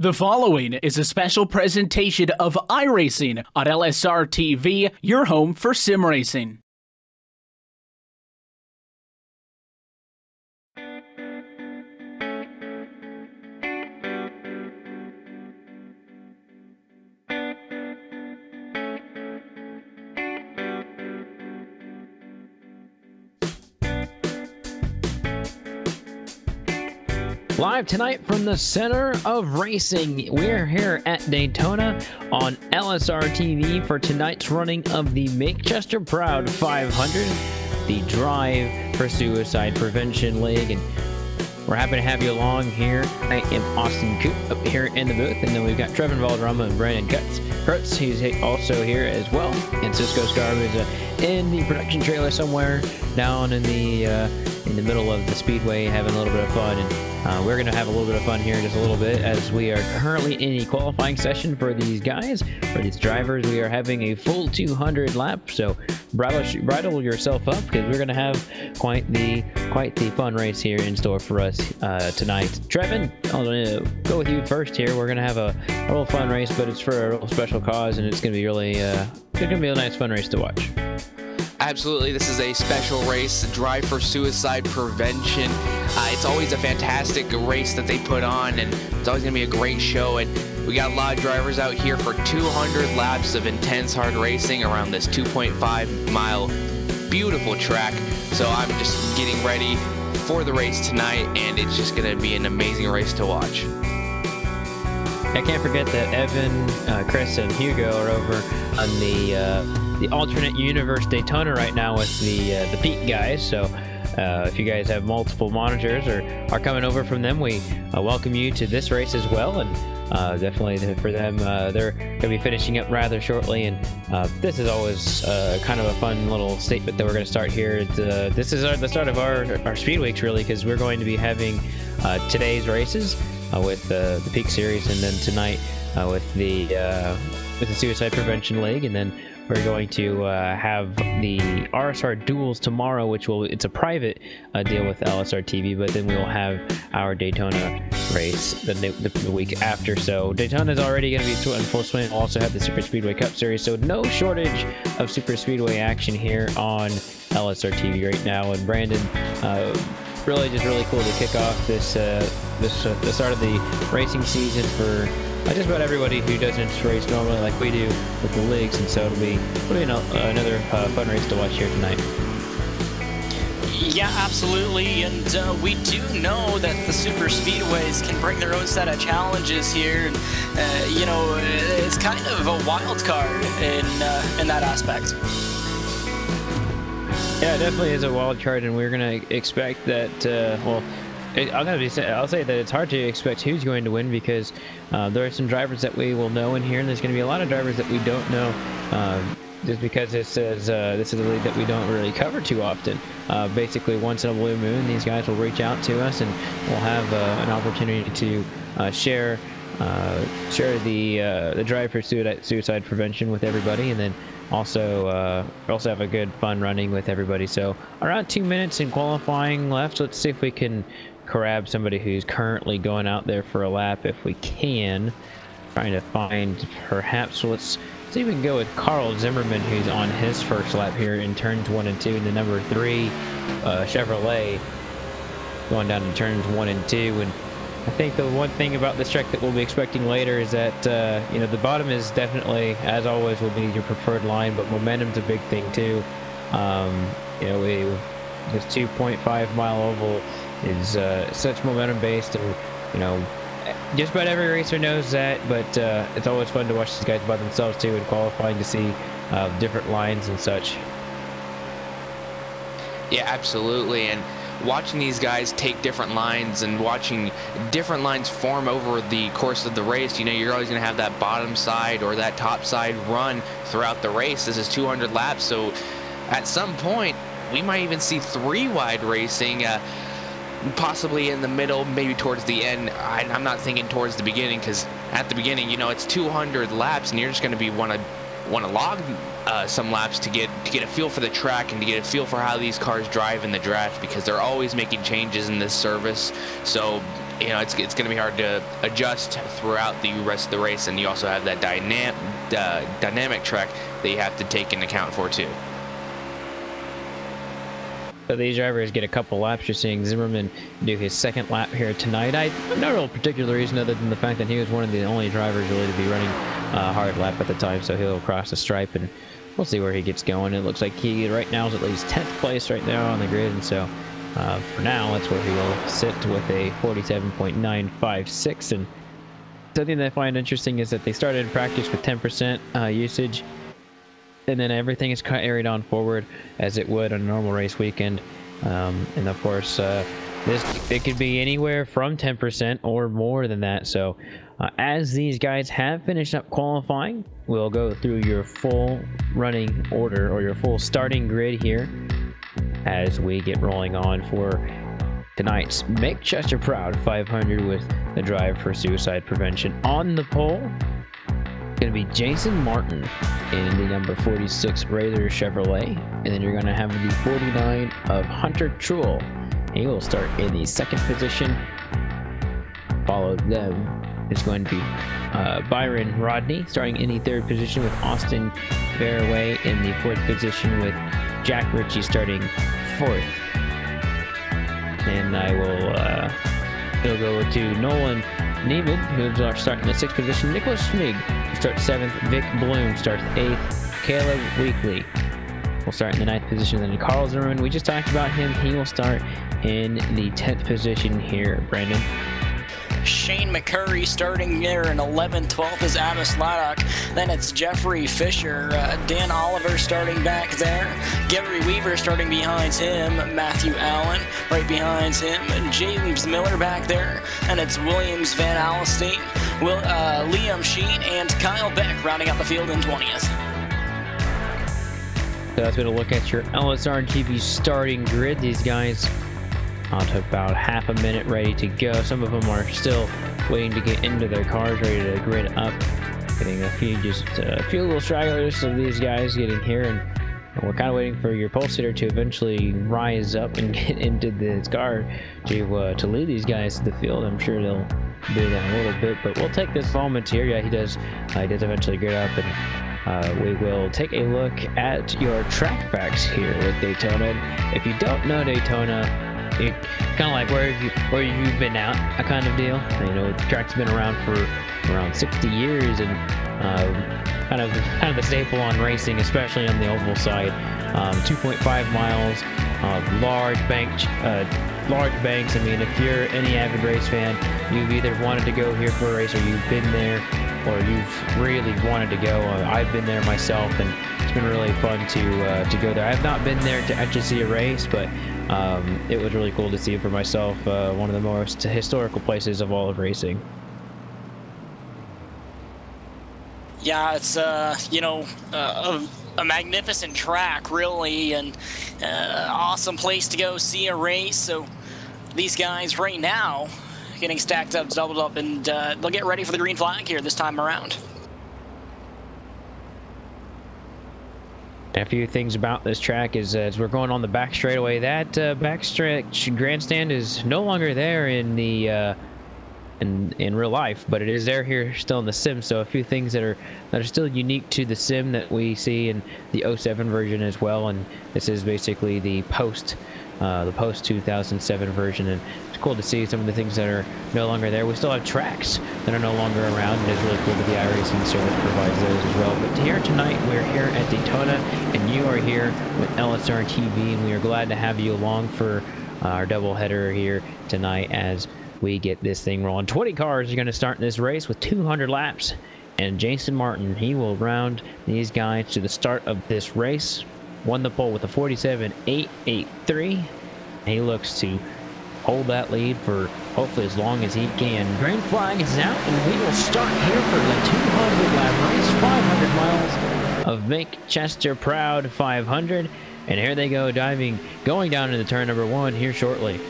The following is a special presentation of iRacing on LSR TV, your home for sim racing. Live tonight from the center of racing, we're here at Daytona on LSR TV for tonight's running of the Make Chester Proud 500, the Drive for Suicide Prevention League. And we're happy to have you along here. I am Austin Coop up here in the booth, and then we've got Trevin Valderrama and Brandon Cutts. Kurtz, he's also here as well, and Cisco Scarb is uh, in the production trailer somewhere down in the uh, in the middle of the speedway, having a little bit of fun. And uh, we're going to have a little bit of fun here in just a little bit as we are currently in a qualifying session for these guys, for these drivers. We are having a full 200 lap, so bridle, bridle yourself up because we're going to have quite the quite the fun race here in store for us uh, tonight. Trevin, I'll go with you first here. We're going to have a, a little fun race, but it's for a special cause, and it's going to be really uh, it's going to be a nice fun race to watch. Absolutely, this is a special race, Drive for Suicide Prevention. Uh, it's always a fantastic race that they put on, and it's always going to be a great show. And we got a lot of drivers out here for 200 laps of intense hard racing around this 2.5 mile beautiful track. So I'm just getting ready for the race tonight, and it's just going to be an amazing race to watch. I can't forget that Evan, uh, Chris, and Hugo are over on the uh, the alternate universe Daytona right now with the uh, the Peak guys. So uh, if you guys have multiple monitors or are coming over from them, we uh, welcome you to this race as well. And uh, definitely for them, uh, they're going to be finishing up rather shortly. And uh, this is always kind of a fun little statement that we're going to start here. this is our, the start of our, our speed weeks, really, because we're going to be having today's races with the Peak Series and then tonight with the with the Suicide Prevention League. And then we're going to uh, have the RSR duels tomorrow, which will it's a private uh, deal with LSR TV, but then we will have our Daytona race the, the, the week after. So Daytona is already going to be in full swing. We'll also have the Super Speedway Cup Series, so no shortage of Super Speedway action here on LSR TV right now. And Brandon. Uh, really just really cool to kick off this uh, this uh, the start of the racing season for uh, just about everybody who doesn't race normally like we do with the leagues, and so it'll be, it'll be another uh, fun race to watch here tonight. Yeah, absolutely. And uh, we do know that the super speedways can bring their own set of challenges here. And, uh, you know, it's kind of a wild card in, uh, in that aspect. Yeah, it definitely is a wild card, and we're going to expect that, uh, well, I'm gonna be. I'll say that it's hard to expect who's going to win because uh, there are some drivers that we will know in here, and there's going to be a lot of drivers that we don't know. Uh, just because this is uh, this is a league that we don't really cover too often. Uh, basically, once in a blue moon, these guys will reach out to us, and we'll have uh, an opportunity to uh, share share the the drive for suicide prevention with everybody, and then also uh, also have a good fun running with everybody so around two minutes in qualifying left let's see if we can grab somebody who's currently going out there for a lap if we can. Trying to find perhaps, let's see if we can go with Carl Zimmerman who's on his first lap here in turns one and two in the number three uh, Chevrolet going down to turns one and two. And I think the one thing about this track that we'll be expecting later is that, uh, you know, the bottom is definitely, as always, will be your preferred line, but momentum's a big thing too. Um, you know, we, this 2.5 mile oval is uh, such momentum based and you know just about every racer knows that but uh, it's always fun to watch these guys by themselves too and qualifying to see uh, different lines and such. Yeah absolutely and watching these guys take different lines and watching different lines form over the course of the race you know you're always going to have that bottom side or that top side run throughout the race. This is 200 laps so at some point we might even see three wide racing uh, possibly in the middle, maybe towards the end. I, am not thinking towards the beginning because at the beginning, you know, it's 200 laps, and you're just going to be want to want to log uh, some laps to get to get a feel for the track and to get a feel for how these cars drive in the draft because they're always making changes in this service. So you know, it's, it's going to be hard to adjust throughout the rest of the race. And you also have that dynamic, uh, dynamic track that you have to take into account for too. So these drivers get a couple laps. You're seeing Zimmerman do his second lap here tonight. I no real particular reason other than the fact that he was one of the only drivers really to be running a hard lap at the time. So he'll cross the stripe and we'll see where he gets going. It looks like he right now is at least 10th place right now on the grid. And so uh, for now, that's where he will sit with a 47.956. And something that I find interesting is that they started practice with 10% uh, usage and then everything is carried on forward as it would on a normal race weekend. Um, and of course, uh, this it could be anywhere from 10% or more than that. So, uh, as these guys have finished up qualifying, we'll go through your full running order or your full starting grid here as we get rolling on for tonight's Make Chester Proud 500 with the drive for suicide prevention on the pole going to be Jason Martin in the number 46 Razor Chevrolet. And then you're going to have the 49 of Hunter Truel. He will start in the second position. Followed them is going to be uh, Byron Rodney starting in the third position with Austin Fairway in the fourth position with Jack Ritchie starting fourth. And I will uh, he'll go to Nolan Neiman, who's our starting in the sixth position. Nicholas Schmig starts seventh. Vic Bloom starts eighth. Caleb Weekly will start in the ninth position. Then Carl Zimmerman, we just talked about him. He will start in the 10th position here. Brandon. Shane McCurry starting there in 11th. 12th is Amos Laddock. Then it's Jeffrey Fisher. Uh, Dan Oliver starting back there. Gary Weaver starting behind him. Matthew Allen right behind him. James Miller back there. And it's Williams Van Alstyne, Will, uh, Liam Sheen, and Kyle Beck rounding out the field in 20th. So that's going to look at your LSR and TV starting grid. These guys on to about half a minute ready to go. Some of them are still waiting to get into their cars, ready to grid up. Getting a few, just a few little stragglers of these guys getting here, and, we're kind of waiting for your pole sitter to eventually rise up and get into this car to uh, to lead these guys to the field. I'm sure they'll do that a little bit, but we'll take this moment here. Yeah, he does. Uh, he does eventually grid up and. Uh, we will take a look at your track facts here with Daytona. If you don't know Daytona, it kind of like where you where you've been out, a kind of deal. You know, the track's been around for around 60 years and uh, kind of kind of the staple on racing, especially on the oval side. Um, 2.5 miles, uh, large bank, uh, large banks. I mean, if you're any avid race fan, you've either wanted to go here for a race or you've been there, or you've really wanted to go. Uh, I've been there myself, and it's been really fun to uh, to go there. I've not been there to actually see a race, but um, it was really cool to see for myself. Uh, one of the most historical places of all of racing. Yeah, it's uh, you know uh, a, a, magnificent track, really, and uh, awesome place to go see a race. So these guys right now getting stacked up, doubled up, and uh, they'll get ready for the green flag here this time around. A few things about this track is uh, as we're going on the back straightaway, that uh, backstretch grandstand is no longer there in the uh, in in real life, but it is there here still in the sim. So a few things that are that are still unique to the sim that we see in the 07 version as well. And this is basically the post uh, the post 2007 version, and it's cool to see some of the things that are no longer there. We still have tracks that are no longer around, and it's really cool that the iRacing service provides those as well. But here tonight, we're here at Daytona, and you are here with LSR TV, and we are glad to have you along for our doubleheader here tonight as we get this thing rolling. 20 cars are going to start this race with 200 laps, and Jason Martin, he will round these guys to the start of this race won the pole with a 47.883. He looks to hold that lead for hopefully as long as he can. Green flag is out, and we will start here for the 200 lap race, 500 miles of Make Chester Proud 500. And here they go diving, going down into turn number one here shortly.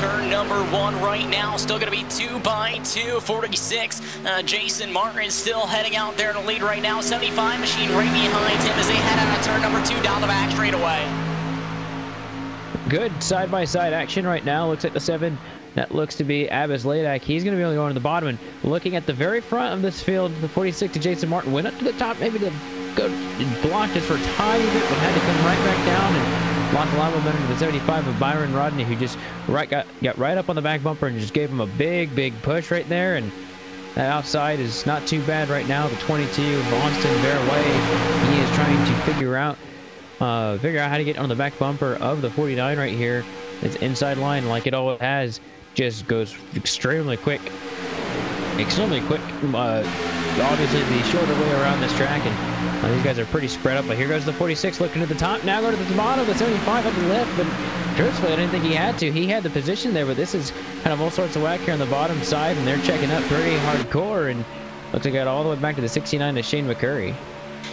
Turn number one right now. Still going to be two by two, 46. Uh, Jason Martin is still heading out there to lead right now. 75 machine right behind him as they head out of turn number two down the back straightaway. good side-by-side -side action right now. Looks like the seven that looks to be Abas Ladak. He's going to be able to go into the bottom and looking at the very front of this field, the 46 to Jason Martin went up to the top, maybe to go block just for bit, but had to come right back down and lost a lot of momentum to the 75 of Byron Rodney, who just right got, got right up on the back bumper and just gave him a big, big push right there. And that outside is not too bad right now. The 22 of Austin Way, he is trying to figure out uh, figure out how to get on the back bumper of the 49 right here. It's inside line like it always has just goes extremely quick. Extremely quick. Uh, obviously, the shorter way around this track, and uh, these guys are pretty spread up. But here goes the 46 looking to the top. Now go to the bottom. The 75 up the left, but truthfully, I didn't think he had to. He had the position there, but this is kind of all sorts of whack here on the bottom side, and they're checking up pretty hardcore. And looks like got all the way back to the 69 to Shane McCurry.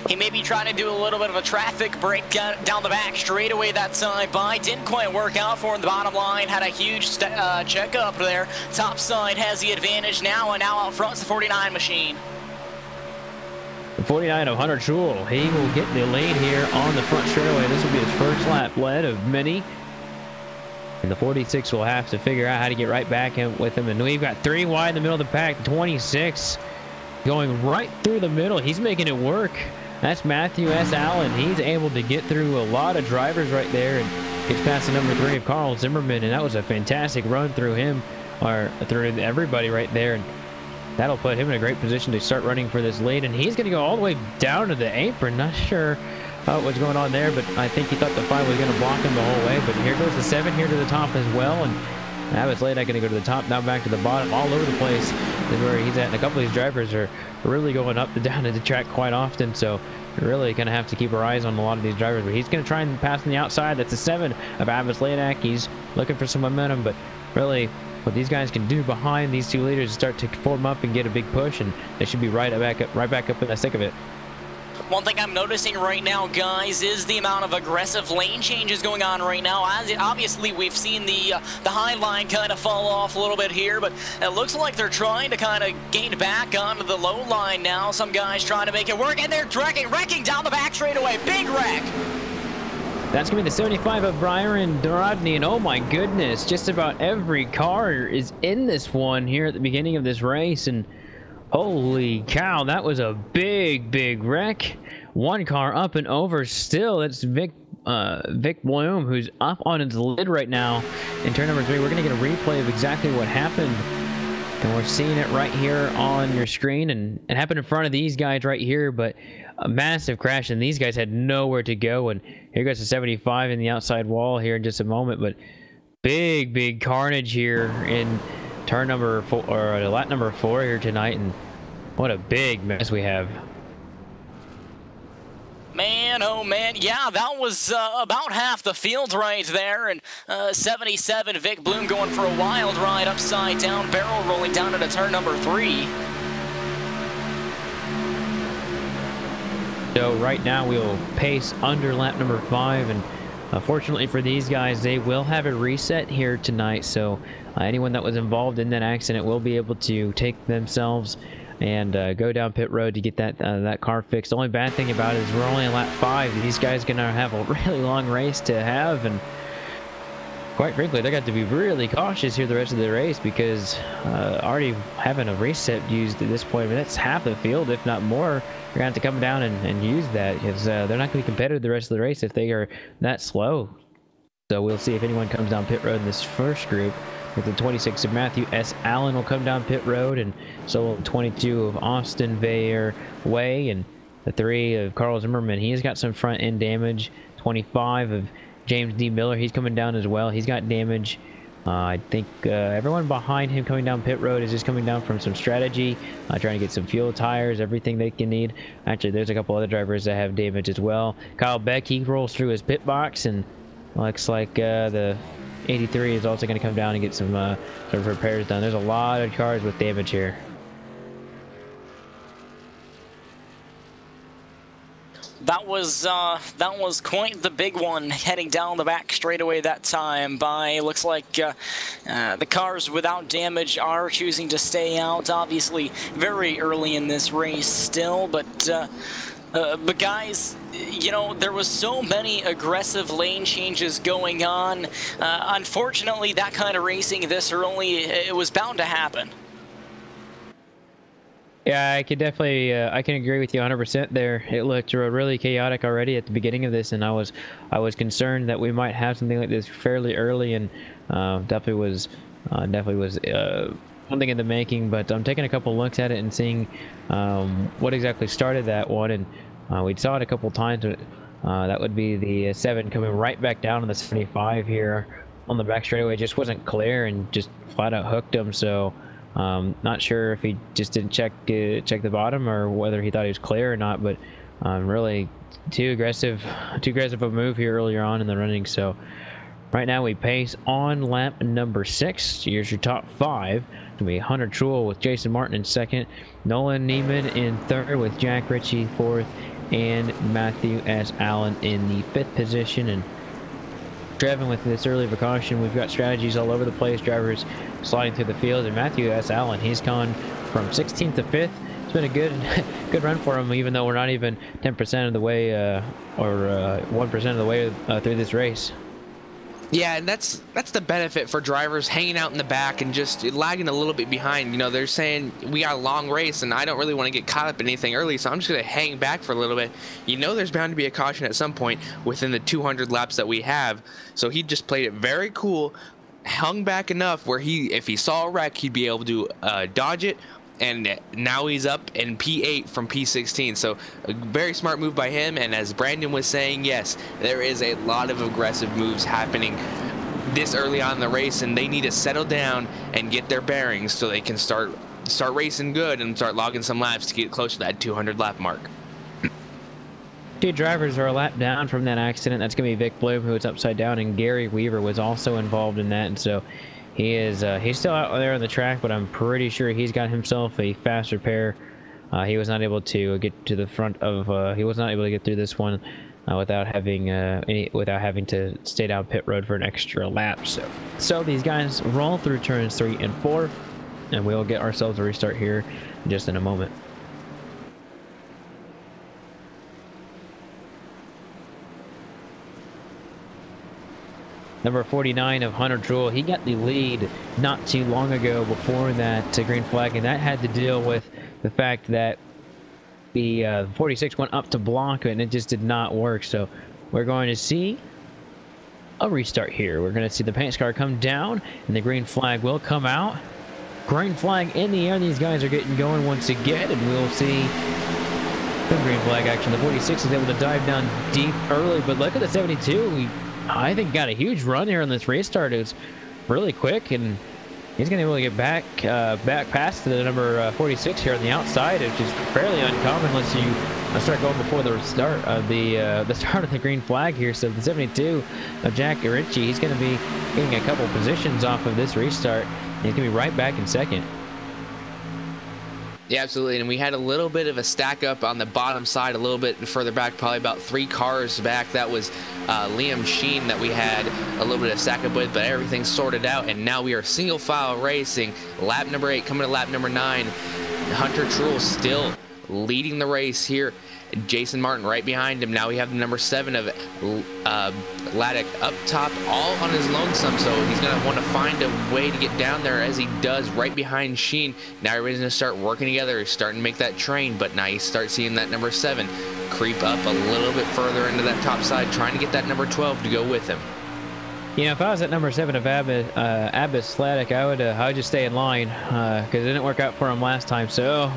He may be trying to do a little bit of a traffic break down the back straightaway that side by. Didn't quite work out for him. The bottom line had a huge uh, check up there. Top side has the advantage now, and now out front is the 49 machine. The 49 of Hunter Jewell. He will get the lead here on the front straightaway. This will be his first lap led of many. And the 46 will have to figure out how to get right back in with him. And we've got three wide in the middle of the pack. 26 going right through the middle. He's making it work. That's Matthew S. Allen. He's able to get through a lot of drivers right there and gets past the number three of Carl Zimmerman. And that was a fantastic run through him, or through everybody right there. And that'll put him in a great position to start running for this lead. And he's going to go all the way down to the apron. Not sure uh, what's going on there, but I think he thought the five was going to block him the whole way. But here goes the seven here to the top as well. And was late. going to go to the top, now back to the bottom, all over the place is where he's at. And a couple of these drivers are really going up and down to the track quite often. So really going to have to keep our eyes on a lot of these drivers. But he's going to try and pass on the outside. That's a seven of Avis Ladak. He's looking for some momentum, but really what these guys can do behind these two leaders start to form up and get a big push, and they should be right back up, right back up in the thick of it. One thing I'm noticing right now, guys, is the amount of aggressive lane changes going on right now. As obviously, we've seen the uh, the high line kind of fall off a little bit here, but it looks like they're trying to kind of gain back onto the low line now. Some guys trying to make it work, and they're wrecking, wrecking down the back straightaway. Big wreck. That's going to be the 75 of Byron Rodney, and oh my goodness, just about every car is in this one here at the beginning of this race, and Holy cow, that was a big, big wreck. One car up and over still. It's Vic uh, Vic Bloom, who's up on his lid right now in turn number three. We're going to get a replay of exactly what happened. And we're seeing it right here on your screen. And it happened in front of these guys right here, but a massive crash. And these guys had nowhere to go. And here goes the 75 in the outside wall here in just a moment. But big, big carnage here in turn number four or lap number four here tonight and what a big mess we have Man, oh man, yeah, that was uh, about half the field right there, and uh, 77 Vic Bloom going for a wild ride upside down, barrel rolling down into turn number three. So right now we'll pace under lap number five, and uh, fortunately for these guys, they will have a reset here tonight, so uh, anyone that was involved in that accident will be able to take themselves and uh, go down pit road to get that uh, that car fixed. The only bad thing about it is we're only in lap five. These guys gonna have a really long race to have, and quite frankly, they got to be really cautious here the rest of the race because uh, already having a reset used at this point, I mean, that's half the field, if not more. Gonna have to come down and, and use that because uh, they're not gonna be competitive the rest of the race if they are that slow. So we'll see if anyone comes down pit road in this first group. With the 26 of Matthew S. Allen will come down pit road, and so will 22 of Austin Vayer Way, and the three of Carl Zimmerman. He's got some front end damage. 25 of James D. Miller. He's coming down as well. He's got damage. Uh, I think uh, everyone behind him coming down pit road is just coming down from some strategy, uh, trying to get some fuel tires, everything they can need. Actually, there's a couple other drivers that have damage as well. Kyle Beck, he rolls through his pit box and looks like uh, the 83 is also going to come down and get some uh, some repairs done. There's a lot of cars with damage here. That was uh, that was quite the big one heading down the back straightaway that time. By looks like uh, uh, the cars without damage are choosing to stay out. Obviously, very early in this race still, but uh, Uh, but guys, you know, there was so many aggressive lane changes going on. Uh, unfortunately, that kind of racing this early, it was bound to happen. Yeah, I could definitely, uh, I can agree with you 100% there. It looked really chaotic already at the beginning of this, and I was, I was concerned that we might have something like this fairly early, and uh, definitely was, uh, definitely was uh, something in the making. But I'm taking a couple looks at it and seeing um, what exactly started that one, and uh, we saw it a couple times. Uh, that would be the seven coming right back down on the 75 here on the back straightaway. Just wasn't clear and just flat out hooked him. So. Um, not sure if he just didn't check uh, check the bottom or whether he thought he was clear or not, but um, really too aggressive, too aggressive of a move here earlier on in the running. So right now we pace on lap number six. Here's your top five. It's gonna be Hunter Truex with Jason Martin in second, Nolan Neiman in third with Jack Ritchie fourth, and Matthew S. Allen in the fifth position. And driving with this early precaution, we've got strategies all over the place. Drivers sliding through the field. And Matthew S. Allen, he's gone from 16th to 5th. It's been a good good run for him, even though we're not even 10% of the way uh, or 1% uh, of the way uh, through this race. Yeah, and that's that's the benefit for drivers hanging out in the back and just lagging a little bit behind. You know, they're saying we got a long race and I don't really want to get caught up in anything early, so I'm just going to hang back for a little bit. You know there's bound to be a caution at some point within the 200 laps that we have. So he just played it very cool, hung back enough where he, if he saw a wreck, he'd be able to uh, dodge it. And now he's up in P8 from P16. So a very smart move by him. And as Brandon was saying, yes, there is a lot of aggressive moves happening this early on in the race, and they need to settle down and get their bearings so they can start start racing good and start logging some laps to get close to that 200 lap mark. Two drivers are a lap down from that accident. That's going to be Vic Bloom, who was upside down, and Gary Weaver was also involved in that. And so he is uh, he's still out there on the track, but I'm pretty sure he's got himself a fast repair. Uh, he was not able to get to the front of. Uh, he was not able to get through this one uh, without having uh, any without having to stay down pit road for an extra lap. So so these guys roll through turns three and four, and we'll get ourselves a restart here just in a moment. Number 49 of Hunter Truex. He got the lead not too long ago before that green flag, and that had to deal with the fact that the uh, 46 went up to block and it just did not work. So we're going to see a restart here. We're going to see the pace car come down, and the green flag will come out. Green flag in the air. These guys are getting going once again, and we'll see the green flag action. The 46 is able to dive down deep early, but look at the 72. We I think got a huge run here on this restart. It was really quick, and he's going to be able to get back uh, back past the number uh, 46 here on the outside, which is fairly uncommon unless you uh, start going before the start of the uh, the start of the green flag here. So the 72 of Jack Ritchie, he's going to be getting a couple positions off of this restart. He's going to be right back in second. Yeah, absolutely. And we had a little bit of a stack up on the bottom side, a little bit further back, probably about three cars back. That was uh, Liam Sheen that we had a little bit of stack up with, but everything's sorted out. And now we are single file racing. Lap number eight coming to lap number nine. Hunter Truex still leading the race here Jason Martin right behind him. Now we have the number seven of uh, Laddick up top, all on his lonesome. So he's going to want to find a way to get down there as he does right behind Sheen. Now everybody's going to start working together, starting to make that train. But now you start seeing that number seven creep up a little bit further into that top side, trying to get that number 12 to go with him. You know, if I was at number seven of Abbas, uh, Abbas I would, uh, I would just stay in line because uh, it didn't work out for him last time. So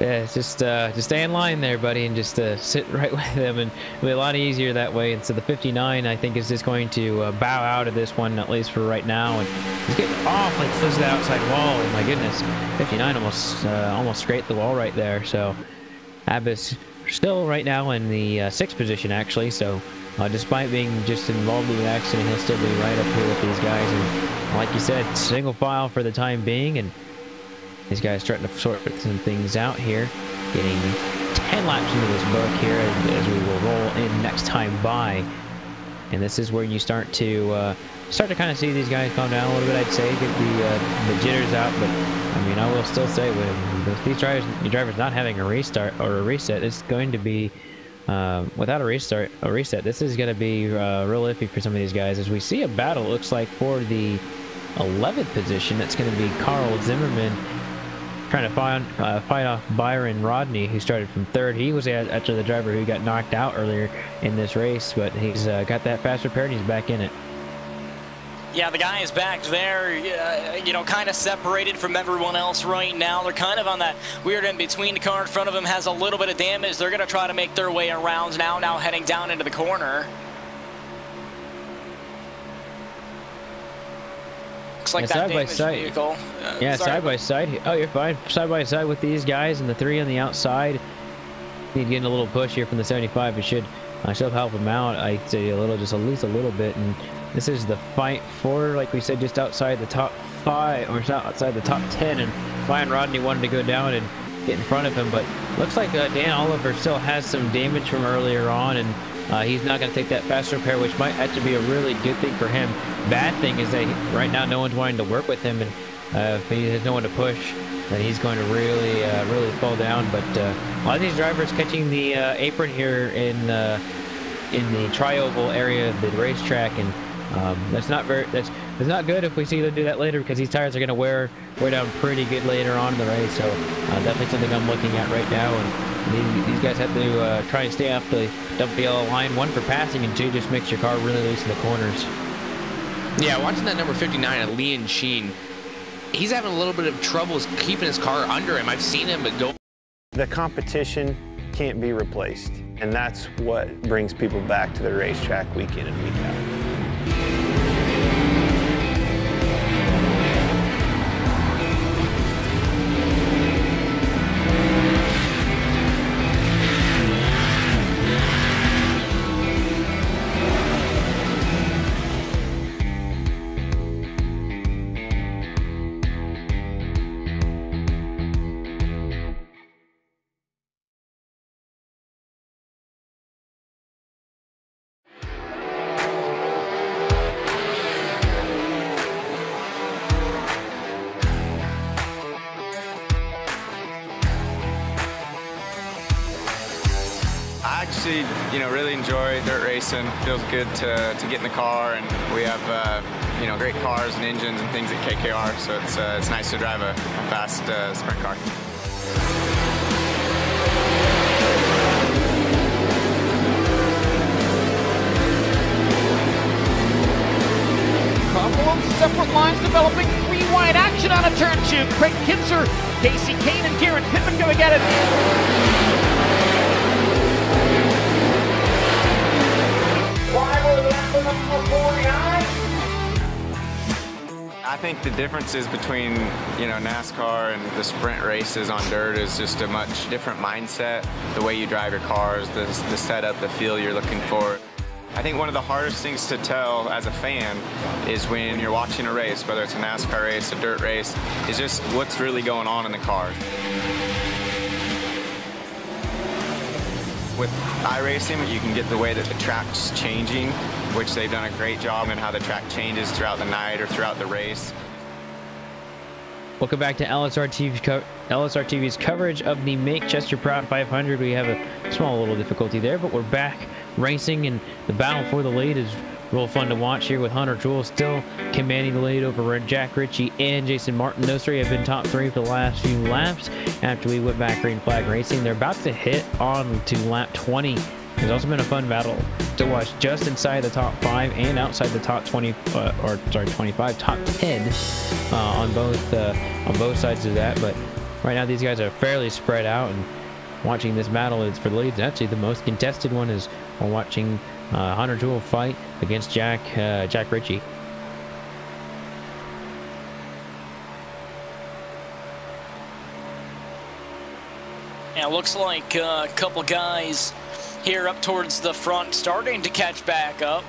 yeah, just uh, just stay in line there, buddy, and just uh, sit right with them, and it'll be a lot easier that way. And so the 59, I think, is just going to uh, bow out of this one, at least for right now. And he's getting awfully close to the outside wall. Oh my goodness, 59 almost uh, almost scraped the wall right there. So Abbas still right now in the uh, sixth position, actually. So uh, despite being just involved in the accident, he'll still be right up here with these guys. And like you said, single file for the time being, and these guys starting to sort some things out here. Getting 10 laps into this book here as, as we will roll in next time by. And this is where you start to uh, start to kind of see these guys calm down a little bit, I'd say. Get the, uh, the jitters out, but I mean, I will still say with these drivers, your drivers not having a restart or a reset, it's going to be uh, without a restart, a reset. This is going to be uh, real iffy for some of these guys. As we see a battle, looks like for the 11th position, that's going to be Carl Zimmerman trying to find, uh, fight off Byron Rodney, who started from third. He was actually the driver who got knocked out earlier in this race, but he's uh, got that fast repair and he's back in it. Yeah, the guy is back there, uh, you know, kind of separated from everyone else right now. They're kind of on that weird in-between. The car in front of him has a little bit of damage. They're going to try to make their way around now, now heading down into the corner. Looks like yeah, that side by side. vehicle. Uh, yeah, sorry. side by side. Oh, you're fine. Side by side with these guys and the three on the outside. Need getting a little push here from the 75. It should, I should help him out. I'd say a little, just at least a little bit. And this is the fight for, like we said, just outside the top five, or outside the top 10. And Ryan Rodney wanted to go down and get in front of him, but looks like uh, Dan Oliver still has some damage from earlier on, and uh, he's not going to take that fast repair, which might actually be a really good thing for him. Bad thing is that right now no one's wanting to work with him, and uh, if he has no one to push, then he's going to really, uh, really fall down. But uh, a lot of these drivers catching the uh, apron here in uh, in the tri-oval area of the racetrack, and um, that's not very that's that's not good if we see them do that later because these tires are going to wear wear down pretty good later on in the race. So uh, definitely something I'm looking at right now. And these, these guys have to uh, try and stay off the double yellow line. One for passing, and two just makes your car really loose in the corners. Yeah, watching that number 59 at Leon Sheen, he's having a little bit of trouble keeping his car under him. I've seen him go. The competition can't be replaced, and that's what brings people back to the racetrack week in and week out. Good to, to get in the car, and we have, uh, you know, great cars and engines and things at KKR. So it's uh, it's nice to drive a, a fast uh, sprint car. Of separate lines developing. Three wide action on a turn two. Craig Kitzer, Casey Kane, and Garrett Pittman going at it. I think the differences between, you know, NASCAR and the sprint races on dirt is just a much different mindset. The way you drive your cars, the, the setup, the feel you're looking for. I think one of the hardest things to tell as a fan is when you're watching a race, whether it's a NASCAR race, a dirt race, is just what's really going on in the car. With iRacing, you can get the way that the track's changing, which they've done a great job in how the track changes throughout the night or throughout the race. Welcome back to LSR TV's, co- LSR TV's coverage of the Make Chester Proud 500. We have a small little difficulty there, but we're back racing, and the battle for the lead is real fun to watch here with Hunter Jewell still commanding the lead over Jack Ritchie and Jason Martin. Those three have been top three for the last few laps after we went back green flag racing. They're about to hit on to lap 20. It's also been a fun battle to watch just inside the top five and outside the top 20, uh, or sorry, 25, top 10 uh, on both uh, on both sides of that. But right now these guys are fairly spread out, and watching this battle is for the leads. Actually, the most contested one is watching uh, Hunter Jewell fight against Jack uh, Jack Ritchie. Yeah, looks like uh, a couple guys here up towards the front starting to catch back up.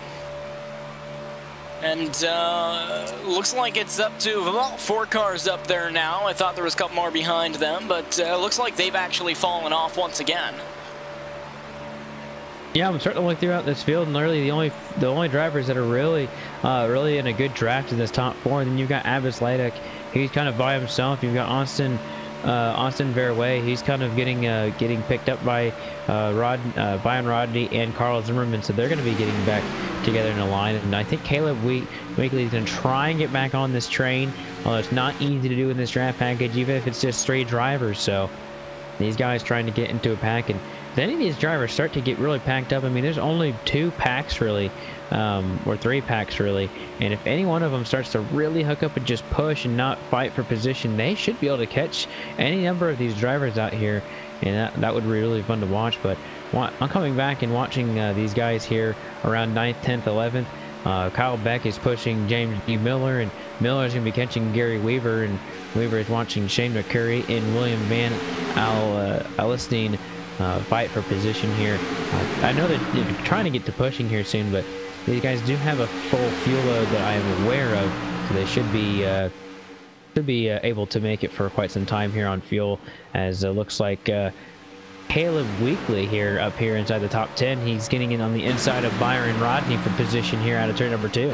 And uh, looks like it's up to about four cars up there now. I thought there was a couple more behind them, but uh, looks like they've actually fallen off once again. Yeah, I'm starting to look throughout this field, and literally the only the only drivers that are really uh, really in a good draft in this top four. And then you've got Abbas Ladek he's kind of by himself. You've got Austin uh, Austin Verway. He's kind of getting uh, getting picked up by uh, Rod, uh, Byron Rodney and Carl Zimmerman, so they're going to be getting back together in a line. And I think Caleb we Weekly is going to try and get back on this train, although it's not easy to do in this draft package, even if it's just straight drivers. So these guys trying to get into a pack, and if any of these drivers start to get really packed up, I mean, there's only two packs really um, or three packs really. And if any one of them starts to really hook up and just push and not fight for position, they should be able to catch any number of these drivers out here. And that, that would be really fun to watch. But I'm coming back and watching uh, these guys here around 9th, 10th, 11th. Uh, Kyle Beck is pushing James D. Miller, and Miller is going to be catching Gary Weaver, and Weaver is watching Shane McCurry and William Van Al uh, Alistine uh, fight for position here. Uh, I know they're trying to get to pushing here soon, but these guys do have a full fuel load that I am aware of, so they should be uh, should be uh, able to make it for quite some time here on fuel. As it looks like uh, Caleb Weekly here up here inside the top 10. He's getting in on the inside of Byron Rodney for position here out of turn number two.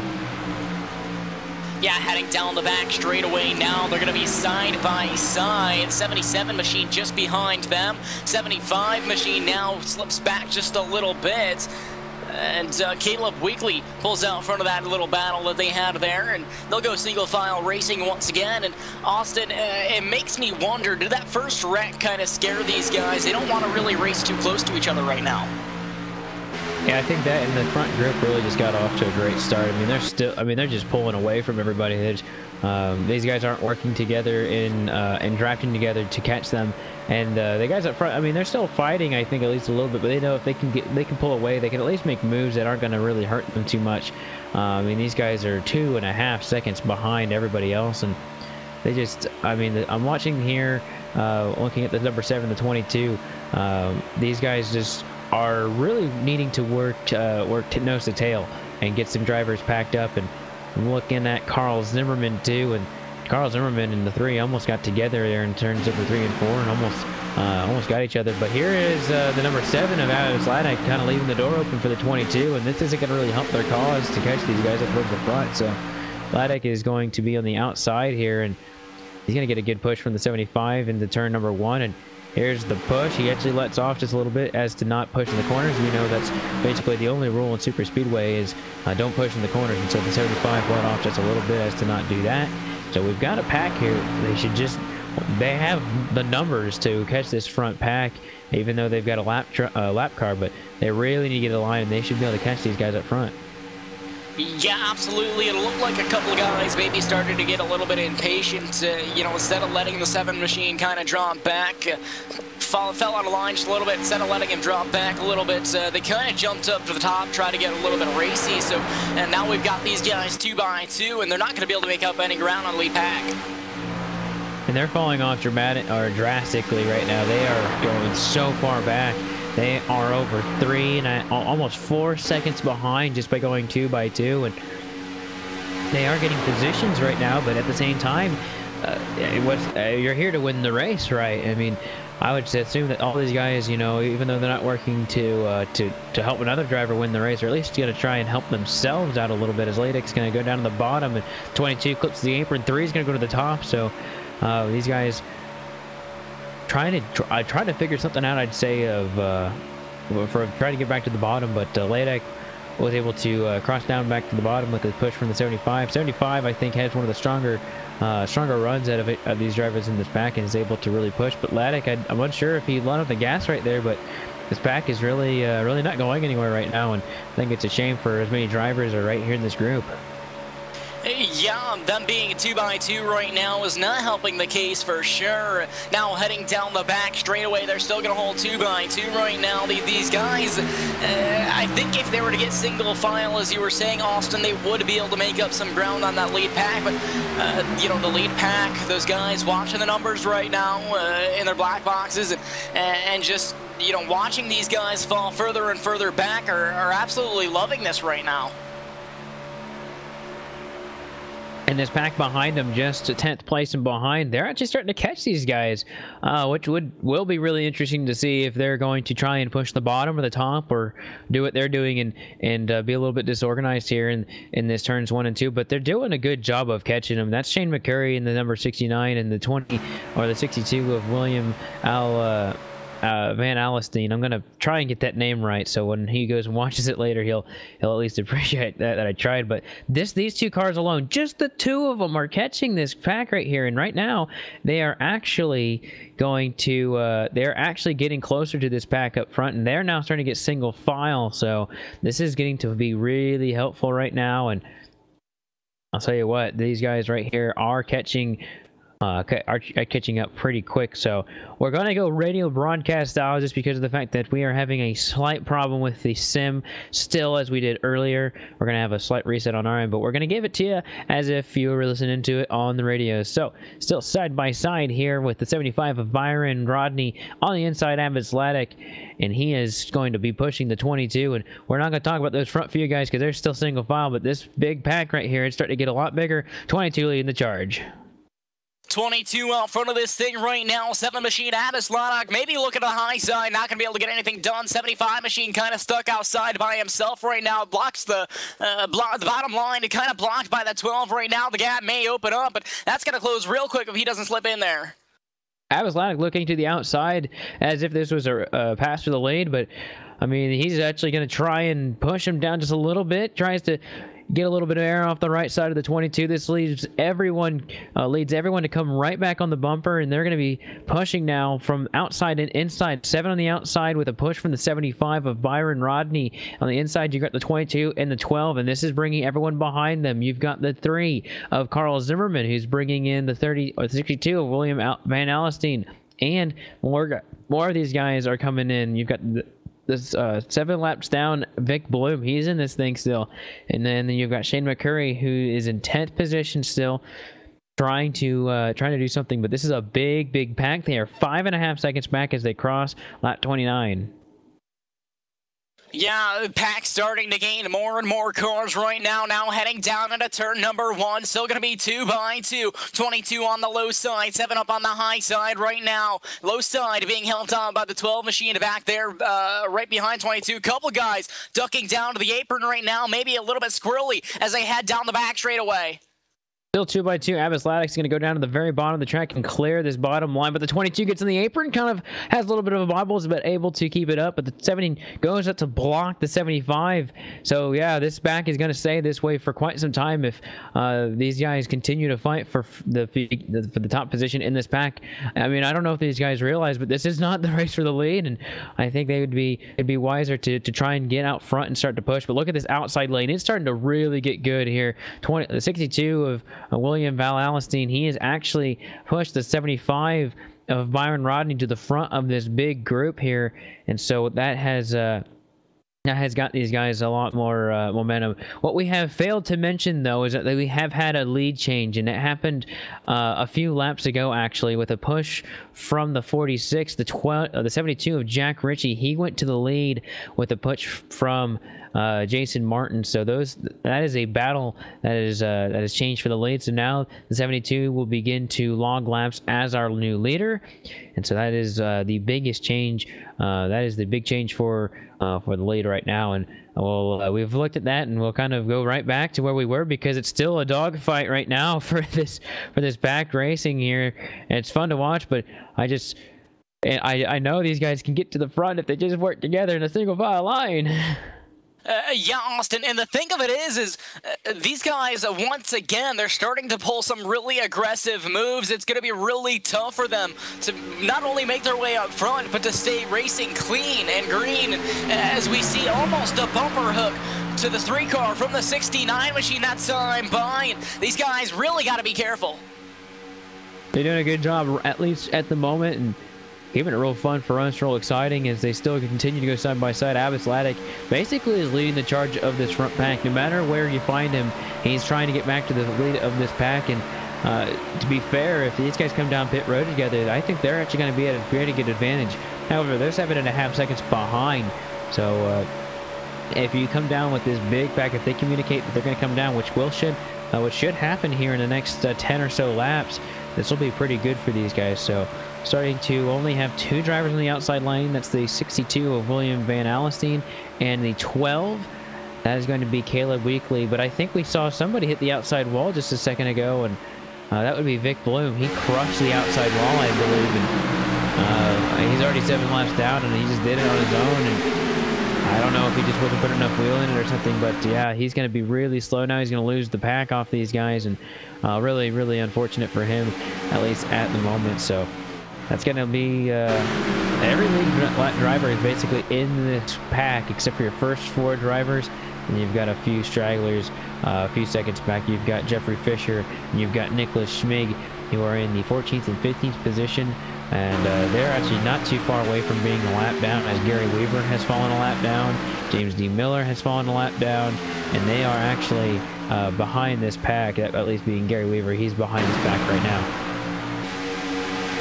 Yeah, heading down the back straightaway now. They're going to be side by side. 77 machine just behind them. 75 machine now slips back just a little bit. And uh, Caleb Weekly pulls out in front of that little battle that they had there, and they'll go single file racing once again. And Austin, uh, it makes me wonder, did that first wreck kind of scare these guys? They don't want to really race too close to each other right now. Yeah, I think that and the front group really just got off to a great start. I mean, they're still, I mean, they're just pulling away from everybody. Um, these guys aren't working together in uh, and drafting together to catch them. And uh, the guys up front, I mean, they're still fighting, I think, at least a little bit, but they know if they can get, they can pull away, they can at least make moves that aren't going to really hurt them too much. Uh, I mean, these guys are two and a half seconds behind everybody else, and they just, I mean, I'm watching here, uh, looking at the number seven, the 22. Um, these guys just are really needing to work, uh, work to nose to tail and get some drivers packed up. And Looking at Carl Zimmerman too, and Carl Zimmerman and the three almost got together there in turns the three and four and almost uh, almost got each other. But here is uh, the number seven of Alex Ladek kind of leaving the door open for the 22, and this isn't going to really help their cause to catch these guys up towards the front. So Ladek is going to be on the outside here, and he's going to get a good push from the 75 into turn number one. And here's the push. He actually lets off just a little bit as to not push in the corners. We know that's basically the only rule in super speedway is uh, don't push in the corners. And so the 75 let off just a little bit as to not do that. So we've got a pack here. They should just, they have the numbers to catch this front pack, even though they've got a lap, uh, lap car, but they really need to get a line and they should be able to catch these guys up front. Yeah, absolutely. It looked like a couple of guys maybe started to get a little bit impatient. Uh, you know, instead of letting the seven machine kind of drop back, uh, fall, fell out of line just a little bit. Instead of letting him drop back a little bit, uh, they kind of jumped up to the top, tried to get a little bit racy. So, and now we've got these guys two by two, and they're not going to be able to make up any ground on lead pack. And they're falling off dramatic or drastically right now. They are going so far back. They are over three and a, almost four seconds behind just by going two by two. And they are getting positions right now, but at the same time, uh, was, uh, you're here to win the race, right? I mean, I would assume that all these guys, you know, even though they're not working to uh, to to help another driver win the race, or at least going to try and help themselves out a little bit. As Ladek's going to go down to the bottom, and 22 clips the apron, three is going to go to the top. So uh, these guys trying to try, trying to figure something out. I'd say of uh, for trying to get back to the bottom, but uh, Ladek was able to uh, cross down back to the bottom with a push from the 75. 75, I think, has one of the stronger uh, stronger runs out of, it, of these drivers in this pack and is able to really push. But Ladek, I, am unsure if he let off the gas right there, but this pack is really uh, really not going anywhere right now, and I think it's a shame for as many drivers are right here in this group. Yeah, them being a 2x2 right now is not helping the case for sure. Now heading down the back straight away, they're still going to hold 2x2 right now. These guys, uh, I think if they were to get single file, as you were saying, Austin, they would be able to make up some ground on that lead pack. But, uh, you know, the lead pack, those guys watching the numbers right now uh, in their black boxes and, and just, you know, watching these guys fall further and further back are, are absolutely loving this right now. And this pack behind them just a 10th place and behind. They're actually starting to catch these guys uh, which would will be really interesting to see if they're going to try and push the bottom or the top or do what they're doing and and uh, be a little bit disorganized here in in this turns one and two. But they're doing a good job of catching them. That's shane mccurry in the number 69 and the 20 or the 62 of william al uh, uh, Van Alstyne. I'm gonna try and get that name right, so when he goes and watches it later, he'll he'll at least appreciate that, that I tried. But this these two cars alone, just the two of them are catching this pack right here, and right now they are actually going to uh, they're actually getting closer to this pack up front, and they're now starting to get single file. So this is getting to be really helpful right now, and. I'll tell you what, these guys right here are catching uh, are, catching up pretty quick. So we're going to go radio broadcast style just because of the fact that we are having a slight problem with the sim still as we did earlier. We're going to have a slight reset on our end, but we're going to give it to you as if you were listening to it on the radio. So still side by side here with the 75 of Byron Rodney on the inside, Abbas Laddock, and he is going to be pushing the 22. And we're not going to talk about those front few guys because they're still single file, but this big pack right here is starting to get a lot bigger. 22 leading the charge. 22 out front of this thing right now. 7 machine Abbas Laddock maybe look at the high side. Not going to be able to get anything done. 75 machine kind of stuck outside by himself right now. Blocks the, uh, the bottom line. It kind of blocked by that 12 right now. The gap may open up, but that's going to close real quick if he doesn't slip in there. Abbas Laddock looking to the outside as if this was a, a pass for the lead, but I mean, he's actually going to try and push him down just a little bit. Tries to get a little bit of air off the right side of the 22. This leaves everyone uh, leads everyone to come right back on the bumper, and they're going to be pushing now from outside and inside. Seven on the outside with a push from the 75 of Byron Rodney. On the inside, you got the 22 and the 12, and this is bringing everyone behind them. You've got the three of Carl Zimmerman, who's bringing in the 30 or 62 of William Van Alstyne. And more, more of these guys are coming in. You've got the, this uh, seven laps down, Vic Bloom, he's in this thing still. And then you've got Shane McCurry, who is in 10th position still, trying to uh, trying to do something. But this is a big, big pack. They are five and a half seconds back as they cross lap 29. Yeah, pack starting to gain more and more cars right now. Now heading down into turn number one. Still going to be two by two. 22 on the low side, seven up on the high side right now. Low side being held on by the 12 machine back there, uh, right behind 22. Couple guys ducking down to the apron right now. Maybe a little bit squirrely as they head down the back straightaway. Still two by two. Abbas is going to go down to the very bottom of the track and clear this bottom line. But the 22 gets in the apron, kind of has a little bit of a bobbles, but able to keep it up. But the 70 goes up to block the 75. So yeah, this back is going to stay this way for quite some time if uh, these guys continue to fight for the for the top position in this pack. I mean, I don't know if these guys realize, but this is not the race for the lead, and I think they would be it'd be wiser to to try and get out front and start to push. But look at this outside lane; it's starting to really get good here. 20 62 of William Van Alstyne, he has actually pushed the 75 of Byron Rodney to the front of this big group here, and so that has uh, that has got these guys a lot more uh, momentum. What we have failed to mention, though, is that we have had a lead change, and it happened uh, a few laps ago, actually, with a push from the 46, the 12, uh, the 72 of Jack Ritchie. He went to the lead with a push from uh, Jason Martin. So those that is a battle that is uh, that has changed for the lead. So now the 72 will begin to log laps as our new leader, and so that is uh, the biggest change. Uh, that is the big change for uh, for the lead right now. And well, uh, we've looked at that, and we'll kind of go right back to where we were because it's still a dogfight right now for this for this back racing here. And it's fun to watch, but I just. And I, I know these guys can get to the front if they just work together in a single file line. Uh, yeah, Austin, and the thing of it is, is uh, these guys, uh, once again, they're starting to pull some really aggressive moves. It's going to be really tough for them to not only make their way up front, but to stay racing clean and green as we see almost a bumper hook to the three car from the 69 machine that time by. These guys really got to be careful. They're doing a good job, at least at the moment, and keeping it real fun for us, real exciting as they still continue to go side by side. Abbas Laddock basically is leading the charge of this front pack. No matter where you find him, he's trying to get back to the lead of this pack. And uh, to be fair, if these guys come down pit road together, I think they're actually going to be at a pretty good advantage. However, they're seven and a half seconds behind. So uh, if you come down with this big pack, if they communicate that they're going to come down, which will should uh, which should happen here in the next uh, 10 or so laps. This will be pretty good for these guys. So starting to only have two drivers on the outside lane. That's the 62 of William Van Alstyne and the 12 that is going to be Caleb Weekly, but I think we saw somebody hit the outside wall just a second ago, and uh, that would be Vic Bloom. He crushed the outside wall, I believe, and uh, he's already seven laps down, and he just did it on his own, and I don't know if he just wasn't putting enough wheel in it or something, but yeah, he's going to be really slow now. He's going to lose the pack off these guys, and uh, really, really unfortunate for him, at least at the moment, so that's going to be uh, every lead driver is basically in this pack except for your first four drivers and you've got a few stragglers uh, a few seconds back. You've got Jeffrey Fisher, and you've got Nicholas Schmig, who are in the 14th and 15th position. And uh, they're actually not too far away from being a lap down, as Gary Weaver has fallen a lap down. James D. Miller has fallen a lap down, and they are actually uh, behind this pack, at least being Gary Weaver. He's behind this pack right now.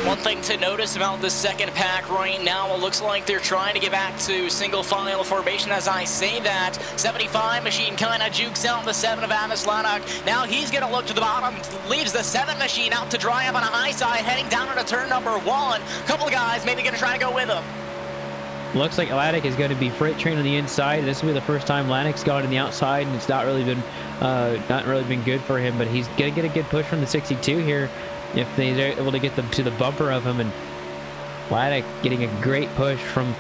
One thing to notice about the second pack right now, it looks like they're trying to get back to single file formation as I say that. 75 machine kind of jukes out the 7 of Amos Lannock. Now he's going to look to the bottom, leaves the 7 machine out to dry up on a high side, heading down into turn number 1. Couple of guys maybe going to try to go with him. Looks like Laddick is going to be freight train on the inside. This will be the first time Laddick's gone to the outside, and it's not really been uh, not really been good for him. But he's going to get a good push from the 62 here if they're able to get them to the bumper of him and Laddick getting a great push from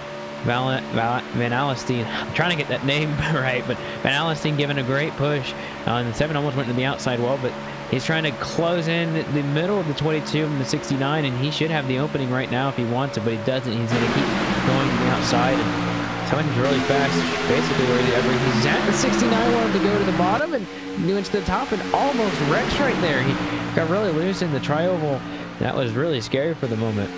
Val Val Van Alstyne. I'm trying to get that name right, but Van Alstyne giving a great push. Uh, and the 7 almost went to the outside wall, but he's trying to close in the middle of the 22 and the 69, and he should have the opening right now if he wants it, but he doesn't. He's going to keep going to the outside. Coming really fast, basically wherever he's at. The 69 wanted to go to the bottom and knew to the top and almost wrecks right there. He got really loose in the tri-oval. That was really scary for the moment.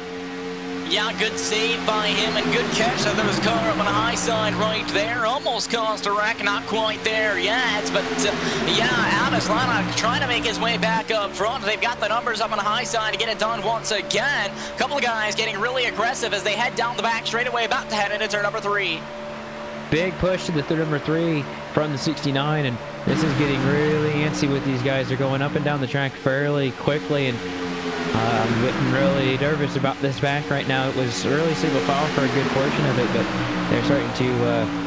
Yeah, good save by him and good catch. So there was car up on the high side right there. Almost caused a wreck, not quite there yet. But uh, yeah, Lana trying to make his way back up front. They've got the numbers up on the high side to get it done once again. Couple of guys getting really aggressive as they head down the back straightaway, about to head into turn number three. Big push to the third number three from the 69, and this is getting really antsy with these guys. They're going up and down the track fairly quickly, and I'm getting really nervous about this back right now. It was really single file for a good portion of it, but they're starting to uh,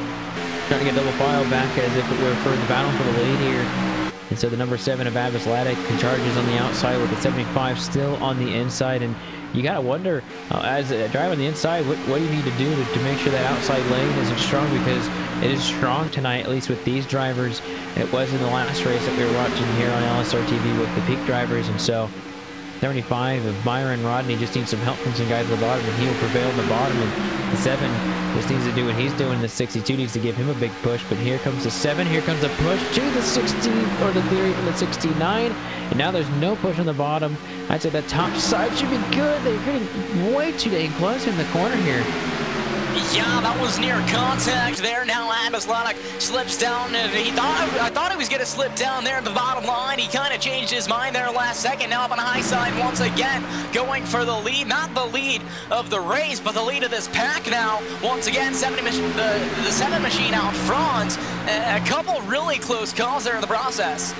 to get double file back as if it were for the battle for the lead here. And so the number seven of Abbas Laddick charges on the outside with the 75 still on the inside. And you got to wonder, uh, as a driver on the inside, what, what do you need to do to, to make sure that outside lane isn't strong? Because it is strong tonight, at least with these drivers. It was in the last race that we were watching here on LSR TV with the peak drivers. And so 75 of Byron Rodney just needs some help from some guys at the bottom, and he'll prevail in the bottom. And the 7 just needs to do what he's doing. The 62 needs to give him a big push, but here comes the 7. Here comes a push to the 60, or the theory from the 69. And now there's no push on the bottom. I'd say the top side should be good. They're getting way too dang close in the corner here. Yeah, that was near contact there. Now Amos Lannock slips down. He thought I thought he was going to slip down there at the bottom line. He kind of changed his mind there last second. Now up on the high side once again, going for the lead. Not the lead of the race, but the lead of this pack now. Once again, 70 the, the 7 machine out front. A couple really close calls there in the process.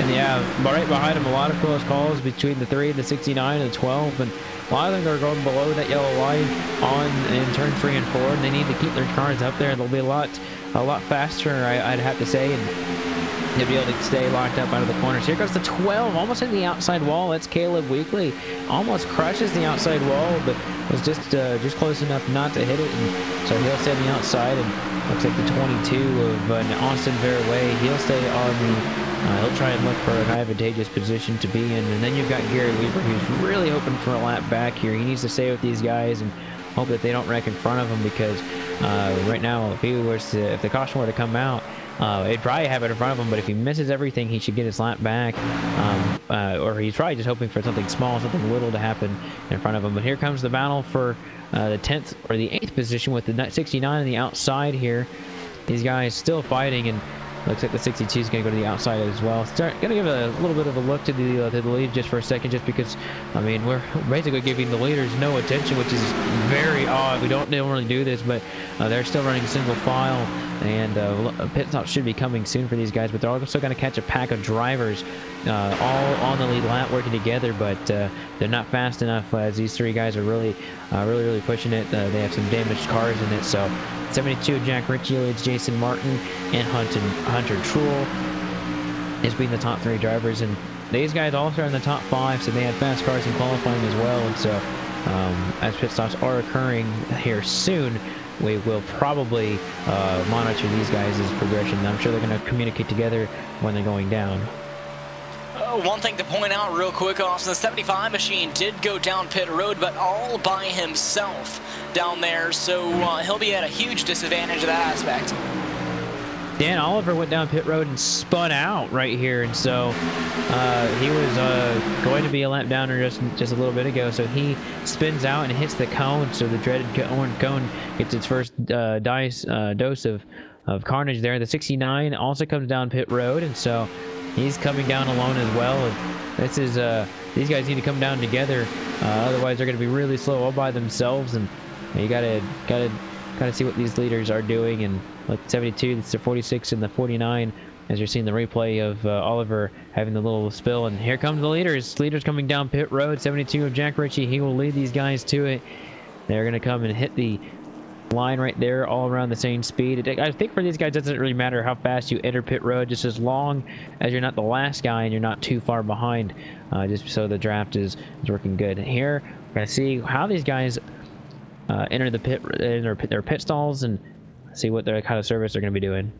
And yeah, right behind him, a lot of close calls between the 3 and the 69 and the 12. And a lot of them are going below that yellow line on in turn three and four, and they need to keep their cars up there. They'll be a lot, a lot faster, I, would have to say, and they'll be able to stay locked up out of the corners. Here goes the 12, almost in the outside wall. That's Caleb Weekly, almost crushes the outside wall, but was just uh, just close enough not to hit it, and so he'll stay on the outside. And looks like the 22 of uh, Austin Verway, he'll stay on the uh, he'll try and look for an advantageous position to be in. And then you've got Gary Weaver, who's really hoping for a lap back here. He needs to stay with these guys and hope that they don't wreck in front of him because uh, right now, if he was to, if the caution were to come out, uh, would probably have it in front of him, but if he misses everything, he should get his lap back. Um, uh, or he's probably just hoping for something small, something little to happen in front of him. But here comes the battle for uh, the 10th or the 8th position with the 69 on the outside here. These guys still fighting, and Looks like the 62 is going to go to the outside as well. Start going to give a little bit of a look to the uh, to the lead just for a second, just because I mean we're basically giving the leaders no attention, which is very odd. We don't normally do this, but uh, they're still running single file, and uh, pit stop should be coming soon for these guys. But they're also going to catch a pack of drivers, uh, all on the lead lap working together, but uh, they're not fast enough as these three guys are really, uh, really, really pushing it. they have some damaged cars in it, so 72, Jack Ritchie leads Jason Martin and Hunter, Hunter Truel is being the top three drivers. And these guys also are in the top five, so they had fast cars in qualifying as well. And so um, as pit stops are occurring here soon, we will probably uh, monitor these guys' progression. I'm sure they're going to communicate together when they're going down. One thing to point out real quick, Austin, the 75 machine did go down pit road, but all by himself down there, so uh, he'll be at a huge disadvantage of that aspect. Dan Oliver went down pit road and spun out right here, and so uh, he was uh, going to be a lap downer just just a little bit ago. So he spins out and hits the cone. So the dreaded orange cone gets its first uh, dice uh, dose of of carnage there. The 69 also comes down pit road, and so He's coming down alone as well. This is uh, these guys need to come down together. Uh, otherwise, they're going to be really slow all by themselves. And you gotta gotta gotta see what these leaders are doing. And like 72, it's the 46 and the 49. As you're seeing the replay of uh, Oliver having the little spill, and here comes the leaders. Leaders coming down pit road. 72 of Jack Ritchie. He will lead these guys to it. They're going to come and hit the line right there all around the same speed. I think for these guys, it doesn't really matter how fast you enter pit road, just as long as you're not the last guy and you're not too far behind, uh, just so the draft is, is working good. Here, we're going to see how these guys uh, enter the pit, enter their pit stalls and see what their kind of service they're going to be doing.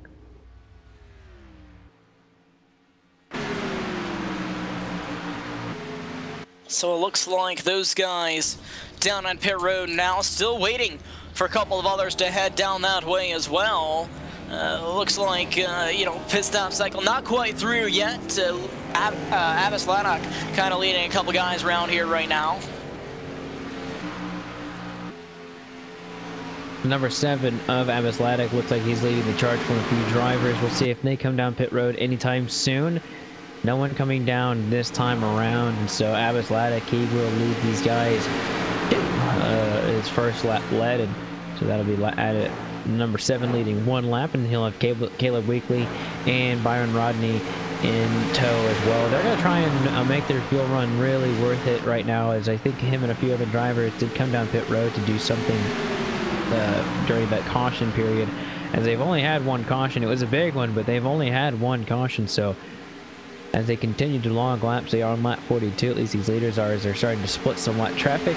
So it looks like those guys down on pit road now still waiting for a couple of others to head down that way as well. Uh, looks like, uh, you know, pit stop cycle not quite through yet. Uh, Ab uh, Abbas Laddock kind of leading a couple guys around here right now. Number seven of Abbas Laddock looks like he's leading the charge from a few drivers. We'll see if they come down pit road anytime soon. No one coming down this time around, so Abbas Laddock, he will lead these guys uh, his first lap led, and so that'll be at number seven leading one lap, and he'll have Caleb, Caleb Weekly and Byron Rodney in tow as well. They're going to try and uh, make their fuel run really worth it right now, as I think him and a few other drivers did come down pit road to do something uh, during that caution period, as they've only had one caution. It was a big one, but they've only had one caution, so as they continue to long laps, they are on lap 42, at least these leaders are, as they're starting to split some lap traffic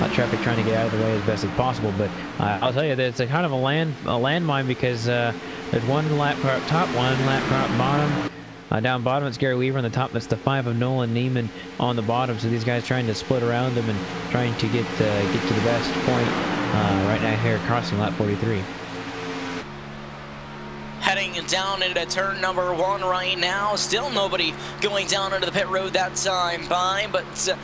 uh, traffic trying to get out of the way as best as possible. But uh, I'll tell you that it's a kind of a land a landmine because uh, there's one lap car up top, one lap car up bottom. Uh, down bottom, it's Gary Weaver on the top. That's the five of Nolan Neiman on the bottom. So these guys trying to split around them and trying to get uh, get to the best point uh, right now here crossing lap 43 heading down into turn number one right now. Still nobody going down into the pit road that time by, but, uh,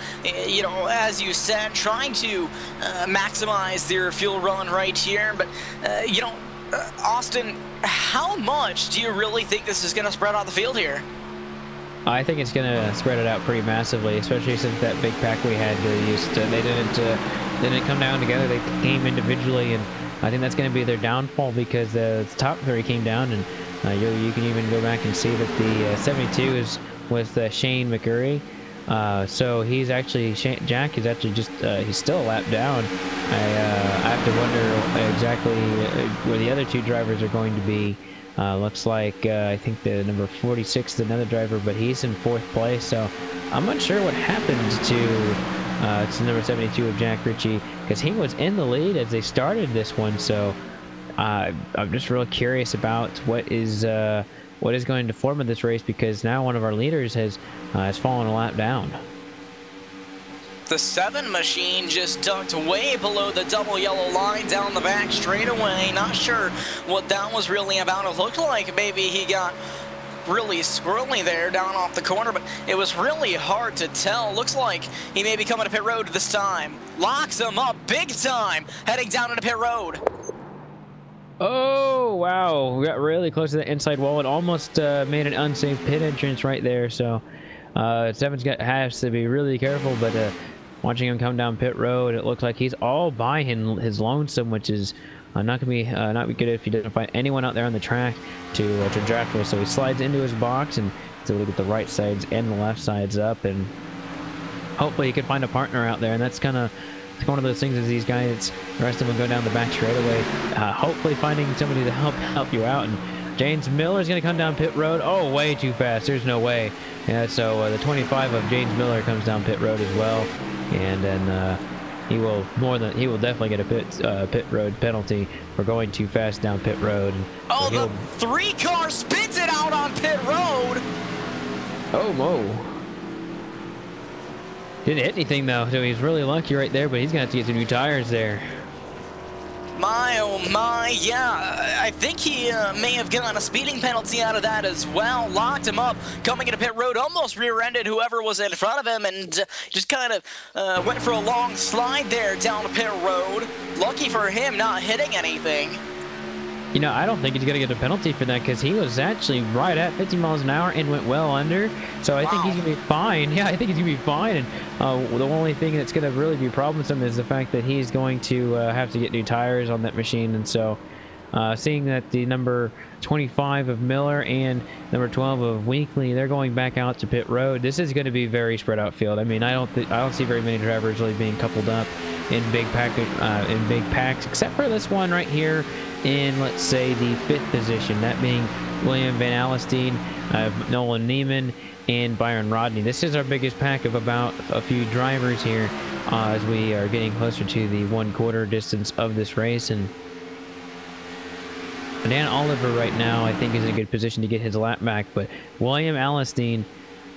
you know, as you said, trying to uh, maximize their fuel run right here. But, uh, you know, uh, Austin, how much do you really think this is going to spread out the field here? I think it's going to spread it out pretty massively, especially since that big pack we had uh, used to, they didn't, uh, didn't come down together. They came individually and I think that's going to be their downfall because the top three came down, and uh, you, you, can even go back and see that the uh, 72 is with uh, Shane McCurry. Uh, so he's actually Shane, Jack is actually just uh, he's still a lap down. I, uh, I have to wonder exactly where the other two drivers are going to be. looks like I think the number 46 is another driver, but he's in fourth place. So I'm not sure what happened to uh, it's number 72 of Jack Ritchie because he was in the lead as they started this one. So uh, I'm just real curious about what is uh, what is going to form of this race because now one of our leaders has uh, has fallen a lap down. The seven machine just ducked way below the double yellow line down the back straightaway. Not sure what that was really about. It looked like maybe he got really squirrely there down off the corner, but it was really hard to tell. Looks like he may be coming to pit road this time. Locks him up big time, heading down into pit road. Oh, wow. We got really close to the inside wall and almost uh, made an unsafe pit entrance right there. So uh, Seven's got has to be really careful, but uh, watching him come down pit road, it looks like he's all by him, his lonesome, which is uh, not gonna be uh, not be good if he doesn't find anyone out there on the track to uh, to draft with. So he slides into his box and is able to at the right sides and the left sides up, and hopefully he can find a partner out there. And that's kind of one of those things is these guys, the rest of them go down the back straightaway, uh, hopefully finding somebody to help help you out. And James Miller is going to come down pit road. Oh, way too fast. There's no way. Yeah, so uh, the 25 of James Miller comes down pit road as well, and then uh, he will more than he will definitely get a pit uh, pit road penalty for going too fast down pit road. Oh, the three car spins it out on pit road. Oh, whoa. Didn't hit anything though, so he's really lucky right there, but he's gonna have to get some new tires there. My, oh my, yeah, I think he uh, may have gotten a speeding penalty out of that as well. Locked him up, coming into pit road, almost rear-ended whoever was in front of him, and uh, just kind of uh, went for a long slide there down pit road. Lucky for him, not hitting anything. You know, I don't think he's going to get a penalty for that because he was actually right at 50 miles an hour and went well under. So I wow. think he's going to be fine. Yeah, I think he's going to be fine. And uh, the only thing that's going to really be problemsome is the fact that he's going to uh, have to get new tires on that machine. And so uh, seeing that the number 25 of Miller and number 12 of Weekly, they're going back out to pit road. This is going to be very spread out field. I mean, I don't I don't see very many drivers really being coupled up in big pack uh, in big packs, except for this one right here in, let's say, the fifth position, that being William Van Alstyne, uh, Nolan Neiman, and Byron Rodney. This is our biggest pack of about a few drivers here uh, as we are getting closer to the one quarter distance of this race. And Dan Oliver right now, I think, is in a good position to get his lap back, but William Alstyne,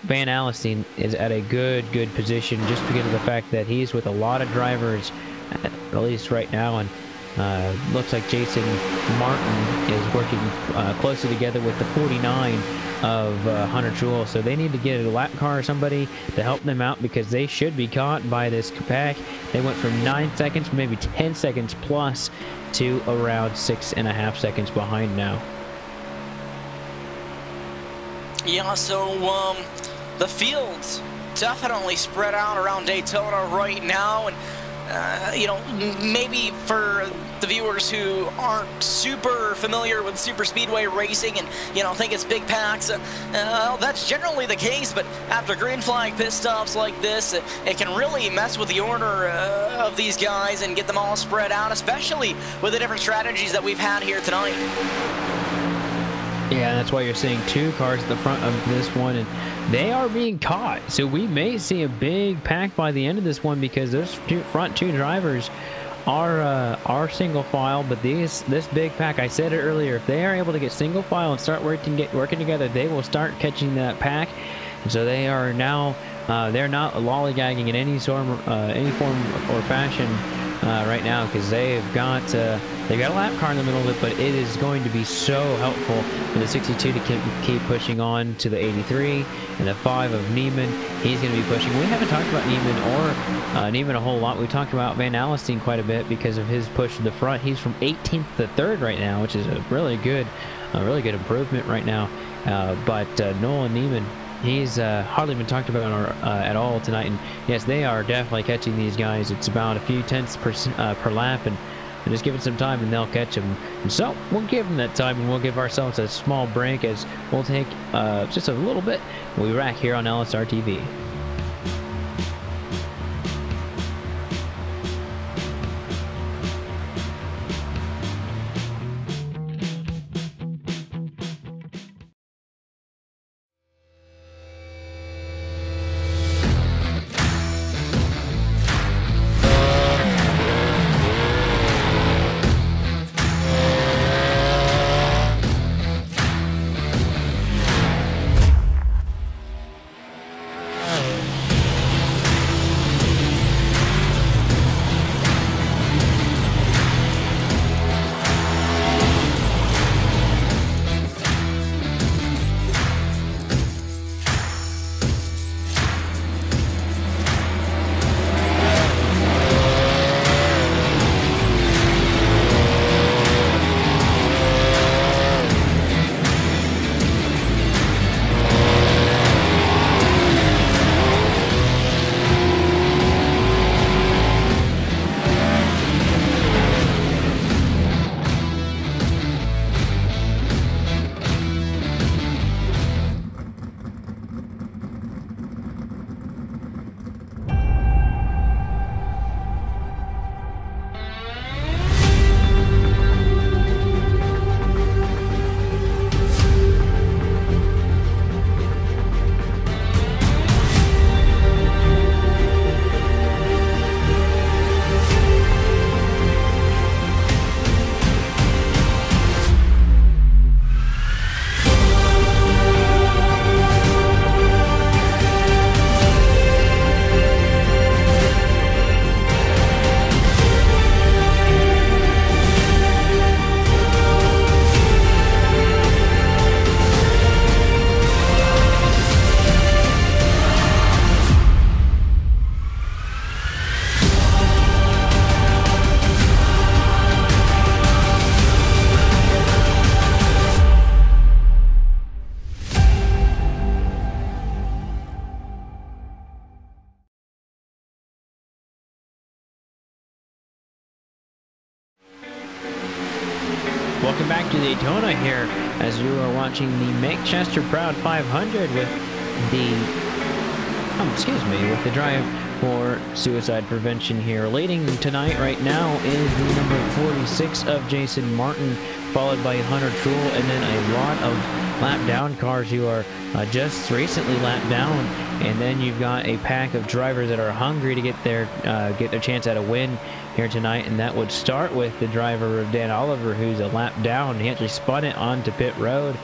Van Alstyne is at a good, good position just because of the fact that he's with a lot of drivers, at least right now, and uh, looks like Jason Martin is working uh, closely together with the 49 of uh, Hunter Jewell. So they need to get a lap car or somebody to help them out because they should be caught by this pack. They went from 9 seconds, maybe 10 seconds plus, to around six and a half seconds behind now. Yeah, so um, the fields definitely spread out around Daytona right now. and uh, you know, maybe for the viewers who aren't super familiar with super speedway racing and, you know, think it's big packs, uh, that's generally the case, but after green flag pit stops like this, it, it can really mess with the order uh, of these guys and get them all spread out, especially with the different strategies that we've had here tonight. Yeah, that's why you're seeing two cars at the front of this one, and they are being caught. So we may see a big pack by the end of this one because those two, front two drivers are uh, are single file, but these this big pack, I said it earlier, if they are able to get single file and start working get working together, they will start catching that pack. So they are now uh, they're not lollygagging in any form uh, any form or fashion uh, right now because they've got uh, they've got a lap car in the middle of it, but it is going to be so helpful for the 62 to keep, keep pushing on to the 83 and the 5 of Neiman. He's going to be pushing. We haven't talked about Neiman or uh, Neiman a whole lot. We talked about Van Alstyne quite a bit because of his push to the front. He's from 18th to 3rd right now, which is a really good, a really good improvement right now. Uh, but uh, Nolan Neiman he's uh, hardly been talked about uh, at all tonight. And yes, they are definitely catching these guys. It's about a few tenths per, uh, per lap, and, and just give it some time, and they'll catch them. And so we'll give them that time, and we'll give ourselves a small break as we'll take uh, just a little bit. We'll be back here on LSR TV. Watching the Make Chester Proud 500 with the, oh, excuse me, with the drive for suicide prevention here. Leading tonight right now is the number 46 of Jason Martin, followed by Hunter Truel, and then a lot of lap down cars who are uh, just recently lapped down and then you've got a pack of drivers that are hungry to get their uh, get their chance at a win here tonight, and that would start with the driver of Dan Oliver, who's a lap down. He actually spun it onto pit road.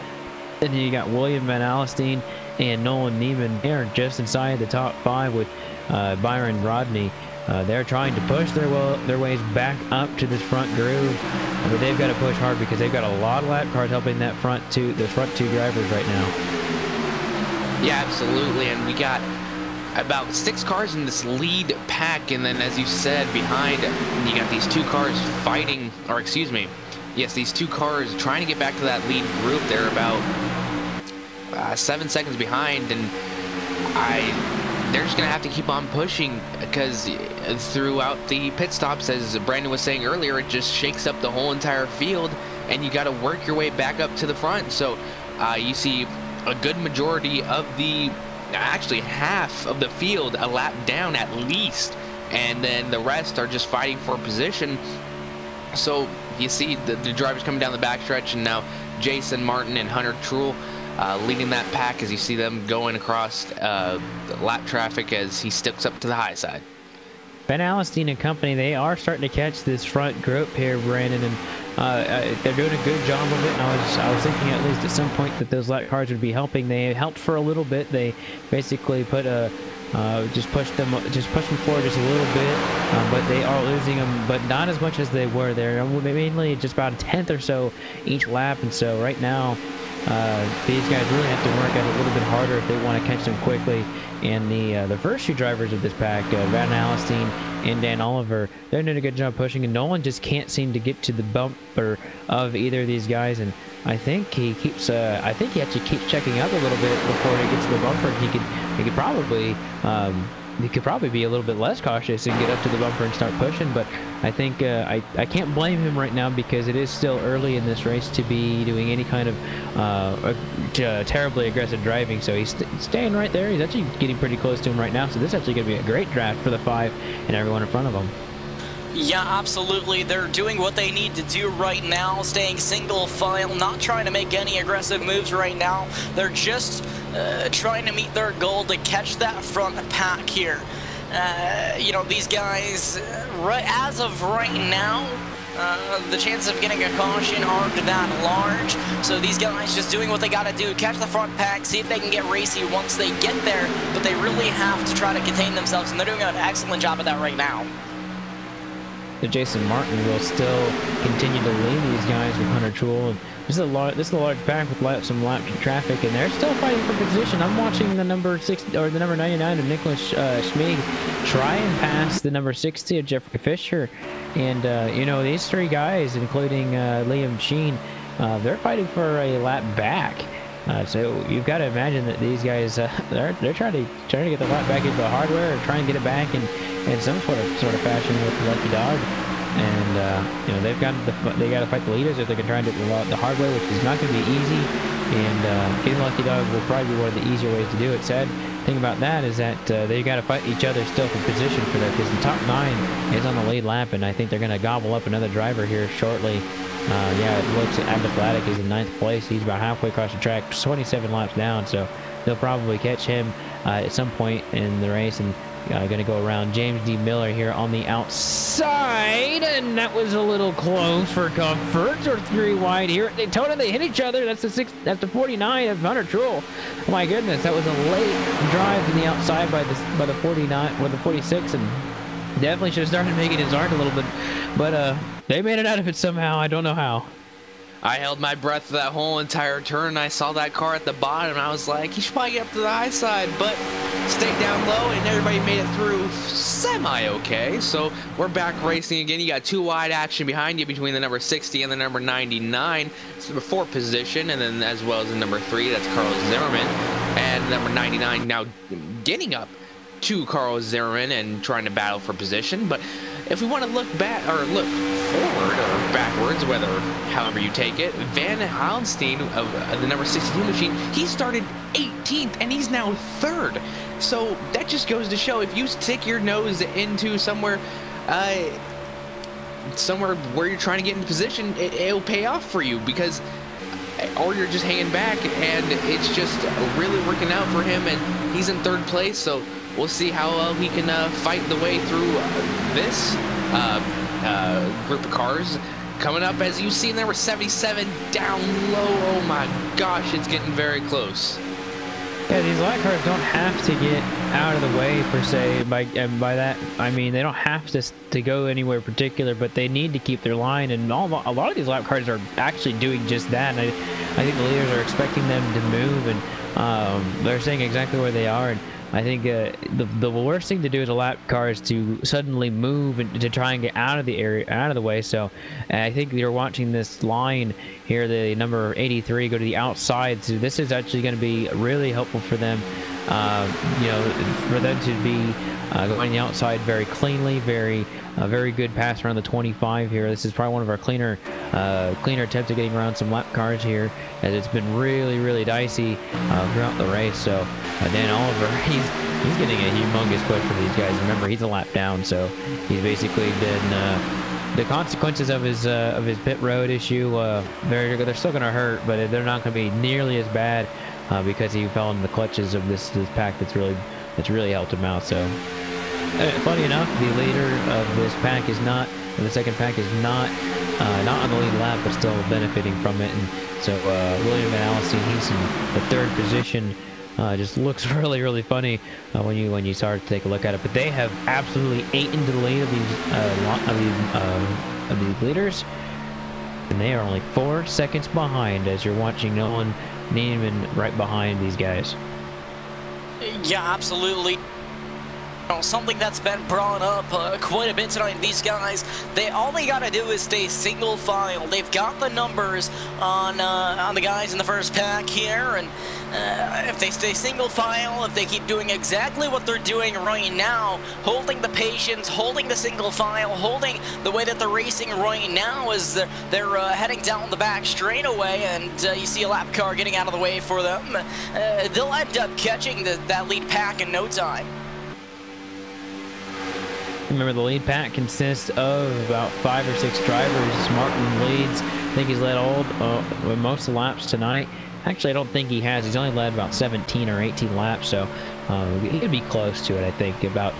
And then you got William Van Alstyne and Nolan Neiman there just inside the top five with uh, Byron Rodney. Uh, they're trying to push their well, their ways back up to this front groove, but they've got to push hard because they've got a lot of lap cars helping that front two, the front two drivers right now. Yeah, absolutely. And we got about six cars in this lead pack. And then, as you said, behind, you got these two cars fighting, or excuse me, yes, these two cars trying to get back to that lead group. They're about uh, seven seconds behind. And I they're just to have to keep on pushing because throughout the pit stops, as Brandon was saying earlier, it just shakes up the whole entire field and you got to work your way back up to the front. So uh, you see a good majority of the, actually half of the field a lap down at least. And then the rest are just fighting for position. So you see the, the drivers coming down the backstretch and now Jason Martin and Hunter Truel uh, leading that pack as you see them going across uh, lap traffic as he sticks up to the high side. Van Alstyne and company, they are starting to catch this front group here, Brandon, and uh, uh, they're doing a good job of it. And I was I was thinking at least at some point that those lap cars would be helping. They helped for a little bit. They basically put a uh, just push them just push them forward just a little bit, uh, but they are losing them, but not as much as they were. They're mainly just about a tenth or so each lap, and so right now uh, these guys really have to work a little bit harder if they want to catch them quickly. And the uh, the first two drivers of this pack, uh, Van Alstyne and Dan Oliver, they're doing a good job pushing, and Nolan just can't seem to get to the bumper of either of these guys. And I think he keeps, uh, I think he actually keeps checking up a little bit before he gets to the bumper. He could, he could probably. Um, he could probably be a little bit less cautious and get up to the bumper and start pushing, but I think uh, I, I can't blame him right now because it is still early in this race to be doing any kind of uh, uh, terribly aggressive driving. So he's st staying right there. He's actually getting pretty close to him right now. So this is actually going to be a great draft for the five and everyone in front of him. Yeah, absolutely. They're doing what they need to do right now, staying single file, not trying to make any aggressive moves right now. They're just uh, trying to meet their goal to catch that front pack here. Uh, you know, these guys, uh, right, as of right now, uh, the chances of getting a caution aren't that large. So these guys just doing what they got to do, catch the front pack, see if they can get racy once they get there, but they really have to try to contain themselves, and they're doing an excellent job of that right now that Jason Martin will still continue to lead these guys with Hunter Tool. And this is a large, this is a large pack with lap, some lap traffic, and they're still fighting for position. I'm watching the number six or the number 99 of Nicholas uh, Schmig try and pass the number 60 of Jeffrey Fisher, and uh, you know these three guys, including uh, Liam Sheen, uh, they're fighting for a lap back. Uh, so you've got to imagine that these guys uh, they're they're trying to trying to get the lap back into the hardware or trying to get it back and in some sort of sort of fashion with the Lucky Dog. And uh, you know they've got the, they got to fight the leaders if they can try and get the, the hard way, which is not going to be easy. And uh, getting Lucky Dog will probably be one of the easier ways to do it. Sad thing about that is that uh, they got to fight each other still for position for that because the top nine is on the lead lap, and I think they're going to gobble up another driver here shortly. Uh, yeah, it looks Abdul is in ninth place. He's about halfway across the track, 27 laps down, so they'll probably catch him uh, at some point in the race and going to go around James D. Miller here on the outside, and that was a little close for comfort. Or three wide here at Daytona. They hit each other. That's the six. That's the 49 of Hunter Truel. Oh my goodness, that was a late drive to the outside by the by the 49 or the 46, and definitely should have started making his arc a little bit. But uh, they made it out of it somehow. I don't know how. I held my breath that whole entire turn. I saw that car at the bottom, I was like, he should probably get up to the high side, but stayed down low, and everybody made it through semi-okay. So we're back racing again. You got two wide action behind you between the number 60 and the number 99. It's the position, and then as well as the number three, that's Carl Zimmerman. And number 99 now getting up to Carl Zimmerman and trying to battle for position, but if we want to look back or look forward or backwards, whether however you take it, Van Allenstein of uh, the number 62 machine, he started 18th and he's now third. So that just goes to show if you stick your nose into somewhere. Uh, somewhere where you're trying to get in position, it, it'll pay off for you because or you're just hanging back and it's just really working out for him and he's in third place so we'll see how well he can uh, fight the way through uh, this uh, uh, group of cars coming up as you see were 77 down low oh my gosh it's getting very close yeah, these light cars don't have to get out of the way per se. By and by that, I mean they don't have to to go anywhere particular, but they need to keep their line. And all, a lot of these lap cars are actually doing just that. And I, I think the leaders are expecting them to move, and um, they're saying exactly where they are. And I think uh, the the worst thing to do as a lap car is to suddenly move and to try and get out of the area, out of the way. So I think you're watching this line here, the number 83, go to the outside. So this is actually going to be really helpful for them. Uh, you know, for them to be uh, going the outside very cleanly, very a very good pass around the 25 here. This is probably one of our cleaner uh, cleaner attempts at getting around some lap cars here, as it's been really, really dicey uh, throughout the race. So uh, Dan Oliver, he's he's getting a humongous push for these guys. Remember, he's a lap down, so he's basically been uh, the consequences of his uh, of his pit road issue. Uh, they're they're still going to hurt, but they're not going to be nearly as bad because he fell in the clutches of this this pack that's really that's really helped him out. So. Uh, funny enough, the leader of this pack is not, and the second pack is not, uh, not on the lead lap, but still benefiting from it. And so uh, William and Allison, he's in the third position. Uh, just looks really, really funny uh, when you when you start to take a look at it. But they have absolutely ate into the lead of these uh, of these of these leaders, and they are only four seconds behind as you're watching Nolan Neiman right behind these guys. Yeah, absolutely something that's been brought up uh, quite a bit tonight. These guys, they all they gotta do is stay single file. They've got the numbers on uh, on the guys in the first pack here, and uh, if they stay single file, if they keep doing exactly what they're doing right now, holding the patience, holding the single file, holding the way that they're racing right now as they're, they're uh, heading down the back straightaway, and uh, you see a lap car getting out of the way for them, uh, they'll end up catching the, that lead pack in no time. Remember, the lead pack consists of about five or six drivers. Martin leads. I think he's led all uh, most laps tonight. Actually, I don't think he has. He's only led about 17 or 18 laps, so uh, he could be close to it. I think about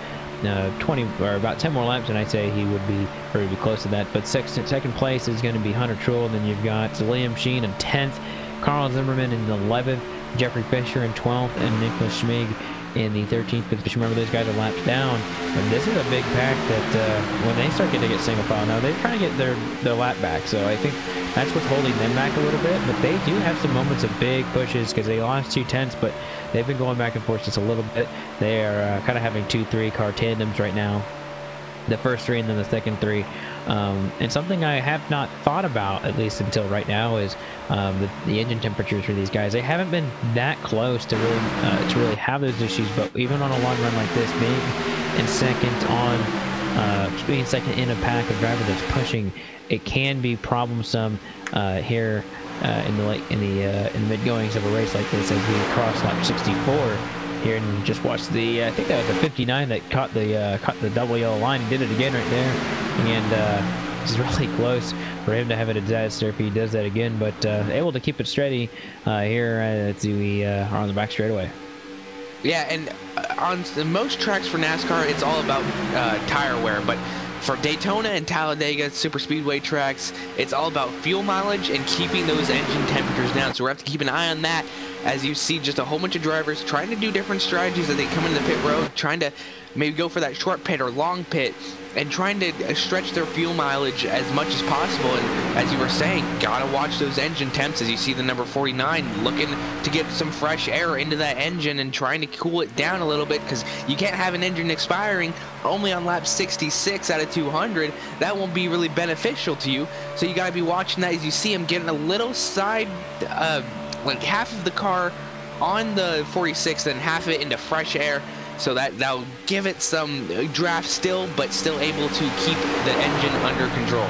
uh, 20 or about 10 more laps, and I'd say he would be or be close to that. But second, second place is going to be Hunter Truel. Then you've got Liam Sheen in 10th, Carl Zimmerman in 11th, Jeffrey Fisher in 12th, and Nicholas Schmig in the 13th position. Remember, those guys are laps down, and this is a big pack that uh, when they start getting to get single file now, they're trying to get their, their lap back. So I think that's what's holding them back a little bit. But they do have some moments of big pushes because they lost two tenths, but they've been going back and forth just a little bit. They are uh, kind of having two, three car tandems right now. The first three and then the second three. Um, and something I have not thought about, at least until right now, is um, the, the, engine temperatures for these guys. They haven't been that close to really uh, to really have those issues, but even on a long run like this, being in second on uh, being second in a pack of driver that's pushing, it can be problemsome uh, here uh, in the late in the uh, in the mid goings of a race like this as we cross lap 64 here and just watch the uh, I think that was the 59 that caught the caught the double yellow line and did it again right there and uh, it's really close for him to have a disaster if he does that again but uh, able to keep it steady uh, here as we uh, are on the back straightaway. Yeah and on most tracks for NASCAR it's all about tire wear but for Daytona and Talladega super speedway tracks, it's all about fuel mileage and keeping those engine temperatures down. So we have to keep an eye on that. As you see just a whole bunch of drivers trying to do different strategies as they come into the pit road, trying to maybe go for that short pit or long pit and trying to uh, stretch their fuel mileage as much as possible. And as you were saying, gotta watch those engine temps as you see the number 49 looking to get some fresh air into that engine and trying to cool it down a little bit because you can't have an engine expiring only on lap 66 out of 200. That won't be really beneficial to you. So you gotta be watching that as you see him getting a little side, uh, like half of the car on the 46 and half of it into fresh air So that that'll give it some draft still, but still able to keep the engine under control.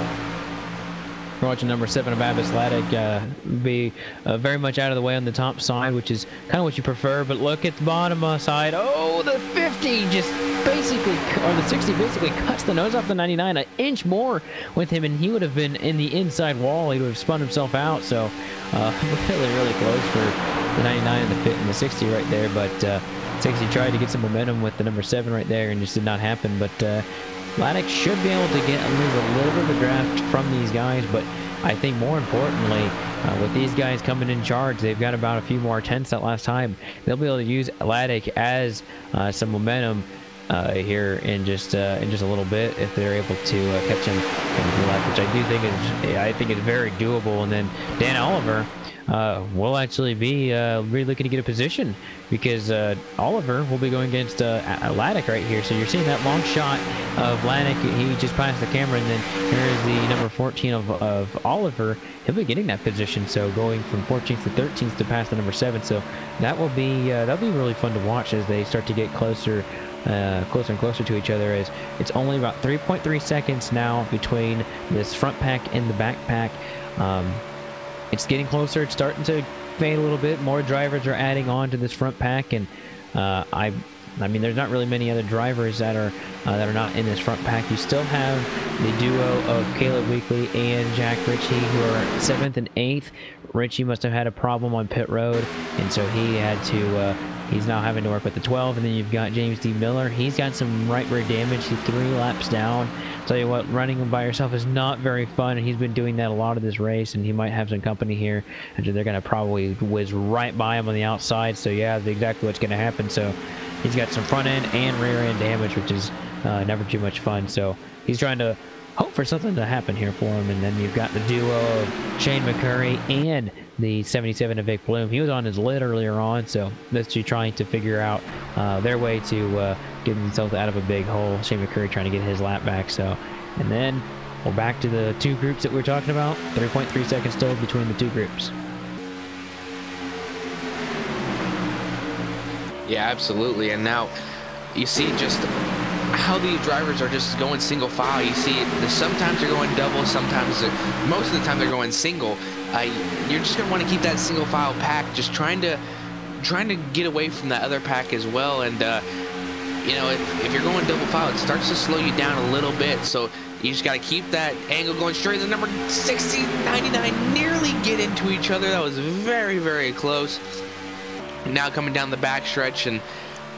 Watching number seven of Abbas Laddock uh, be uh, very much out of the way on the top side, which is kind of what you prefer. But look at the bottom uh, side. Oh, the 50 just basically, or the 60 basically cuts the nose off the 99 an inch more with him, and he would have been in the inside wall. He would have spun himself out. So uh, really, really close for the 99 and the fit and the 60 right there. But 60 tried to get some momentum with the number seven right there, and just did not happen. But uh, Laddock should be able to get least a little bit of a draft from these guys, but I think more importantly, uh, with these guys coming in charge, they've got about a few more tenths that last time. They'll be able to use Laddock as uh, some momentum uh, here in just uh, in just a little bit if they're able to uh, catch him the left, which I do think is I think is very doable. And then Dan Oliver uh, will actually be uh, really looking to get a position because uh, Oliver will be going against uh, right here. So you're seeing that long shot of Laddock. He just passed the camera, and then here's the number 14 of, of Oliver. He'll be getting that position. So going from 14th to 13th to pass the number seven. So that will be uh, that'll be really fun to watch as they start to get closer. Uh, closer and closer to each other as it's only about 3.3 seconds now between this front pack and the back pack. Um, it's getting closer. It's starting to fade a little bit. More drivers are adding on to this front pack, and uh, I, I mean, there's not really many other drivers that are uh, that are not in this front pack. You still have the duo of Caleb Weekly and Jack Ritchie, who are seventh and eighth. Ritchie must have had a problem on pit road, and so he had to. Uh, he's now having to work with the 12, and then you've got James D. Miller. He's got some right rear damage. He's three laps down. Tell you what, running by yourself is not very fun, and he's been doing that a lot of this race, and he might have some company here, and they're going to probably whiz right by him on the outside, so yeah, that's exactly what's going to happen. So he's got some front end and rear end damage, which is uh, never too much fun. So he's trying to hope for something to happen here for him, and then you've got the duo of Shane McCurry and the 77 of Vic Bloom. He was on his lid earlier on, so that's you trying to figure out uh, their way to uh, get themselves out of a big hole. Shane McCurry trying to get his lap back. So, and then we're back to the two groups that we are talking about. 3.3 seconds still between the two groups. Yeah, absolutely. And now you see just how the drivers are just going single file. You see, sometimes they're going double, sometimes most of the time they're going single. Uh, you're just gonna want to keep that single file pack, just trying to trying to get away from that other pack as well. And uh, you know, if, if, you're going double file, it starts to slow you down a little bit. So you just got to keep that angle going straight. The number 60, 99 nearly get into each other. That was very, very close. Now coming down the back stretch and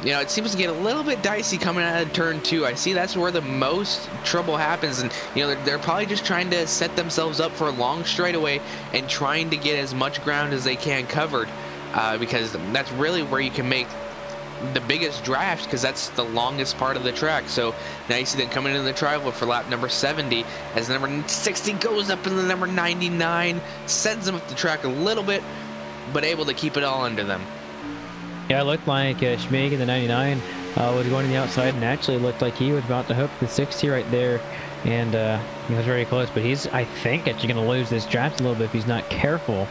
you know, it seems to get a little bit dicey coming out of turn two. I see that's where the most trouble happens. And, you know, they're, they're, probably just trying to set themselves up for a long straightaway and trying to get as much ground as they can covered uh, because that's really where you can make the biggest draft because that's the longest part of the track. So now you see them coming into the tri-oval for lap number 70 as number 60 goes up in the number 99, sends them up the track a little bit, but able to keep it all under them. Yeah, it looked like uh, Schmig in the 99 uh, was going to the outside and actually looked like he was about to hook the 60 right there. And uh, he was very close, but he's, I think, actually going to lose this draft a little bit if he's not careful.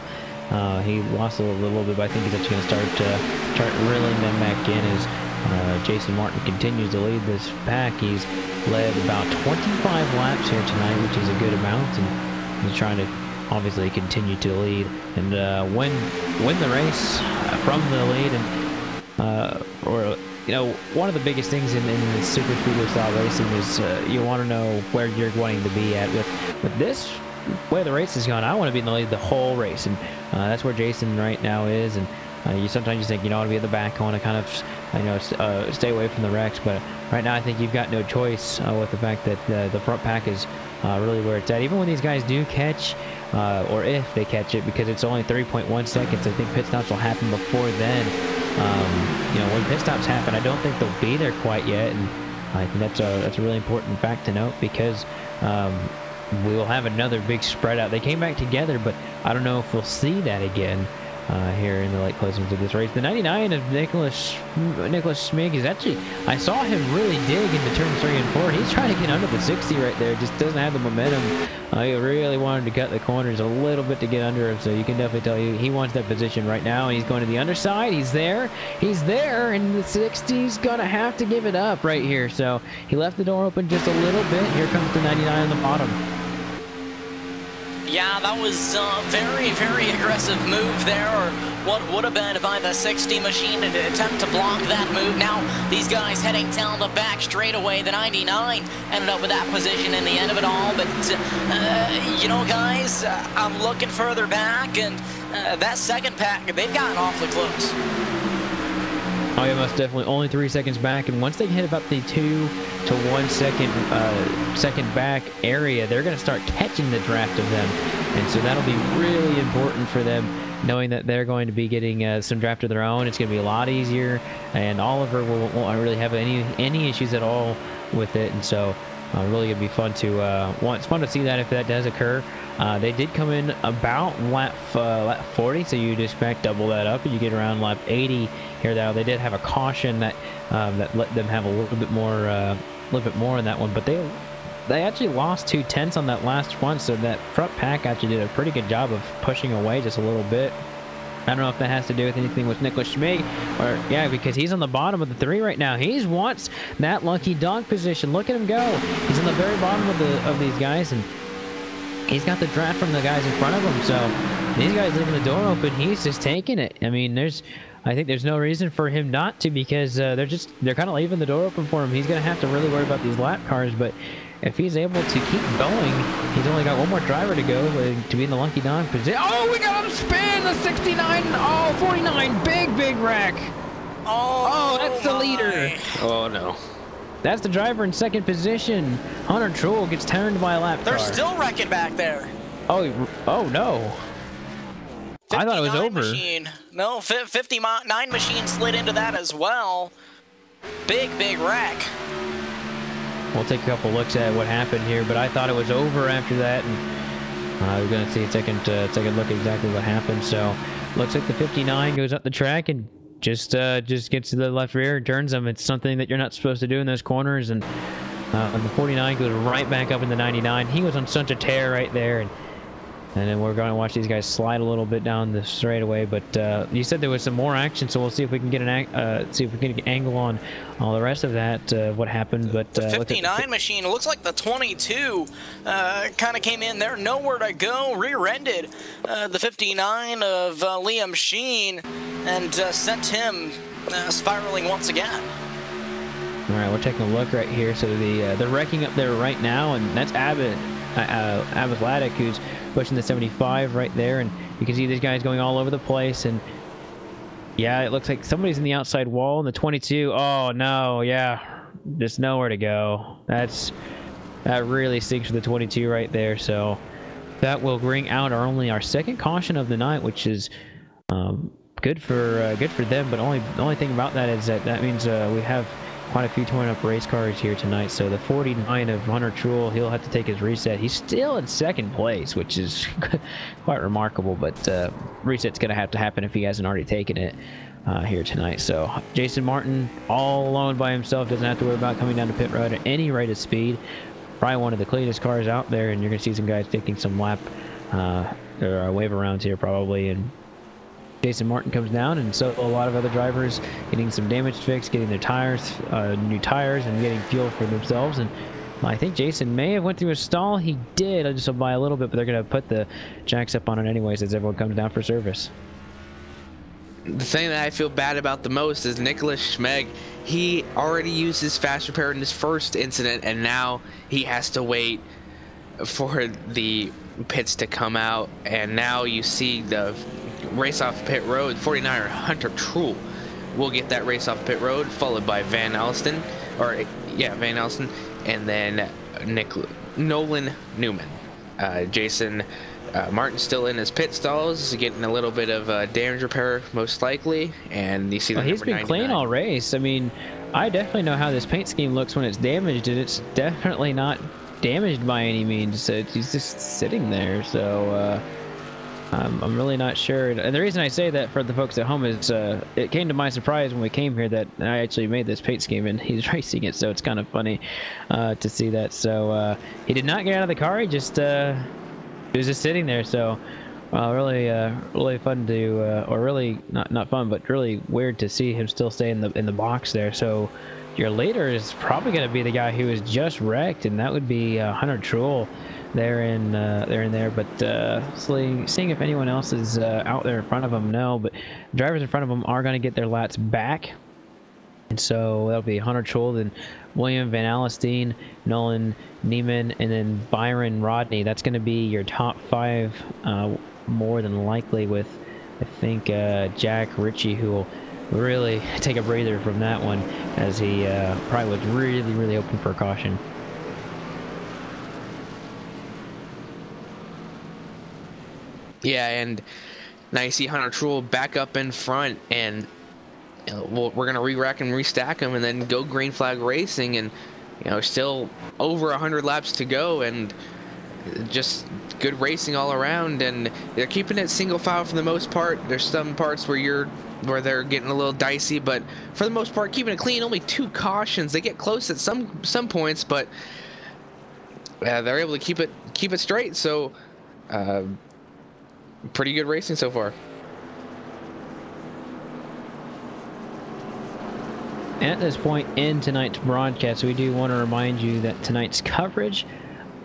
Uh, he lost a little, bit, but I think he's actually going to start uh, start reeling them back in as uh, Jason Martin continues to lead this pack. He's led about 25 laps here tonight, which is a good amount, and he's trying to obviously continue to lead and uh, win win the race from the lead and uh, or you know one of the biggest things in, in super speedway style racing is uh, you want to know where you're going to be at with with this way the race is going I want to be in the lead the whole race and uh, that's where Jason right now is and uh, you sometimes you think you know I want to be at the back I want to kind of you know uh, stay away from the wrecks but right now I think you've got no choice uh, with the fact that the, the front pack is really where it's at. Even when these guys do catch or if they catch it because it's only 3.1 seconds I think pit stops will happen before then. Um, you know, when pit stops happen, I don't think they'll be there quite yet, and I think that's a that's a really important fact to note because um, we will have another big spread out. They came back together, but I don't know if we'll see that again. uh, here in the late closings of this race. The 99 of Nicholas Nicholas Schmig is actually, I saw him really dig into turn three and four. He's trying to get under the 60 right there. Just doesn't have the momentum. Uh, he really wanted to cut the corners a little bit to get under him. So you can definitely tell you he wants that position right now. He's going to the underside. He's there. He's there. And the 60's going to have to give it up right here. So he left the door open just a little bit. Here comes the 99 on the bottom. Yeah, that was a very, very aggressive move there, or what would have been by the 60 machine to attempt to block that move. Now, these guys heading down the back straightaway. The 99 ended up with that position in the end of it all, but, uh, you know, guys, uh, I'm looking further back, and uh, that second pack, they've gotten awfully close. Oh most definitely. Only three seconds back, and once they hit about the two to one second uh, second back area, they're going to start catching the draft of them, and so that'll be really important for them, knowing that they're going to be getting uh, some draft of their own. It's going to be a lot easier, and Oliver will, won't really have any any issues at all with it, and so uh, really gonna be fun to uh, well, it's fun to see that if that does occur. Uh, they did come in about lap, uh, lap 40, so you'd expect double that up, and you get around lap 80 here. Though they did have a caution that um, that let them have a little bit more, uh, a little bit more in that one, but they they actually lost two tenths on that last one, so that front pack actually did a pretty good job of pushing away just a little bit. I don't know if that has to do with anything with Nicholas Schmig, or yeah, because he's on the bottom of the three right now. He's wants that lucky dog position. Look at him go. He's on the very bottom of the of these guys, and he's got the draft from the guys in front of him. So these guys leaving the door open, he's just taking it. I mean, there's, I think there's no reason for him not to because uh, they're just they're kind of leaving the door open for him. He's gonna have to really worry about these lap cars, but if he's able to keep going, he's only got one more driver to go to be in the lucky dog position. Oh, we got him spin the 69, oh, 49, big, big wreck. Oh, Oh, that's the my. leader. Oh no. That's the driver in second position. Hunter Troll gets turned by a lap They're car. still wrecking back there. Oh, oh no. I thought it was over. Machine. No, fi- 59 machine slid into that as well. Big, big wreck. We'll take a couple looks at what happened here, but I thought it was over after that, and uh, we're going to see a second, uh, second look at exactly what happened. So, looks like the 59 goes up the track and just, uh, just gets to the left rear and turns them. It's something that you're not supposed to do in those corners, and, uh, the 49 goes right back up in the 99. He was on such a tear right there, and and then we're going to watch these guys slide a little bit down the straightaway. But uh, you said there was some more action, so we'll see if we can get an uh, see if we can get an angle on all the rest of that, uh, what happened. But The uh, look at- 59 machine, it looks like the 22 uh, kind of came in there, nowhere to go, rear-ended uh, the 59 of uh, Liam Sheen and uh, sent him uh, spiraling once again. All right, we're taking a look right here. So the uh, they're wrecking up there right now, and that's Abbott, uh, uh, Laddock, who's pushing the 75 right there, and you can see these guys going all over the place. And yeah, it looks like somebody's in the outside wall in the 22. Oh no, yeah, there's nowhere to go. That's that really stinks for the 22 right there. So that will bring out our only our second caution of the night, which is um, good for uh, good for them. But only the only thing about that is that that means uh, we have quite a few torn up race cars here tonight. So the 49 of Hunter Truex, he'll have to take his reset. He's still in second place, which is quite remarkable. But uh, reset's going to have to happen if he hasn't already taken it. Uh, here tonight. So Jason Martin, all alone by himself, doesn't have to worry about coming down to pit road at any rate of speed. Probably one of the cleanest cars out there, and you're gonna see some guys taking some lap uh, or uh, wave arounds here probably. And Jason Martin comes down, and so a lot of other drivers getting some damage fixed, getting their tires, uh, new tires, and getting fuel for themselves. And I think Jason may have went through a stall. He did, just by a little bit, but they're gonna put the jacks up on it anyways as everyone comes down for service. The thing that I feel bad about the most is Nicholas Schmeg. He already used his fast repair in his first incident, and now he has to wait for the pits to come out. And now you see the race off pit road. 49er Hunter Truex will get that race off pit road, followed by Van Alstyne, or yeah, Van Alstyne, and then Nick Nolan Newman. Uh, Jason uh, Martin's still in his pit stalls, getting a little bit of uh, damage repair, most likely. And you see the Well, he's been clean all race. I mean, I definitely know how this paint scheme looks when it's damaged, and it's definitely not damaged by any means. So he's just sitting there. So uh, Um, I'm really not sure. And the reason I say that for the folks at home is uh, it came to my surprise when we came here that I actually made this paint scheme and he's racing it, so it's kind of funny uh, to see that. So uh, he did not get out of the car. He just uh, he was just sitting there. So uh, really, uh, really fun to, or really not not fun, but really weird to see him still stay in the in the box there. So your leader is probably going to be the guy who was just wrecked, and that would be Hunter Truex they're in uh, they're in there but uh, seeing, seeing if anyone else is uh, out there in front of them no but drivers in front of them are going to get their laps back and so that'll be Hunter Truex and William Van Alstyne, Nolan Niemann, and then Byron Rodney. That's going to be your top five, uh, more than likely, with I think uh, Jack Ritchie, who will really take a breather from that one, as he uh, probably was really, really hoping for caution. Yeah, and now you see Hunter Truex back up in front, and you know, we're gonna re-rack and restack him, and then go green flag racing, and you know, still over 100 laps to go, and just good racing all around, and they're keeping it single file for the most part. There's some parts where you're where they're getting a little dicey, but for the most part, keeping it clean. Only two cautions. They get close at some some points, but uh, they're able to keep it keep it straight. So. Uh, pretty good racing so far. At this point in tonight's broadcast, we do want to remind you that tonight's coverage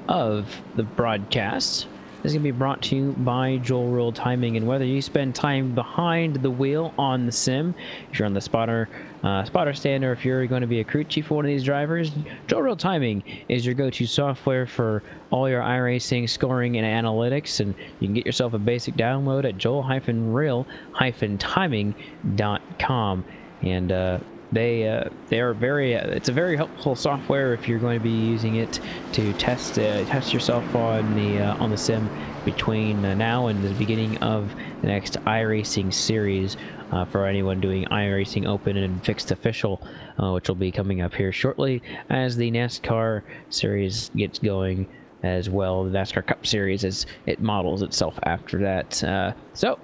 of the broadcast is going to be brought to you by Joel Real Timing. And whether you spend time behind the wheel on the sim, if you're on the spotter uh, spotter stand, or if you're going to be a crew chief for one of these drivers, Joel Real Timing is your go-to software for all your iRacing scoring and analytics. And you can get yourself a basic download at joel-real-timing.com. And uh, they uh, they are very uh, it's a very helpful software if you're going to be using it to test uh, test yourself on the uh, on the sim between uh, now and the beginning of the next iRacing series uh, for anyone doing iRacing Open and Fixed Official, which will be coming up here shortly as the NASCAR series gets going as well. The NASCAR Cup Series as it models itself after that. so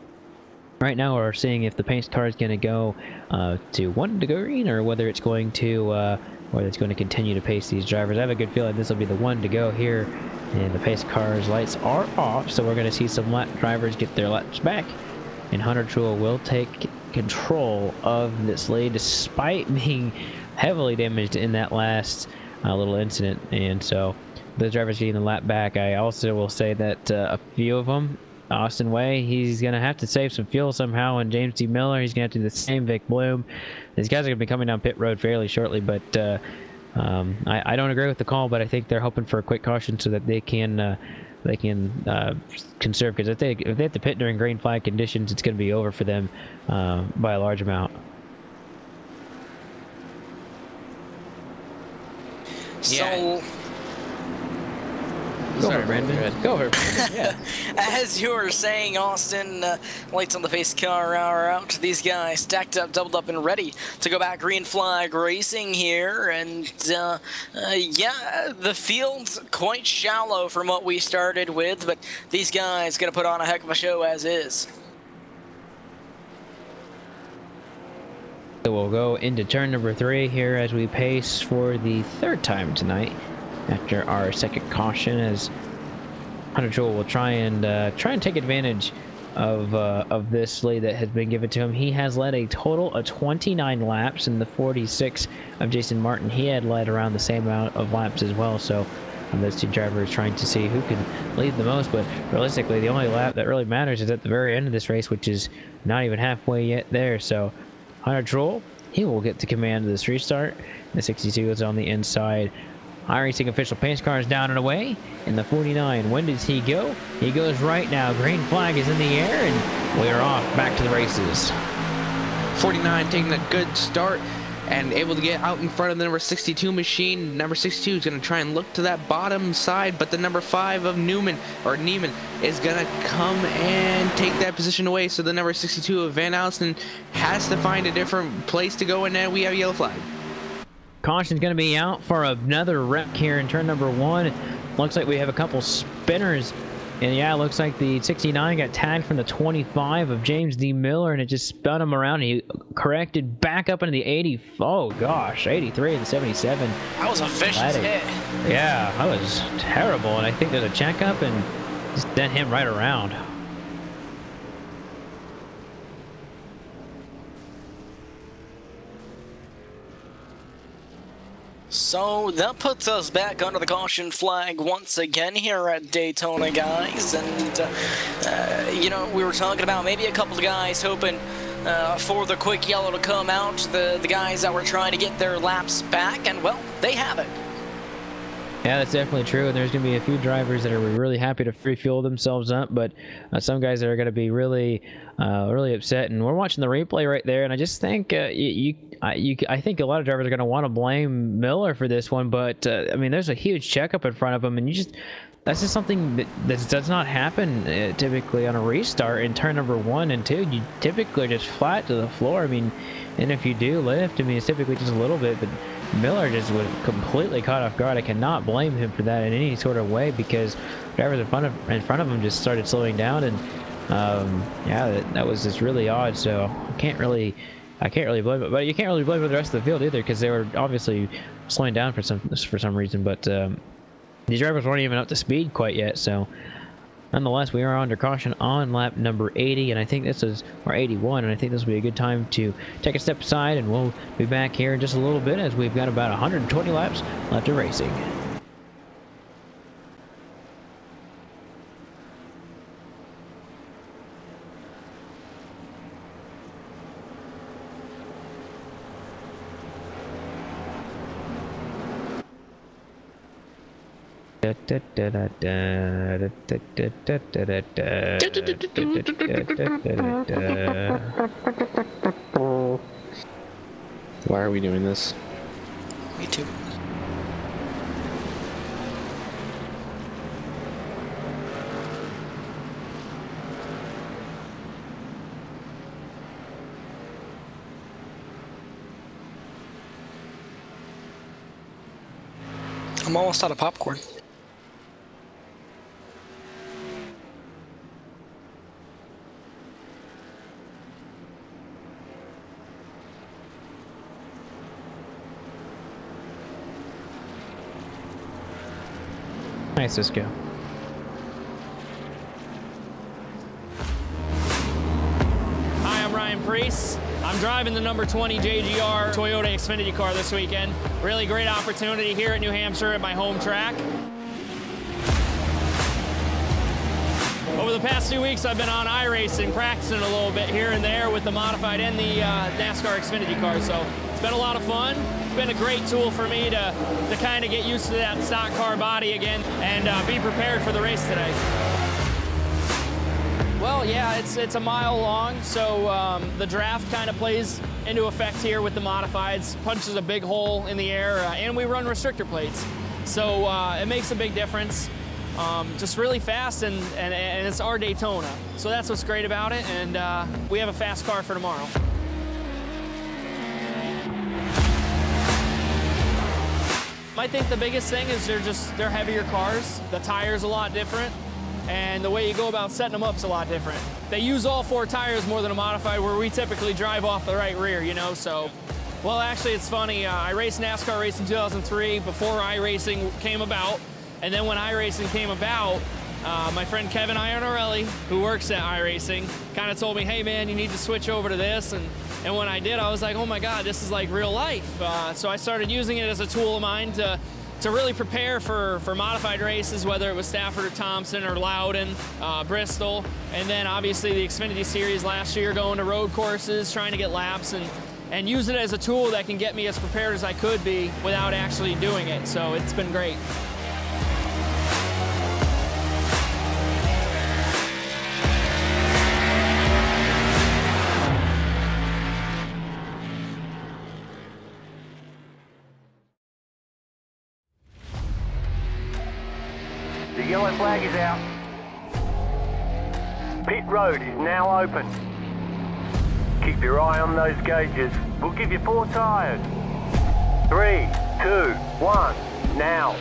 Right now we're seeing if the pace car is going to go uh, to one to go green or whether it's going to uh, whether it's going to continue to pace these drivers. I have a good feeling this will be the one to go here. And the pace car's lights are off, so we're going to see some lap drivers get their laps back. And Hunter Truex will take control of this lead despite being heavily damaged in that last uh, little incident. And so the drivers getting the lap back. I also will say that uh, a few of them Austin Way, he's going to have to save some fuel somehow, and James D. Miller, he's going to have to do the same. Vic Bloom. These guys are going to be coming down pit road fairly shortly, but uh, um, I, I, don't agree with the call, but I think they're hoping for a quick caution so that they can uh, they can uh, conserve, because if they, if they have to pit during green flag conditions, it's going to be over for them uh, by a large amount. So... Yeah Go Sorry, Brandon. Go over. Yeah. As you were saying, Austin, uh, lights on the pace car are out. These guys stacked up, doubled up, and ready to go back green flag racing here. And uh, uh, yeah, the field's quite shallow from what we started with, but these guys gonna put on a heck of a show as is. So we'll go into turn number three here as we pace for the third time tonight after our second caution as Hunter Truex will try and uh, try and take advantage of uh, of this lead that has been given to him. He has led a total of 29 laps in the 46 of Jason Martin. He had led around the same amount of laps as well. So um, those two drivers trying to see who can lead the most. But realistically, the only lap that really matters is at the very end of this race, which is not even halfway yet there. So Hunter Truex, he will get the command of this restart. The 62 is on the inside iRacing official pace car is down and away. In the 49, when does he go? He goes right now. Green flag is in the air, and we're off back to the races. 49 taking a good start and able to get out in front of the number 62 machine. Number 62 is going to try and look to that bottom side, but the number 5 of Newman or Neiman is going to come and take that position away. So the number 62 of Van Alstyne has to find a different place to go, and now we have yellow flag. Caution's going to be out for another wreck here in turn number one. Looks like we have a couple spinners And yeah, it looks like the 69 got tagged from the 25 of James D. Miller, and it just spun him around. And he corrected back up into the 80. Oh gosh, 83 and the 77. That was a vicious hit. Yeah, that was terrible. And I think there's a checkup and just sent him right around. So that puts us back under the caution flag once again here at Daytona, guys. And, uh, uh, you know, we were talking about maybe a couple of guys hoping uh, for the quick yellow to come out, the, the guys that were trying to get their laps back, and, well, they have it. Yeah, that's definitely true. And there's going to be a few drivers that are really happy to refuel themselves up, but uh, some guys that are going to be really, uh, really upset. And we're watching the replay right there, and I just think uh, you, you, I, you, I think a lot of drivers are going to want to blame Miller for this one. But uh, I mean, there's a huge checkup in front of him, and you just that's just something that, that does not happen uh, typically on a restart in turn number one and two. You typically just flat to the floor. I mean, and if you do lift, I mean, it's typically just a little bit, but Miller just was completely caught off guard. I cannot blame him for that in any sort of way because drivers in front of in front of him just started slowing down, and um, yeah, that, that, was just really odd. So I can't really, I can't really blame it, but you can't really blame the rest of the field either because they were obviously slowing down for some for some reason. But um, these drivers weren't even up to speed quite yet, so Nonetheless, we are under caution on lap number 80, and I think this is, or 81, and I think this will be a good time to take a step aside, and we'll be back here in just a little bit as we've got about 120 laps left of racing. Why are we doing this? Me too. I'm almost out of popcorn. Nice, Cisco. Hi, I'm Ryan Preece. I'm driving the number 20 JGR Toyota Xfinity car this weekend. Really great opportunity here at New Hampshire at my home track. Over the past few weeks, I've been on iRacing, practicing a little bit here and there with the modified and the uh, NASCAR Xfinity car, so been a lot of fun been a great tool for me to, to kind of get used to that stock car body again and uh, be prepared for the race today. Well, yeah, it's it's a mile long, so um, the draft kind of plays into effect here with the modifieds. Punches a big hole in the air, uh, and we run restrictor plates, so uh, it makes a big difference. Um, just really fast, and, and, and, it's our Daytona, so that's what's great about it. And uh, we have a fast car for tomorrow. I think the biggest thing is they're just, they're heavier cars. The tire's a lot different. And the way you go about setting them up is a lot different. They use all four tires more than a modified where we typically drive off the right rear, you know, so. Well, actually, it's funny. Uh, I raced NASCAR race in 2003 before iRacing came about. And then when iRacing came about, uh, my friend Kevin Iannarelli, who works at iRacing, kind of told me, hey man, you need to switch over to this. And, and when I did, I was like, oh my God, this is like real life. Uh, so I started using it as a tool of mine to, to really prepare for, for modified races, whether it was Stafford or Thompson or Loudon, uh, Bristol. And then obviously the Xfinity Series last year, going to road courses, trying to get laps and, and use it as a tool that can get me as prepared as I could be without actually doing it. So it's been great. Flag is out. Pit road is now open. Keep your eye on those gauges. We'll give you four tyres. Three, two, one, now.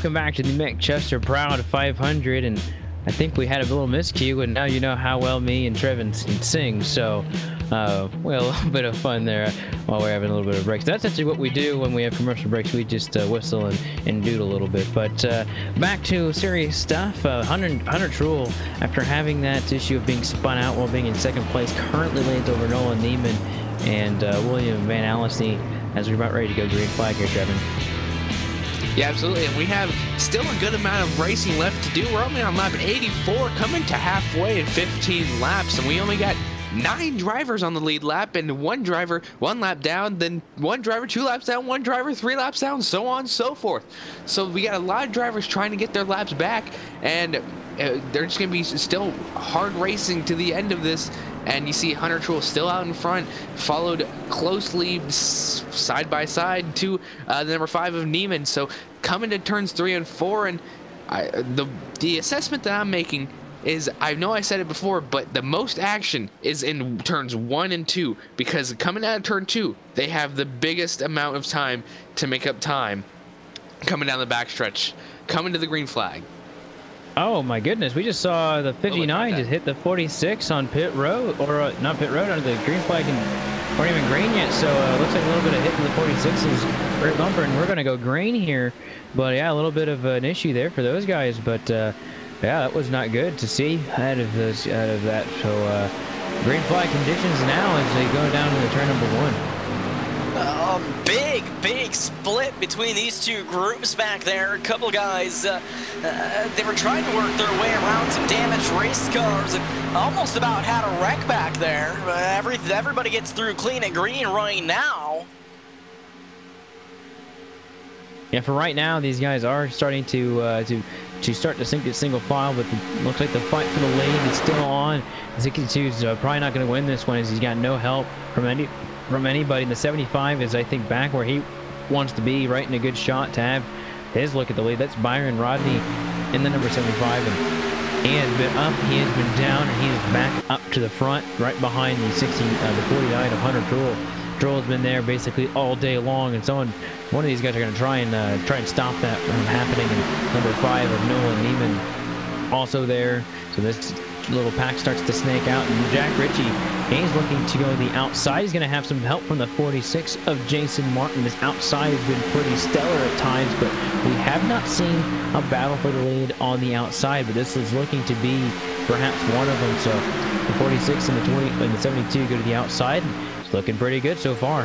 Welcome back to the Make Chester Proud 500, and I think we had a little miscue, and now you know how well me and Trevin sing. So, uh, well, a little bit of fun there while we're having a little bit of breaks. That's actually what we do when we have commercial breaks. We just uh, whistle and, and doodle a little bit. But uh, back to serious stuff. Uh, Hunter, Hunter Truex, after having that issue of being spun out while being in second place, currently leads over Nolan Neiman and uh, William Van Alstyne as we're about ready to go green flag here, Trevin. Yeah, absolutely. And we have still a good amount of racing left to do. We're only on lap 84, coming to halfway in 15 laps, and we only got nine drivers on the lead lap and one driver one lap down then one driver two laps down one driver three laps down so on and so forth so we got a lot of drivers trying to get their laps back and uh, they're just going to be still hard racing to the end of this and you see Hunter Truex still out in front, followed closely side by side to uh, the number five of Niemann. So coming to turns three and four, and I, the the assessment that I'm making is I know I said it before, but the most action is in turns one and two because coming out of turn two, they have the biggest amount of time to make up time coming down the backstretch, coming to the green flag. Oh my goodness, we just saw the 59 just hit the 46 on pit road, or uh, not pit road, under the green flag and weren't even green yet, so uh, looks like a little bit of hit to the 46s, great bumper, and we're going to go green here, but yeah, a little bit of an issue there for those guys, but uh, yeah, that was not good to see out of those, out of that, so uh, green flag conditions now as they go down to the turn number one. A big, big split between these two groups back there. A couple guys, uh, uh, they were trying to work their way around some damaged race cars and almost about had a wreck back there. Uh, every, everybody gets through clean and green right now. Yeah, for right now, these guys are starting to uh, to to start to sink this single file, but looks like the fight for the lead is still on. Ziki is uh, probably not going to win this one as he's got no help from any from anybody. In the 75 is, I think, back where he wants to be, right in a good shot to have his look at the lead. That's Byron Rodney in the number 75. And he has been up, he has been down, and he is back up to the front, right behind the 60, uh, the 49 of Hunter. Truex has been there basically all day long, and someone, one of these guys are going to try and uh, try and stop that from happening. And number five of Nolan Niemann also there. So this little pack starts to snake out. And Jack Ritchie, he's looking to go the outside. He's going to have some help from the 46 of Jason Martin. This outside has been pretty stellar at times, but we have not seen a battle for the lead on the outside. But this is looking to be perhaps one of them. So the 46 and the 20 and the 72 go to the outside. It's looking pretty good so far.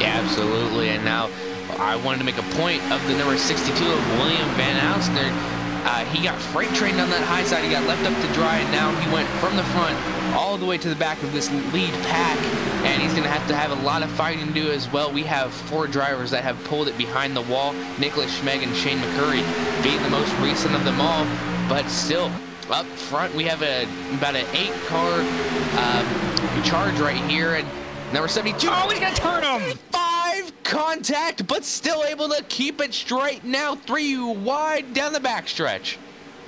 Yeah, absolutely. And now I wanted to make a point of the number 62 of William Van Alstyne uh, he got freight trained on that high side. He got left up to dry, and now he went from the front all the way to the back of this lead pack, and he's going to have to have a lot of fighting to do as well. We have four drivers that have pulled it behind the wall. Nicholas Schmeg and Shane McCurry being the most recent of them all, but still, up front, we have a about an eight-car um, charge right here, and number 72. Oh, he's going to turn him! Five contact, but still able to keep it straight now. Three wide down the backstretch.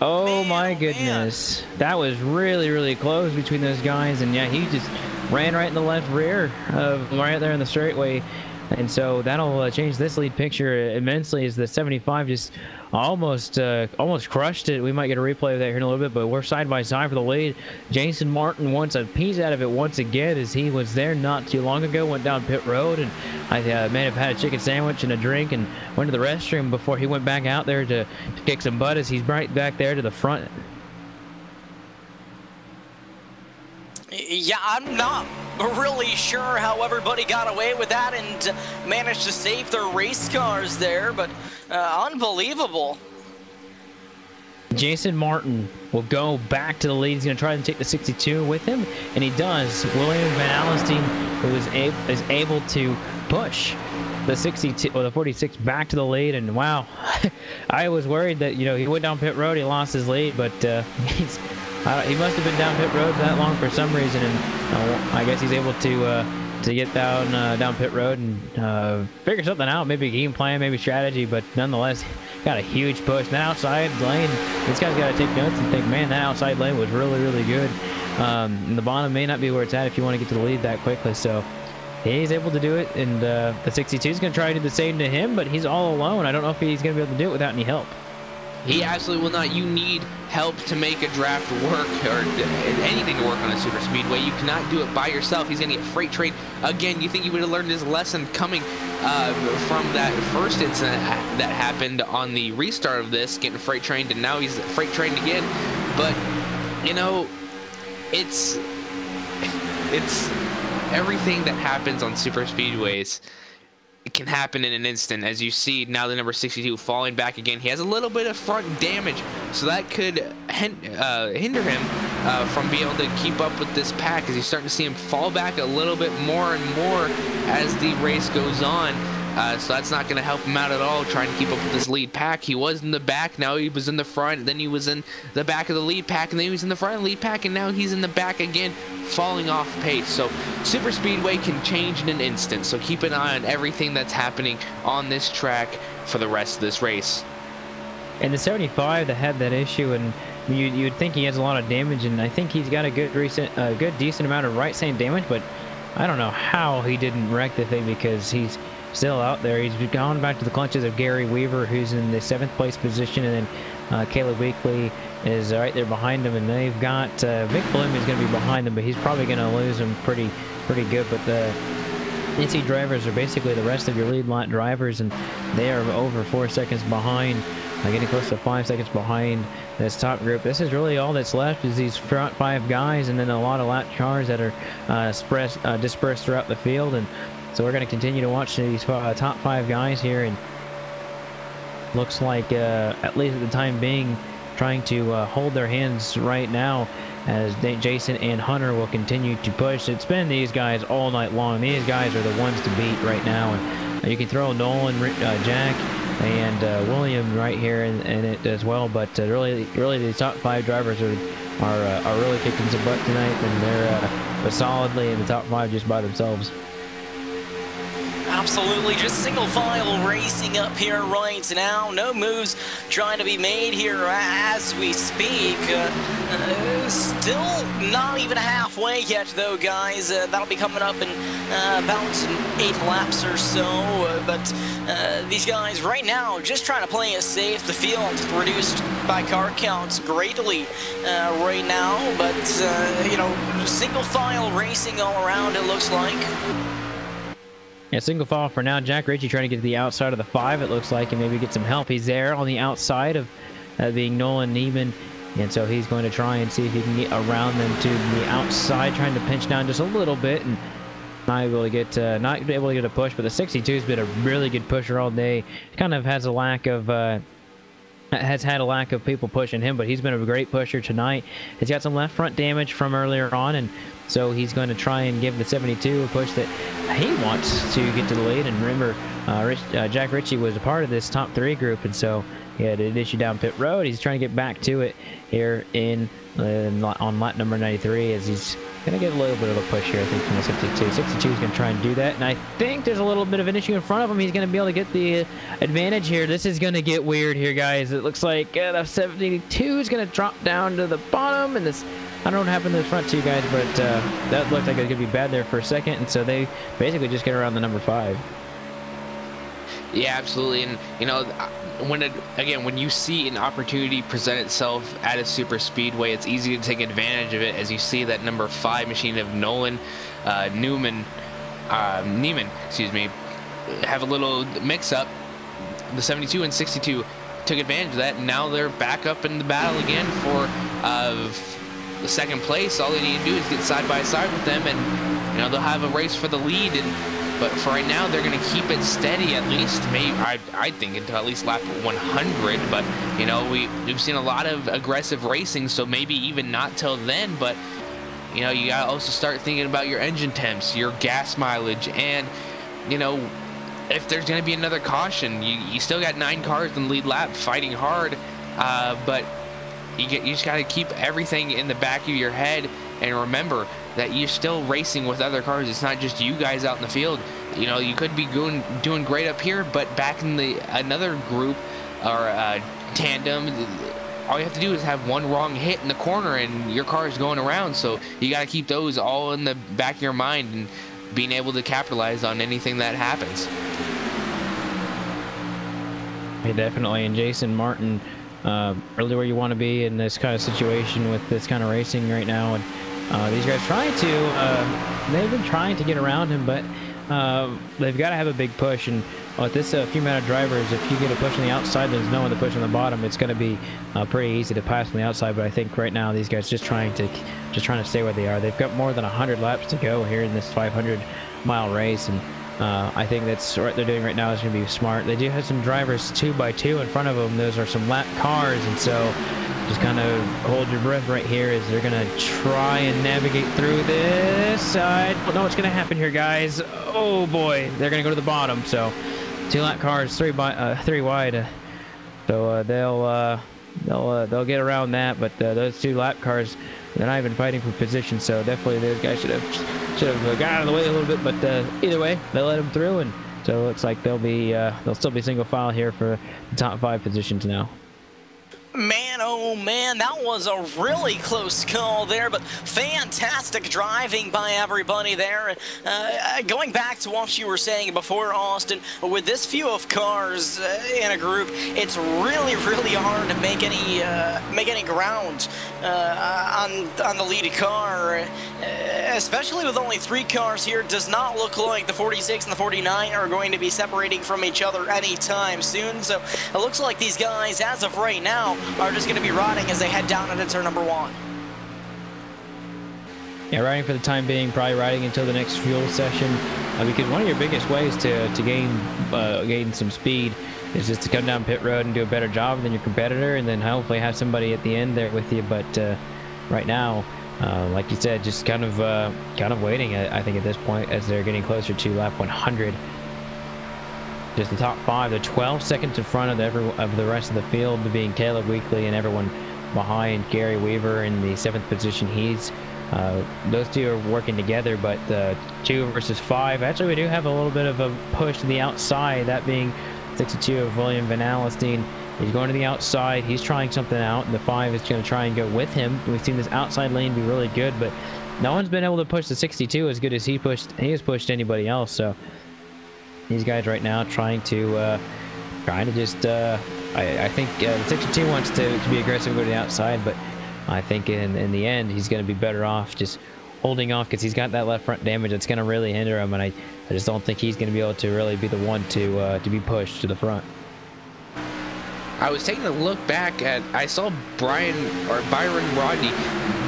Oh man, my oh, goodness. Man. That was really, really close between those guys. And yeah, he just ran right in the left rear of right there in the straightaway. And so that'll uh, change this lead picture immensely as the 75 just almost uh, almost crushed it. We might get a replay of that here in a little bit, but we're side by side for the lead. Jason Martin wants a piece out of it once again as he was there not too long ago, went down pit road, and I uh, may have had a chicken sandwich and a drink and went to the restroom before he went back out there to, to kick some butt as he's right back there to the front. Yeah, I'm not really sure how everybody got away with that and managed to save their race cars there, but uh, unbelievable. Jason Martin will go back to the lead. He's going to try and take the 62 with him, and he does. William Van Alstyne, who is, able, is able to push the 62 or the 46 back to the lead, and wow, I was worried that you know he went down pit road, he lost his lead, but uh, he's he must have been down pit road that long for some reason, and uh, I guess he's able to uh, to get down uh, down pit road and uh, figure something out. Maybe game plan, maybe strategy, but nonetheless, got a huge push. That outside lane, this guy's got to take notes and think, man, that outside lane was really, really good. Um, the bottom may not be where it's at if you want to get to the lead that quickly. So he's able to do it, and uh, the 62 is going to try to do the same to him, but he's all alone. I don't know if he's going to be able to do it without any help. He absolutely will not. You need help to make a draft work or anything to work on a super speedway. You cannot do it by yourself. He's going to get freight train again. You think you would have learned his lesson coming uh, from that first incident that happened on the restart of this, getting freight trained, and now he's freight trained again. But you know, it's it's everything that happens on super speedways can happen in an instant. As you see now, the number 62 falling back again. He has a little bit of front damage, so that could uh, hinder him uh, from being able to keep up with this pack. As you're starting to see him fall back a little bit more and more as the race goes on. Uh, so that's not going to help him out at all trying to keep up with this lead pack. He was in the back, now he was in the front, then he was in the back of the lead pack, and then he was in the front of the lead pack, and now he's in the back again, falling off pace. So Super Speedway can change in an instant, so keep an eye on everything that's happening on this track for the rest of this race. And the 75 that had that issue, and you, you'd think he has a lot of damage, and I think he's got a good recent, a good decent amount of right side damage, but I don't know how he didn't wreck the thing because he's still out there. He's gone back to the clutches of Gary Weaver, who's in the seventh place position, and then uh, Caleb Weekly is right there behind him, and they've got uh, Vic Bloom is going to be behind them, but he's probably going to lose him pretty pretty good. But the NC drivers are basically the rest of your lead lot drivers, and they are over four seconds behind, uh, getting close to five seconds behind this top group. This is really all that's left is these front five guys, and then a lot of lap cars that are uh, spread, uh, dispersed throughout the field, and so we're going to continue to watch these uh, top five guys here, and looks like, uh, at least at the time being, trying to uh, hold their hands right now as Jason and Hunter will continue to push. It's been these guys all night long. These guys are the ones to beat right now. And you can throw Nolan, uh, Jack, and uh, William right here in, in, it as well. But uh, really, really, the top five drivers are are, are really kicking some butt tonight, and they're solidly in the top five just by themselves. Absolutely, just single file racing up here right now. No moves trying to be made here as we speak. Uh, uh, still not even halfway yet though, guys. Uh, that'll be coming up in uh, about eight laps or so. Uh, but these guys right now just trying to play it safe. The field reduced by car counts greatly right now. But, you know, single file racing all around it looks like. Yeah, single file for now. Jack Ritchie trying to get to the outside of the five, it looks like, and maybe get some help. He's there on the outside of uh, being Nolan Neiman, and so he's going to try and see if he can get around them to the outside, trying to pinch down just a little bit, and not able to get uh, not able to get a push. But the 62 has been a really good pusher all day. Kind of has a lack of. Uh, has had a lack of people pushing him, but he's been a great pusher tonight. He's got some left front damage from earlier on, and so he's going to try and give the 72 a push that he wants to get to the lead. And remember, uh, Rich, uh, Jack Ritchie was a part of this top three group, and so he had an issue down pit road. He's trying to get back to it here in uh, on lap number 93 as he's going to get a little bit of a push here, I think, from the 62. 62 is going to try and do that, and I think there's a little bit of an issue in front of him. He's going to be able to get the advantage here. This is going to get weird here, guys. It looks like uh, the 72 is going to drop down to the bottom, and this I don't know what happened to the front two guys, but uh, that looked like it to be bad there for a second, and so they basically just get around the number five. Yeah, absolutely. And, you know, when it, again, when you see an opportunity present itself at a super speedway, it's easy to take advantage of it as you see that number five machine of Nolan uh, Newman, uh, Neiman, excuse me, have a little mix up. The 72 and 62 took advantage of that, and now they're back up in the battle again for uh, the second place, all they need to do is get side by side with them, and you know they'll have a race for the lead. And but for right now, they're going to keep it steady at least. Maybe I, I think until at least lap 100. But you know we we've seen a lot of aggressive racing, so maybe even not till then. But you know you got to also start thinking about your engine temps, your gas mileage, and you know if there's going to be another caution, you, you still got nine cars in lead lap fighting hard. Uh, but you get you just got to keep everything in the back of your head and remember that you're still racing with other cars. It's not just you guys out in the field. You know, you could be doing doing great up here, but back in the another group or uh, tandem, all you have to do is have one wrong hit in the corner and your car is going around. So you got to keep those all in the back of your mind and being able to capitalize on anything that happens. Yeah, definitely. And Jason Martin, uh, really where you want to be in this kind of situation with this kind of racing right now. And uh, these guys trying to, uh, they've been trying to get around him, but uh, they've got to have a big push. And with this uh, few amount of drivers, if you get a push on the outside, there's no one to push on the bottom. It's going to be uh, pretty easy to pass on the outside. But I think right now these guys just trying to, just trying to stay where they are. They've got more than 100 laps to go here in this 500 mile race, and uh, I think that's what they're doing right now is going to be smart. They do have some drivers two by two in front of them. Those are some lap cars, and so just kind of hold your breath right here as they're going to try and navigate through this side. Don't know what's going to happen here, guys. Oh boy, they're going to go to the bottom. So two lap cars, three by uh, three wide. So uh, they'll uh, they'll uh, they'll get around that. But uh, those two lap cars, they're not even fighting for position. So definitely those guys should have should have got out of the way a little bit. But uh, either way, they let them through, and so it looks like they'll be uh, they'll still be single file here for the top five positions now. Man, oh man, that was a really close call there, but fantastic driving by everybody there. Uh, going back to what you were saying before, Austin, with this few of cars uh, in a group, it's really, really hard to make any uh, make any ground uh, on on the lead car, uh, especially with only three cars here. Does not look like the 46 and the 49 are going to be separating from each other anytime soon. So it looks like these guys, as of right now, are just going to be riding as they head down into turn number one. Yeah, riding for the time being, probably riding until the next fuel session, uh, because one of your biggest ways to, to gain uh, gain some speed is just to come down pit road and do a better job than your competitor, and then hopefully have somebody at the end there with you. But uh, right now, uh, like you said, just kind of uh, kind of waiting. I think at this point, as they're getting closer to lap 100 just the top five. They're 12 seconds in front of, the, every, of the rest of the field, being Caleb Weekly and everyone behind Gary Weaver in the seventh position. He's uh, those two are working together, but uh, two versus five. Actually, we do have a little bit of a push to the outside. That being 62 of William Van Alstyne. He's going to the outside. He's trying something out, and the five is going to try and go with him. We've seen this outside lane be really good, but no one's been able to push the 62 as good as he pushed. He has pushed anybody else. So these guys right now trying to uh, trying to just uh, I, I think uh, the 62 wants to, to be aggressive and go to the outside but I think in, in the end he's going to be better off just holding off because he's got that left front damage that's going to really hinder him and I, I just don't think he's going to be able to really be the one to uh, to be pushed to the front. I was taking a look back at, I saw Brian or Byron Rodney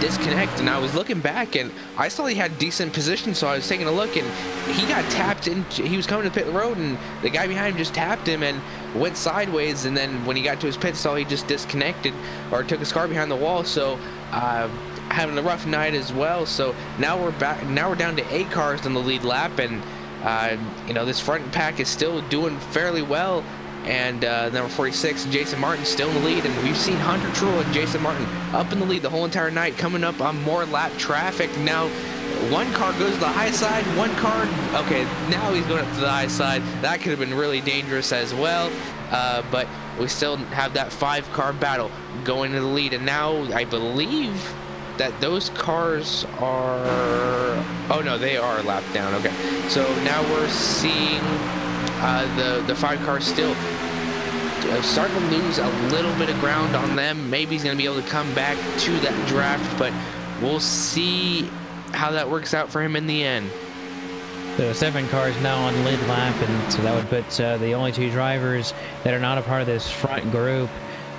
disconnect and I was looking back and I saw he had decent position so I was taking a look and he got tapped and he was coming to pit road and the guy behind him just tapped him and went sideways and then when he got to his pit stall he just disconnected or took his car behind the wall. So uh, having a rough night as well. So now we're back now we're down to eight cars in the lead lap and uh, you know this front pack is still doing fairly well and uh, number 46, Jason Martin, still in the lead. And we've seen Hunter Truex and Jason Martin up in the lead the whole entire night, coming up on more lap traffic. Now, one car goes to the high side, one car, okay, now he's going up to the high side. That could have been really dangerous as well. Uh, but we still have that five car battle going to the lead. And now I believe that those cars are, oh no, they are lap down. Okay, so now we're seeing uh, the, the five cars still uh, starting to lose a little bit of ground on them. Maybe he's going to be able to come back to that draft, but we'll see how that works out for him in the end. So seven cars now on lead lap, and so that would put uh, the only two drivers that are not a part of this front group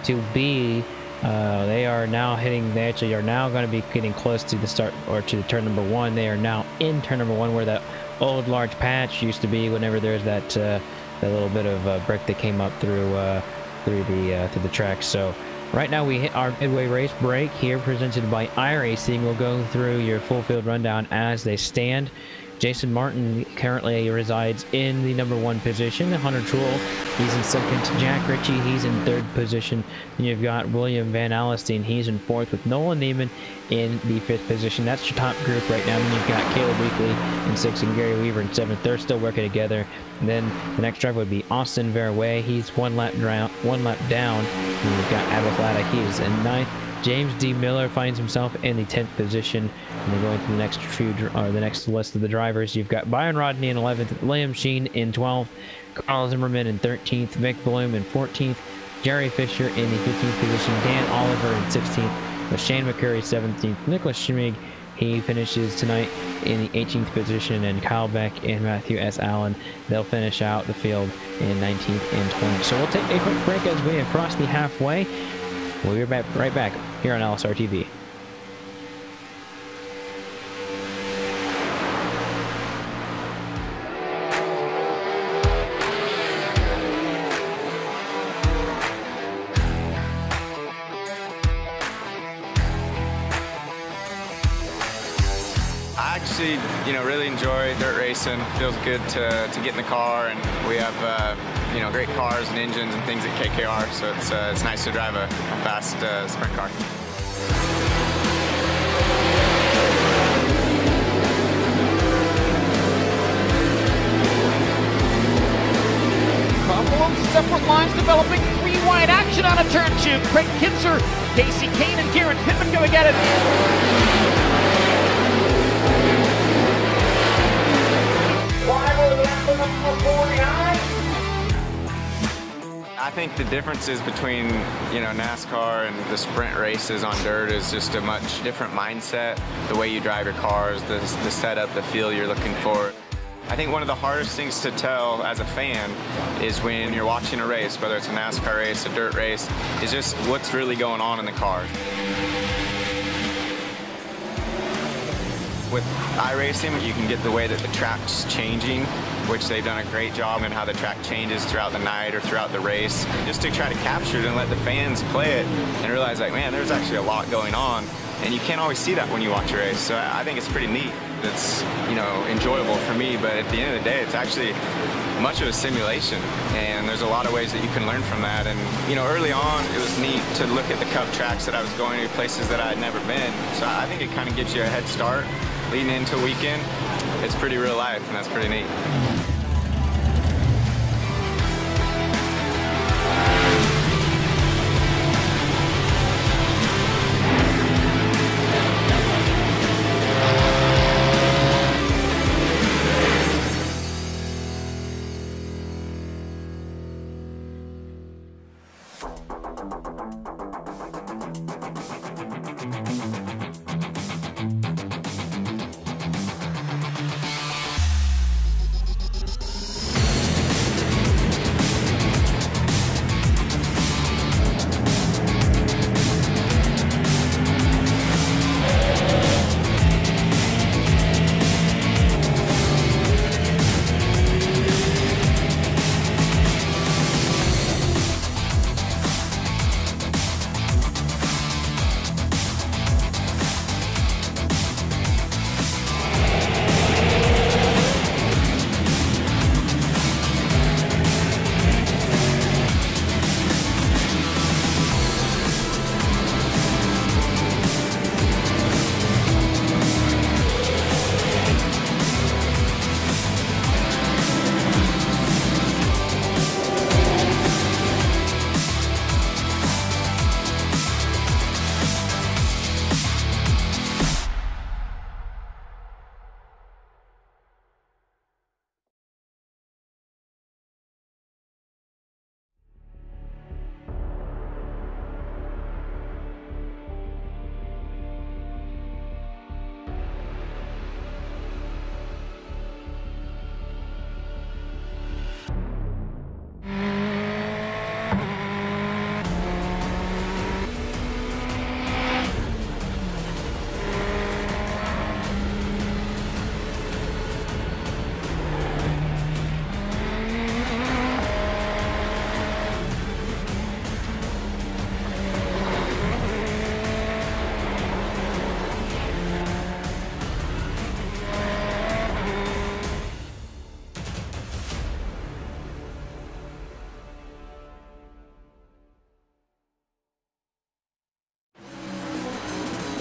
to be. Uh, they are now hitting. They actually are now going to be getting close to the start or to the turn number one. They are now in turn number one, where that old large patch used to be. Whenever there's that uh, that little bit of uh, brick that came up through uh, through the uh, through the tracks. So right now we hit our midway race break here, presented by iRacing. We'll go through your full field rundown as they stand. Jason Martin currently resides in the number one position. Hunter Truex, he's in second. Jack Ritchie, he's in third position. And you've got William Van Alstyne, he's in fourth with Nolan Neiman in the fifth position. That's your top group right now. And you've got Caleb Weekly in sixth and Gary Weaver in seventh. They're still working together. And then the next driver would be Austin Verway. He's one lap, down. one lap down. And you've got Abel Flata, he's in ninth. James D. Miller finds himself in the 10th position. And then going to the next few, or the next list of the drivers, you've got Byron Rodney in 11th, Liam Sheen in 12th, Carl Zimmerman in 13th, Mick Bloom in 14th, Jerry Fisher in the 15th position, Dan Oliver in 16th, with Shane McCurry 17th, Nicholas Schmig he finishes tonight in the 18th position, and Kyle Beck and Matthew S. Allen, they'll finish out the field in 19th and 20th. So we'll take a quick break as we cross the halfway. We'll be right back, here on LSR TV. Enjoy dirt racing. Feels good to, to get in the car, and we have, uh, you know, great cars and engines and things at KKR. So it's uh, it's nice to drive a, a fast uh, sprint car. Couple separate lines developing. Three wide action on a turn two. Kraig Kinser, Kasey Kahne, and Garrett Pittman going at it. I think the differences between, you know, NASCAR and the sprint races on dirt is just a much different mindset. The way you drive your cars, the, the setup, the feel you're looking for. I think one of the hardest things to tell as a fan is when you're watching a race, whether it's a NASCAR race, a dirt race, is just what's really going on in the car. With iRacing, you can get the way that the track's changing, which they've done a great job in how the track changes throughout the night or throughout the race, just to try to capture it and let the fans play it and realize like, man, there's actually a lot going on. And you can't always see that when you watch a race. So I think it's pretty neat. It's, you know, enjoyable for me, but at the end of the day, it's actually much of a simulation and there's a lot of ways that you can learn from that and you know early on it was neat to look at the cup tracks that I was going to places that I had never been so I think it kind of gives you a head start leading into a weekend it's pretty real life and that's pretty neat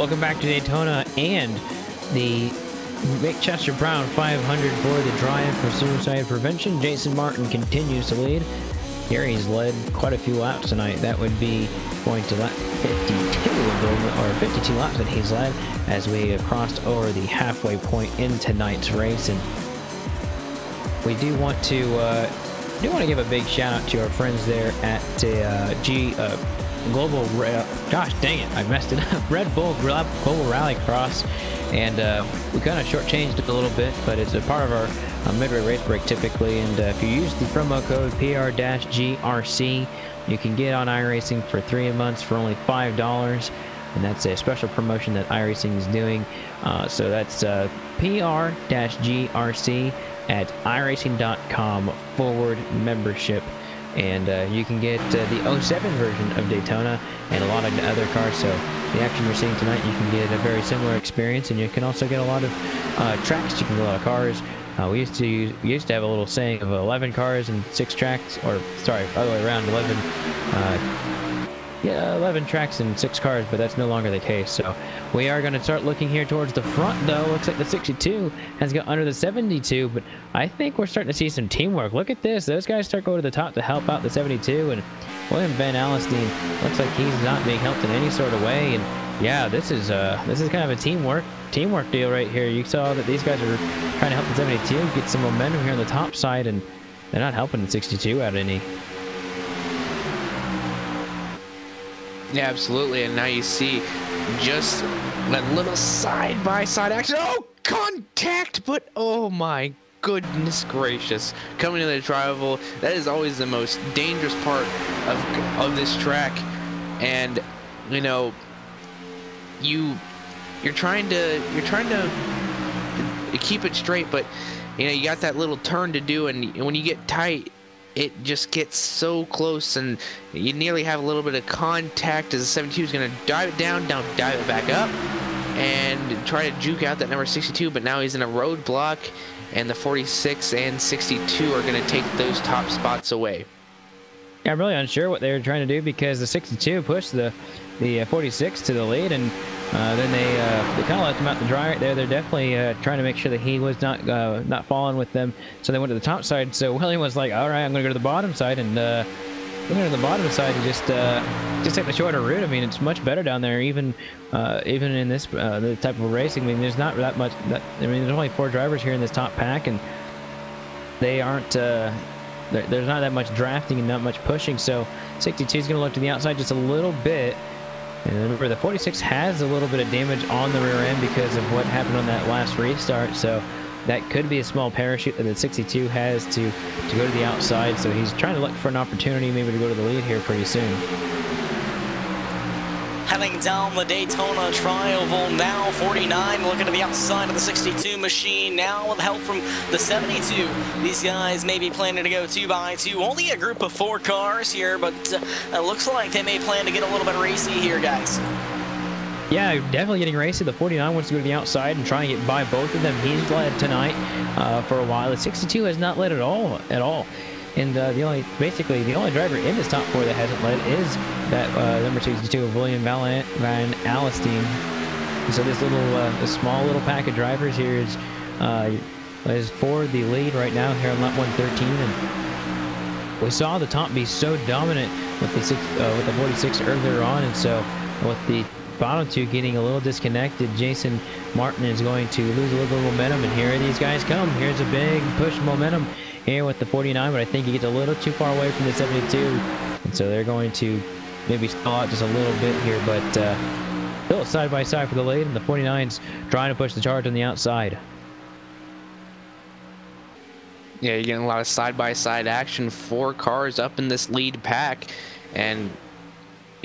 Welcome back to Daytona and the Make Chester Proud 500 for the drive for suicide prevention. Jason Martin continues to lead. Gary's led quite a few laps tonight. That would be going to lap 52 or 52 laps that he's led as we have crossed over the halfway point in tonight's race. And we do want to uh, do want to give a big shout out to our friends there at uh, G uh, Global. gosh, dang it, I messed it up. Red Bull Global Rally Cross, and uh, we kind of shortchanged it a little bit, but it's a part of our uh, midway race break typically. And uh, if you use the promo code PR-GRC, you can get on iRacing for three months for only five dollars and that's a special promotion that iRacing is doing. Uh, so that's uh, PR-GRC at iRacing.com forward membership. And uh, you can get uh, the 07 version of Daytona and a lot of other cars. So the action we're seeing tonight, you can get a very similar experience, and you can also get a lot of uh, tracks. You can get a lot of cars. Uh, we used to use, we used to have a little saying of 11 cars and six tracks, or sorry, other way around, 11 yeah, 11 tracks and 6 cars, but that's no longer the case. So we are going to start looking here towards the front, though. Looks like the 62 has got under the 72, but I think we're starting to see some teamwork. Look at this. Those guys start going to the top to help out the 72, and William Van Alstyne looks like he's not being helped in any sort of way. And yeah, this is uh, this is kind of a teamwork teamwork deal right here. You saw that these guys are trying to help the 72 get some momentum here on the top side, and they're not helping the 62 out any. Yeah, absolutely. And now you see just that little side-by-side -side action. Oh, contact! But oh my goodness gracious. Coming to the tri-oval, that is always the most dangerous part of, of this track. And, you know, you, you're trying to, you're trying to keep it straight, but, you know, you got that little turn to do, and when you get tight, it just gets so close and you nearly have a little bit of contact as the 72 is going to dive it down, down, dive it back up and try to juke out that number 62 but now he's in a roadblock and the 46 and 62 are going to take those top spots away. I'm really unsure what they were trying to do because the 62 pushed the the uh, 46 to the lead and uh, then they uh, they kind of left him out the dry right there. They're definitely uh, trying to make sure that he was not uh, not falling with them. So they went to the top side. So William was like, "All right, I'm going to go to the bottom side." And uh, going to the bottom side and just just take the shorter route. I mean, it's much better down there, even even in this the type of racing. I mean, there's not that much. That, I mean, there's only four drivers here in this top pack, and they aren't. There's not that much drafting and not much pushing. So 62 is going to look to the outside just a little bit. And remember, the 46 has a little bit of damage on the rear end because of what happened on that last restart. So that could be a small parachute that the 62 has to, to go to the outside. So he's trying to look for an opportunity maybe to go to the lead here pretty soon heading down the Daytona Tri-Oval now 49 looking to the outside of the 62 machine now with help from the 72 these guys may be planning to go two by two only a group of four cars here but uh, it looks like they may plan to get a little bit racy here guys yeah, definitely getting racy. The 49 wants to go to the outside and try and get by both of them. He's led tonight uh, for a while. The 62 has not led at all. At all. And uh, the only, basically, the only driver in this top four that hasn't led is that uh, number 62 William Van, Van Alstyne. So this little, uh, this small little pack of drivers here is uh, is for the lead right now here on lap 113, and we saw the top be so dominant with the six, uh, with the 46 earlier on, and so with the bottom two getting a little disconnected, Jason Martin is going to lose a little bit of momentum, and here these guys come. Here's a big push momentum here with the 49, but I think he gets a little too far away from the 72. And so they're going to maybe stall out just a little bit here, but uh, still side by side for the lead, and the 49's trying to push the charge on the outside. Yeah, you're getting a lot of side-by-side -side action. Four cars up in this lead pack, and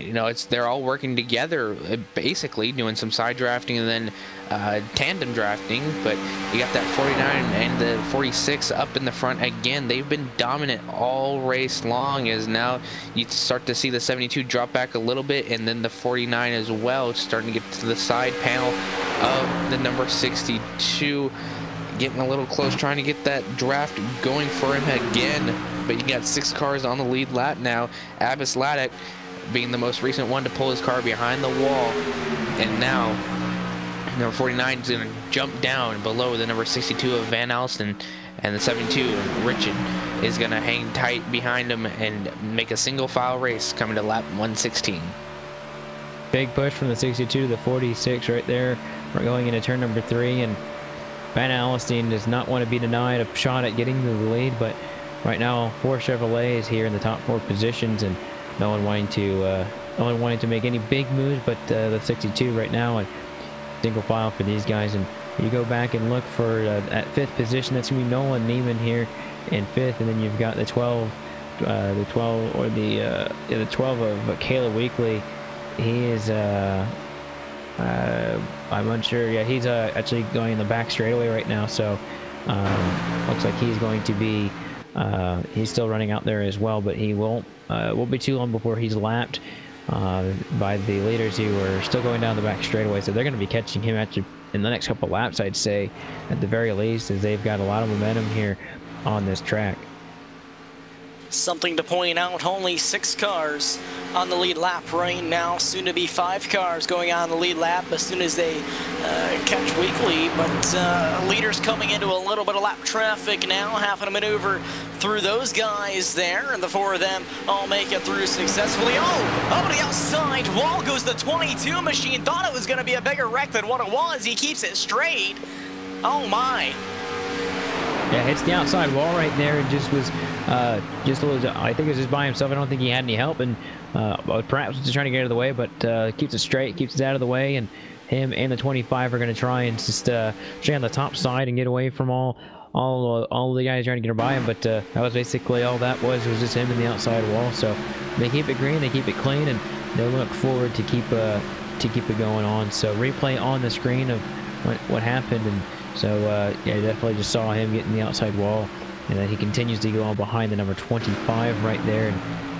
you know, it's they're all working together, uh, basically doing some side drafting and then uh, tandem drafting. But you got that 49 and the 46 up in the front again. They've been dominant all race long. As now you start to see the 72 drop back a little bit, and then the 49 as well, starting to get to the side panel of the number 62 getting a little close, trying to get that draft going for him again. But you got six cars on the lead lap now. Abbas Laddock being the most recent one to pull his car behind the wall. And now, number 49 is going to jump down below the number 62 of Van Alstyne. And the 72 of Ritchie is going to hang tight behind him and make a single file race coming to lap 116. big push from the 62 to the 46 right there. We're going into turn number three, and Van Alstyne does not want to be denied a shot at getting to the lead, but right now four Chevrolets here in the top four positions, and no one wanting to uh, no one wanting to make any big moves, but uh, the 62 right now and single file for these guys. And you go back and look for uh, at fifth position, that's gonna be Nolan Neiman here in fifth, and then you've got the 12, uh, the 12 or the uh, yeah, the 12 of Caleb Weekly. He is. Uh, uh, I'm unsure. Yeah, he's uh, actually going in the back straightaway right now. So um, looks like he's going to be. Uh, he's still running out there as well, but he won't uh, won't be too long before he's lapped uh, by the leaders who are still going down the back straightaway. So they're going to be catching him actually in the next couple laps, I'd say, at the very least, as they've got a lot of momentum here on this track. Something to point out, only six cars on the lead lap right now. Soon to be five cars going on the lead lap as soon as they uh, catch Weekly. But uh, leaders coming into a little bit of lap traffic now, having to maneuver through those guys there. And the four of them all make it through successfully. Oh, over the outside wall goes the 22 machine. Thought it was going to be a bigger wreck than what it was. He keeps it straight. Oh my. Yeah, hits the outside wall right there and just was uh, just was, I think it was just by himself. I don't think he had any help, and uh, perhaps just trying to get out of the way, but uh, keeps it straight, keeps it out of the way, and him and the 25 are going to try and just uh, stay on the top side and get away from all all all the guys trying to get by him. But uh, that was basically all that was. It was just him and the outside wall. So they keep it green, they keep it clean, and they look forward to keep uh, to keep it going on. So replay on the screen of what, what happened, and so uh, yeah, definitely just saw him getting the outside wall and then he continues to go on behind the number 25 right there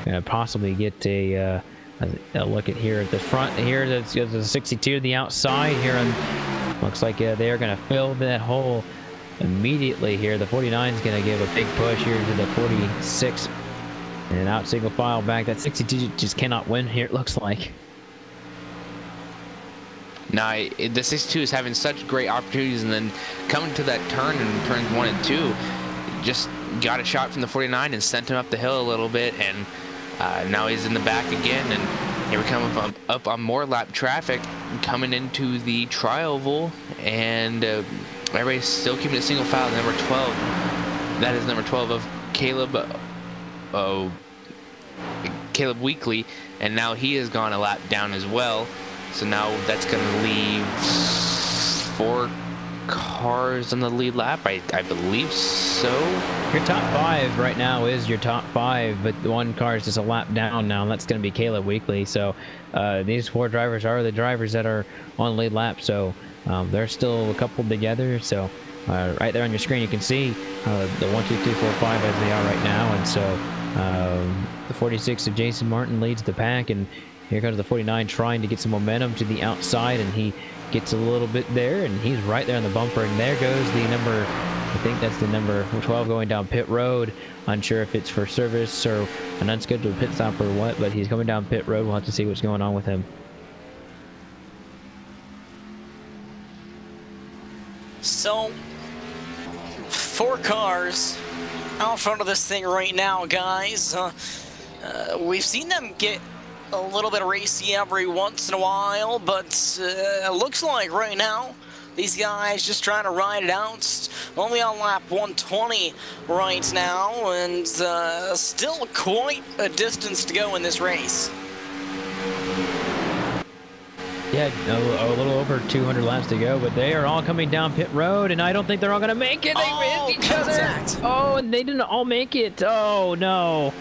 and uh, possibly get a, uh, a, a, look at here at the front here. There's, the 62 to the outside here. And looks like uh, they're going to fill that hole immediately here. The 49 is going to give a big push here to the 46 and out single file back. That 62 just cannot win here, it looks like. Now, the 62 is having such great opportunities, and then coming to that turn in turns one and two, just got a shot from the 49 and sent him up the hill a little bit, and uh, now he's in the back again, and here we come up, up on more lap traffic coming into the Trioval, and uh, everybody's still keeping a single file. Number 12, that is number 12 of Caleb, oh, Caleb Weekly, and now he has gone a lap down as well. So now that's going to leave four cars on the lead lap? I, I believe so. Your top five right now is your top five, but one car is just a lap down now, and that's going to be Caleb Weekly. So uh, these four drivers are the drivers that are on lead lap. So um, they're still coupled together. So uh, right there on your screen, you can see uh, the one, two, three, four, five as they are right now. And so um, the 46 of Jason Martin leads the pack, and here comes the 49 trying to get some momentum to the outside, and he gets a little bit there, and he's right there on the bumper. And there goes the number, I think that's the number 12 going down pit road. Unsure if it's for service or an unscheduled pit stop or what, but he's coming down pit road. We'll have to see what's going on with him. So, four cars out front of this thing right now, guys. Uh, uh, we've seen them get a little bit racy every once in a while, but uh, looks like right now these guys just trying to ride it out. Only on lap 120 right now, and uh, still quite a distance to go in this race. Yeah, a, a, little over 200 laps to go, but they are all coming down pit road, and I don't think they're all going to make it. They oh, each contact. other. Oh, and they didn't all make it. Oh, no.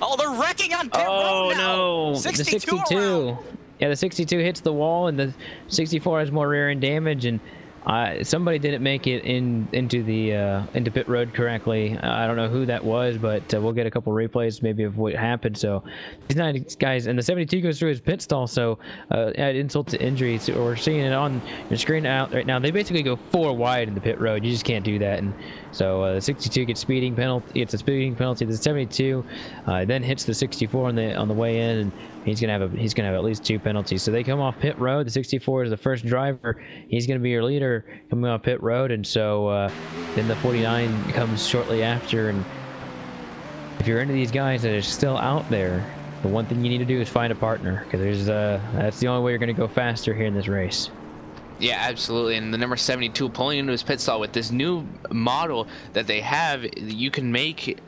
Oh, they're wrecking on pit oh, road now. no. 62 the 62. Yeah, the 62 hits the wall, and the 64 has more rear end damage, and uh, somebody didn't make it in into the uh, into pit road correctly. I don't know who that was, but uh, we'll get a couple replays maybe of what happened. So these nine guys, and the 72 goes through his pit stall. So uh, add insult to injury. So we're seeing it on your screen out right now. They basically go four wide in the pit road. You just can't do that. And so uh, the 62 gets speeding penalty. It's a speeding penalty. The 72 uh, then hits the 64 on the on the way in, and he's gonna have a he's gonna have at least two penalties. So they come off pit road. The 64 is the first driver. He's gonna be your leader coming off pit road, and so uh, then the 49 comes shortly after. And if you're into these guys that are still out there, the one thing you need to do is find a partner because there's uh, that's the only way you're going to go faster here in this race. Yeah, absolutely. And the number 72 pulling into his pit stall with this new model that they have, you can make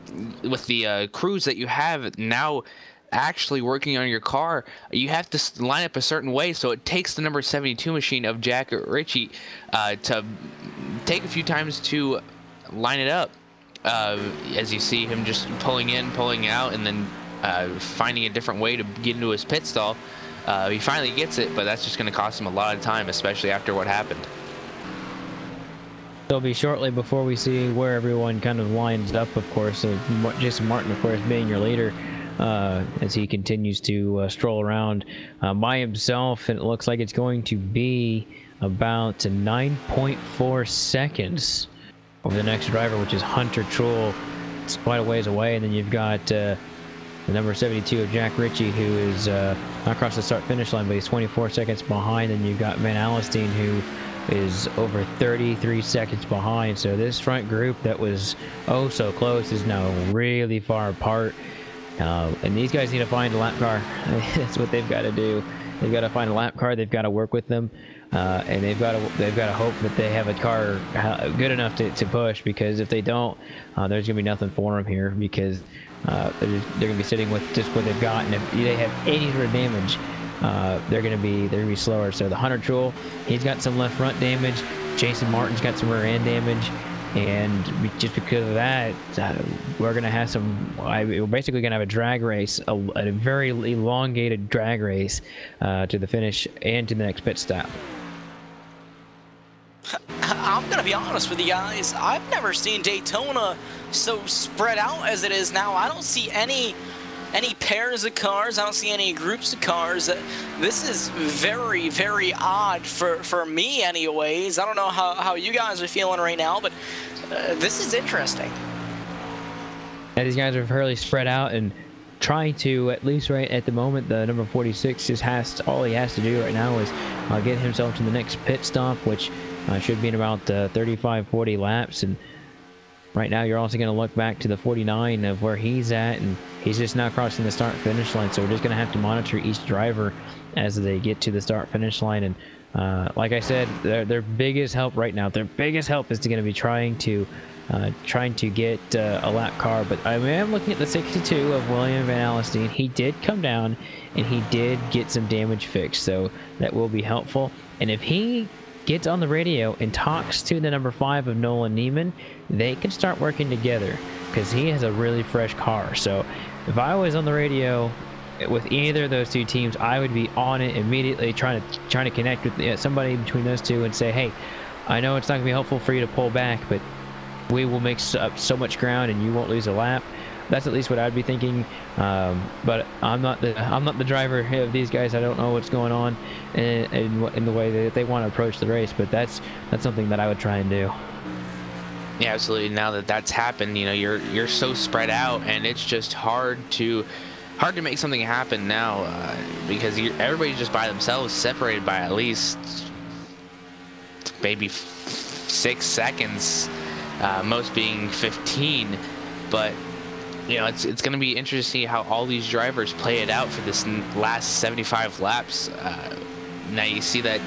with the uh, crews that you have now actually working on your car, you have to line up a certain way. So it takes the number 72 machine of Jack Ritchie uh, to take a few times to line it up. Uh, as you see him just pulling in, pulling out, and then uh, finding a different way to get into his pit stall. Uh, he finally gets it, but that's just going to cost him a lot of time, especially after what happened. It'll be shortly before we see where everyone kind of lines up, of course. Uh, Jason Martin, of course, being your leader uh, as he continues to uh, stroll around uh, by himself. And it looks like it's going to be about 9.4 seconds over the next driver, which is Hunter Truex. It's quite a ways away. And then you've got uh, the number 72 of Jack Ritchie, who is uh, not across the start finish line, but he's 24 seconds behind. And you've got Van Alstyne, who is over 33 seconds behind. So this front group that was oh so close is now really far apart. Uh, and these guys need to find a lap car. That's what they've got to do. They've got to find a lap car. They've got to work with them. Uh, and they've got to they've got to hope that they have a car good enough to, to push because if they don't, uh, there's gonna be nothing for them here because uh, they're, they're, gonna be sitting with just what they've got, and if they have any sort of damage, uh, they're gonna be they're gonna be slower. So the Hunter Truex, he's got some left front damage. Jason Martin's got some rear end damage, and just because of that, uh, we're gonna have some. I, we're basically gonna have a drag race, a, a very elongated drag race uh, to the finish and to the next pit stop. I'm gonna be honest with you guys. I've never seen Daytona so spread out as it is now. I don't see any any pairs of cars. I don't see any groups of cars. This is very, very odd for, for me anyways. I don't know how, how you guys are feeling right now, but uh, this is interesting. Yeah, these guys are fairly spread out and trying to, at least right at the moment, the number 46 just has to, all he has to do right now is uh, get himself to the next pit stop, which uh, should be in about uh, 35, 40 laps. And right now, you're also going to look back to the 49 of where he's at, and he's just now crossing the start finish line. So we're just going to have to monitor each driver as they get to the start finish line. And uh, like I said, their, their biggest help right now, their biggest help is going to be trying to uh, trying to get uh, a lap car. But I am looking at the 62 of William Van Alstyne. He did come down and he did get some damage fixed, so that will be helpful. And if he gets on the radio and talks to the number five of Nolan Niemann, they can start working together because he has a really fresh car. So if I was on the radio with either of those two teams, I would be on it immediately, trying to trying to connect with somebody between those two and say, "Hey, I know it's not gonna be helpful for you to pull back, but we will make up so much ground and you won't lose a lap." That's at least what I'd be thinking. Um, but I'm not the I'm not the driver of these guys. I don't know what's going on in, in, in the way that they want to approach the race. But that's that's something that I would try and do. Yeah, absolutely. Now that that's happened, you know, you're you're so spread out, and it's just hard to hard to make something happen now uh, because everybody's just by themselves, separated by at least maybe six seconds, uh, most being 15. But you know, it's it's going to be interesting to see how all these drivers play it out for this last 75 laps. Uh, now you see that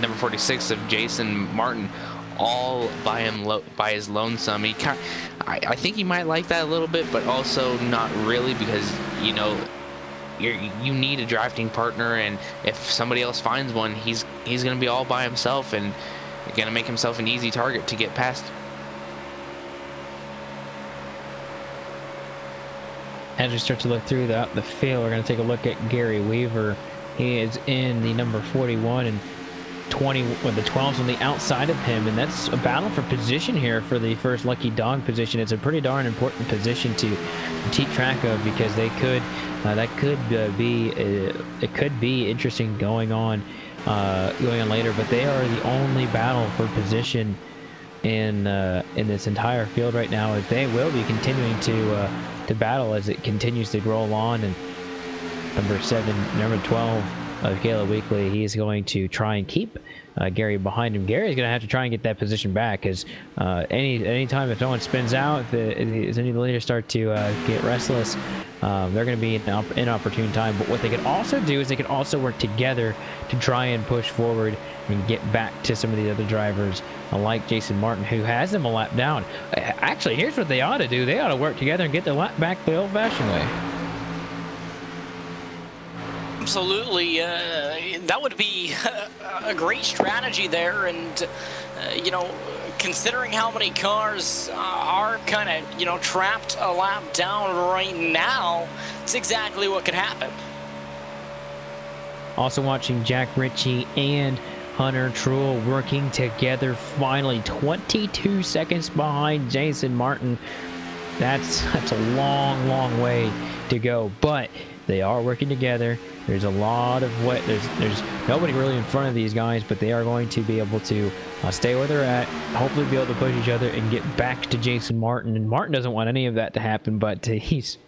number 46 of Jason Martin all by him by his lonesome. He kind, I, I think he might like that a little bit, but also not really because you know you you need a drafting partner, and if somebody else finds one, he's he's gonna be all by himself and gonna make himself an easy target to get past. As we start to look through the, the field, we're going to take a look at Gary Weaver. He is in the number 41 and 20 with the 12s on the outside of him and that's a battle for position here for the first lucky dog position it's a pretty darn important position to keep track of because they could uh, that could uh, be uh, it could be interesting going on uh, going on later but they are the only battle for position in uh, in this entire field right now as they will be continuing to uh, to battle as it continues to roll on and number seven number 12 uh, of Caleb Weekly. He's going to try and keep uh, Gary behind him. Gary's going to have to try and get that position back because uh, any anytime if someone spins out, if, any of the leaders start to uh, get restless, um, they're going to be in an inopportune time. But what they could also do is they could also work together to try and push forward and get back to some of the other drivers like Jason Martin, who has them a lap down. Actually, here's what they ought to do. They ought to work together and get their lap back the old-fashioned way. Absolutely. Uh, that would be a great strategy there. And, uh, you know, considering how many cars uh, are kind of, you know, trapped a lap down right now, it's exactly what could happen. Also watching Jack Ritchie and Hunter Truex working together finally 22 seconds behind Jason Martin. That's that's a long, long way to go, but they are working together. There's a lot of what there's there's nobody really in front of these guys, but they are going to be able to uh, stay where they're at. Hopefully, be able to push each other and get back to Jason Martin. And Martin doesn't want any of that to happen, but he's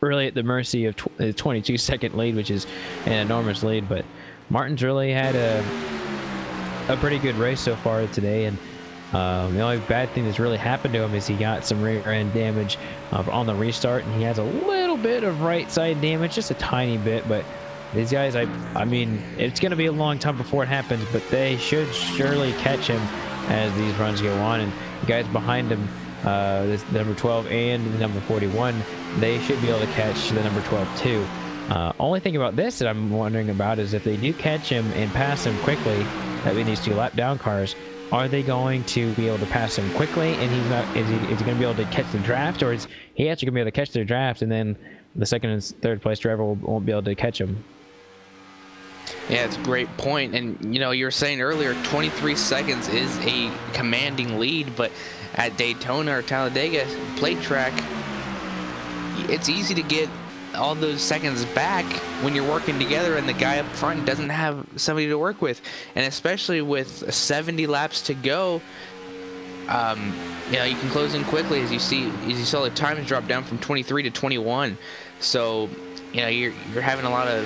really at the mercy of tw 22 second lead, which is an enormous lead. But Martin's really had a a pretty good race so far today, and um, the only bad thing that's really happened to him is he got some rear end damage uh, on the restart, and he has a little bit of right side damage, just a tiny bit. But these guys, I, I mean, it's going to be a long time before it happens, but they should surely catch him as these runs go on. And the guys behind him, uh, this number 12 and the number 41, they should be able to catch the number 12 too. Uh, only thing about this that I'm wondering about is if they do catch him and pass him quickly, that means these two lap down cars, are they going to be able to pass him quickly and he's not is he, is he going to be able to catch the draft or is he actually going to be able to catch the draft and then the second and third place driver won't be able to catch him yeah, it's a great point. And, you know, you were saying earlier, 23 seconds is a commanding lead, but at Daytona or Talladega plate track, it's easy to get all those seconds back when you're working together and the guy up front doesn't have somebody to work with. And especially with 70 laps to go, um, you know, you can close in quickly as you see, as you saw the times drop down from 23 to 21. So, you know, you're, you're having a lot of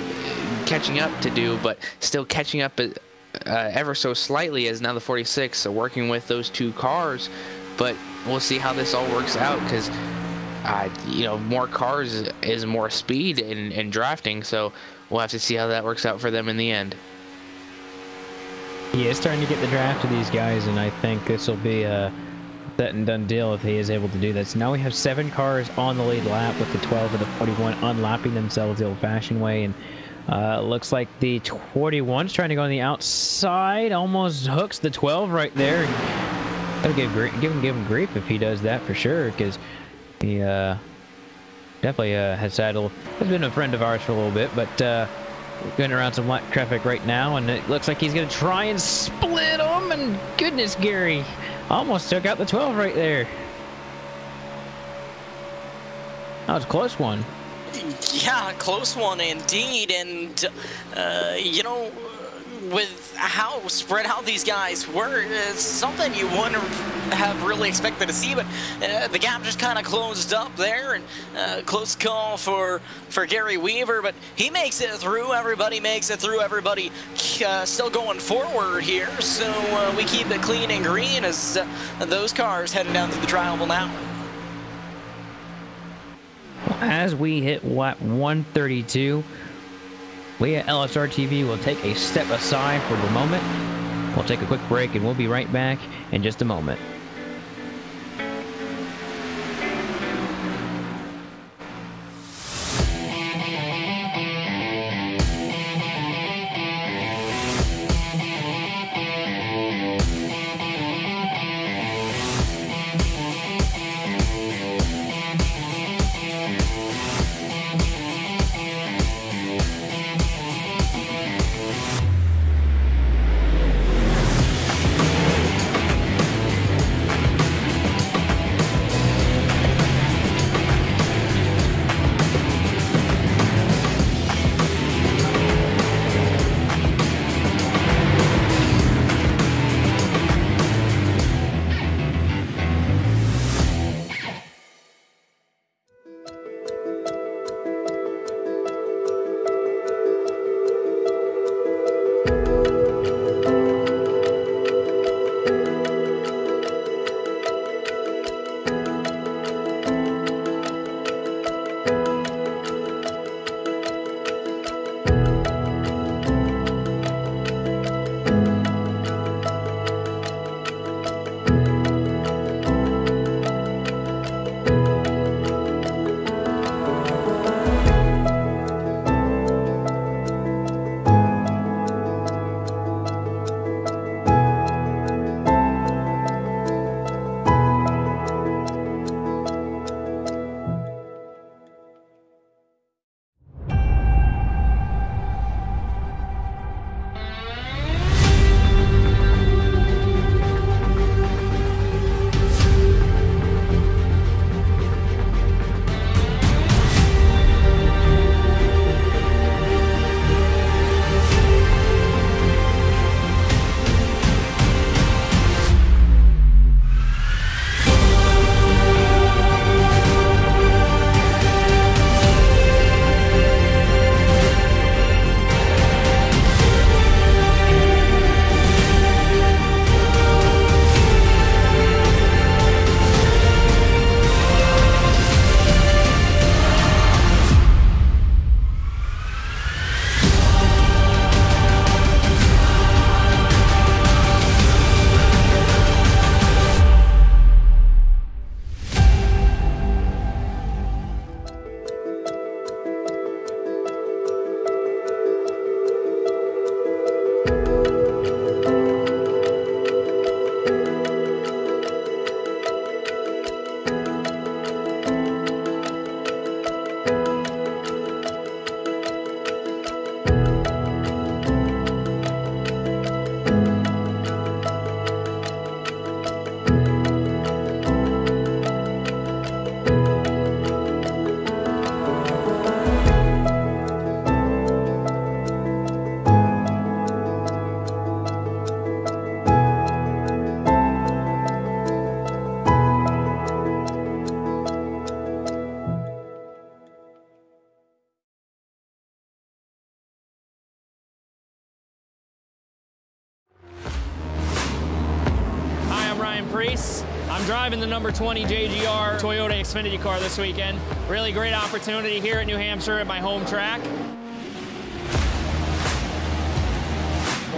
catching up to do, but still catching up uh, ever so slightly as now the 46 so working with those two cars. But we'll see how this all works out because uh, you know, more cars is more speed in, in drafting, so we'll have to see how that works out for them in the end. Yeah, it's starting to get the draft of these guys, and I think this will be a set and done deal if he is able to do that. So now we have seven cars on the lead lap with the 12 and the 41 unlapping themselves the old-fashioned way, and uh, looks like the 41's trying to go on the outside, almost hooks the 12 right there. Gotta give, give him give him grief if he does that for sure, because he uh, definitely uh, has saddled, has been a friend of ours for a little bit, but uh, going around some light traffic right now, and it looks like he's going to try and split them, and goodness, Gary almost took out the 12 right there. That was a close one. Yeah, close one indeed, and, uh, you know, with how spread out these guys were, it's something you wouldn't have really expected to see, but uh, the gap just kind of closed up there, and uh, close call for, for Gary Weaver, but he makes it through, everybody makes it through, everybody uh, still going forward here, so uh, we keep it clean and green as uh, those cars heading down to the tri-oval now. As we hit what, 132, we at LSR TV will take a step aside for the moment. We'll take a quick break and we'll be right back in just a moment. Number 20 JGR Toyota Xfinity car this weekend. Really great opportunity here at New Hampshire at my home track.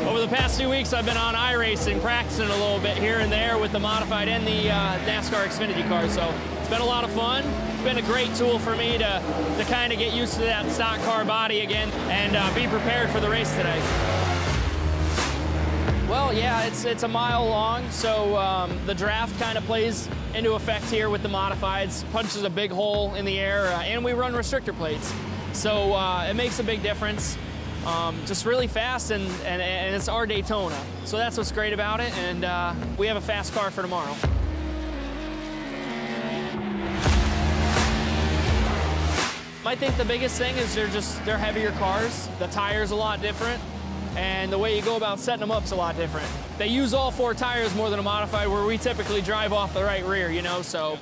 Over the past few weeks, I've been on iRacing, practicing a little bit here and there with the modified and the uh, NASCAR Xfinity car. So it's been a lot of fun. It's been a great tool for me to, to kind of get used to that stock car body again and uh, be prepared for the race today. Well, yeah, it's it's a mile long, so um, the draft kind of plays into effect here with the modifieds. Punches a big hole in the air, uh, and we run restrictor plates, so uh, it makes a big difference. Um, just really fast, and, and, and it's our Daytona, so that's what's great about it. And uh, we have a fast car for tomorrow. I think the biggest thing is they're just they're heavier cars. The tires a lot different and the way you go about setting them up is a lot different. They use all four tires more than a modified where we typically drive off the right rear, you know, so.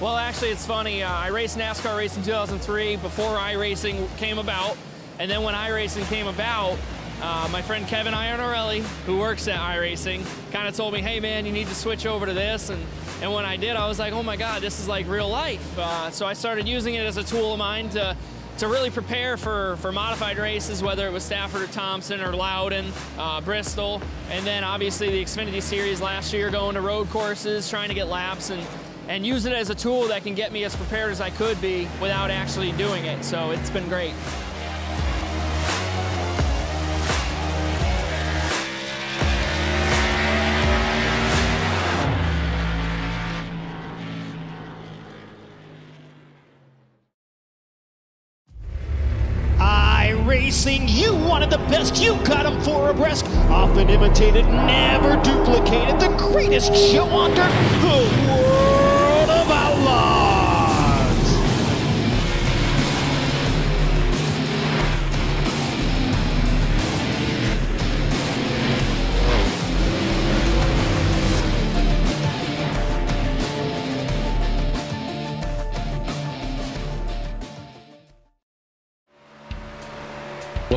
Well, actually, it's funny. Uh, I raced NASCAR race in 2003 before iRacing came about. And then when iRacing came about, uh, my friend Kevin Iannarelli, who works at iRacing, kind of told me, hey man, you need to switch over to this. And, and when I did, I was like, oh my God, this is like real life. Uh, so I started using it as a tool of mine to to really prepare for, for modified races, whether it was Stafford or Thompson or Loudon, uh, Bristol, and then obviously the Xfinity Series last year, going to road courses, trying to get laps, and, and use it as a tool that can get me as prepared as I could be without actually doing it. So it's been great. You wanted the best, you got them for a breast. Often imitated, never duplicated. The greatest show on dirt, the World of Outlaws.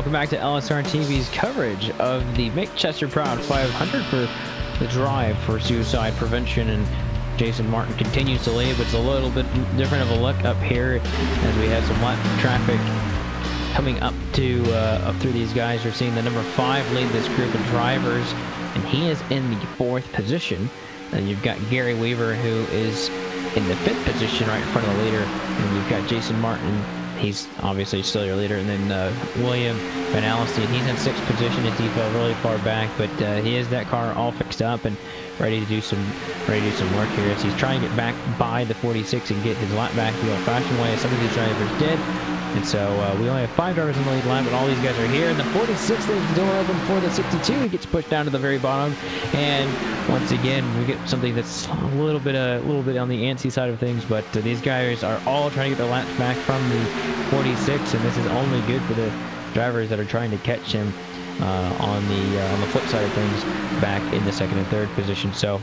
Welcome back to LSR TV's coverage of the Make Proud 500 for the drive for suicide prevention. And Jason Martin continues to lead, but it's a little bit different of a look up here as we have some lap traffic coming up to uh, up through these guys. You're seeing the number five lead this group of drivers, and he is in the fourth position. And you've got Gary Weaver, who is in the fifth position right in front of the leader, and you've got Jason Martin he's obviously still your leader. And then uh, William Van Alstyne, he's in sixth position. He fell really far back, but uh, he has that car all fixed up and ready to do some ready to do some work here as he's trying to get back by the 46 and get his lap back the old-fashioned way some of these drivers did. And so uh, we only have five drivers in the lead line, but all these guys are here. And the 46 leaves the door open for the 62. He gets pushed down to the very bottom. And once again, we get something that's a little bit a little bit on the antsy side of things. But uh, these guys are all trying to get their laps back from the 46, and this is only good for the drivers that are trying to catch him uh, on the uh, on the flip side of things back in the second and third position. So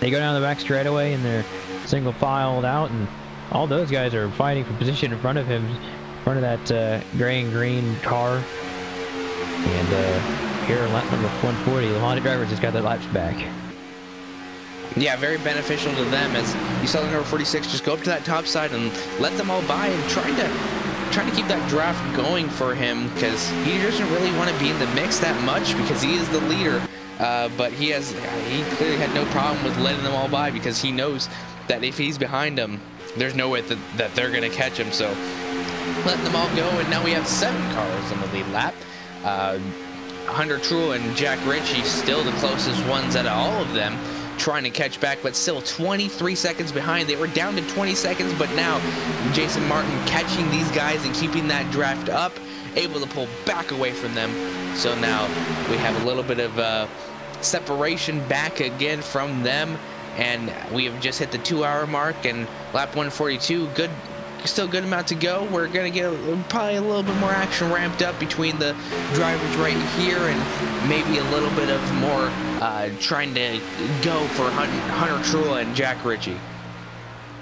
they go down the back straightaway and they're single filed out and all those guys are fighting for position in front of him, in front of that uh, gray and green car. And uh, here in lap number 140, the Honda drivers just got their laps back. Yeah, very beneficial to them as you saw the number 46 just go up to that top side and let them all by and trying to trying to keep that draft going for him because he doesn't really want to be in the mix that much because he is the leader. Uh, but he has he clearly had no problem with letting them all by because he knows that if he's behind them, there's no way that, that they're going to catch him. So letting them all go, and now we have seven cars in the lead lap. Uh, Hunter Truex and Jack Ritchie still the closest ones out of all of them trying to catch back, but still 23 seconds behind. They were down to 20 seconds, but now Jason Martin catching these guys and keeping that draft up, able to pull back away from them. So now we have a little bit of uh, separation back again from them and we have just hit the two hour mark and lap 142 good still good amount to go we're gonna get a, probably a little bit more action ramped up between the drivers right here and maybe a little bit of more uh, trying to go for Hunter Truex and Jack Ritchie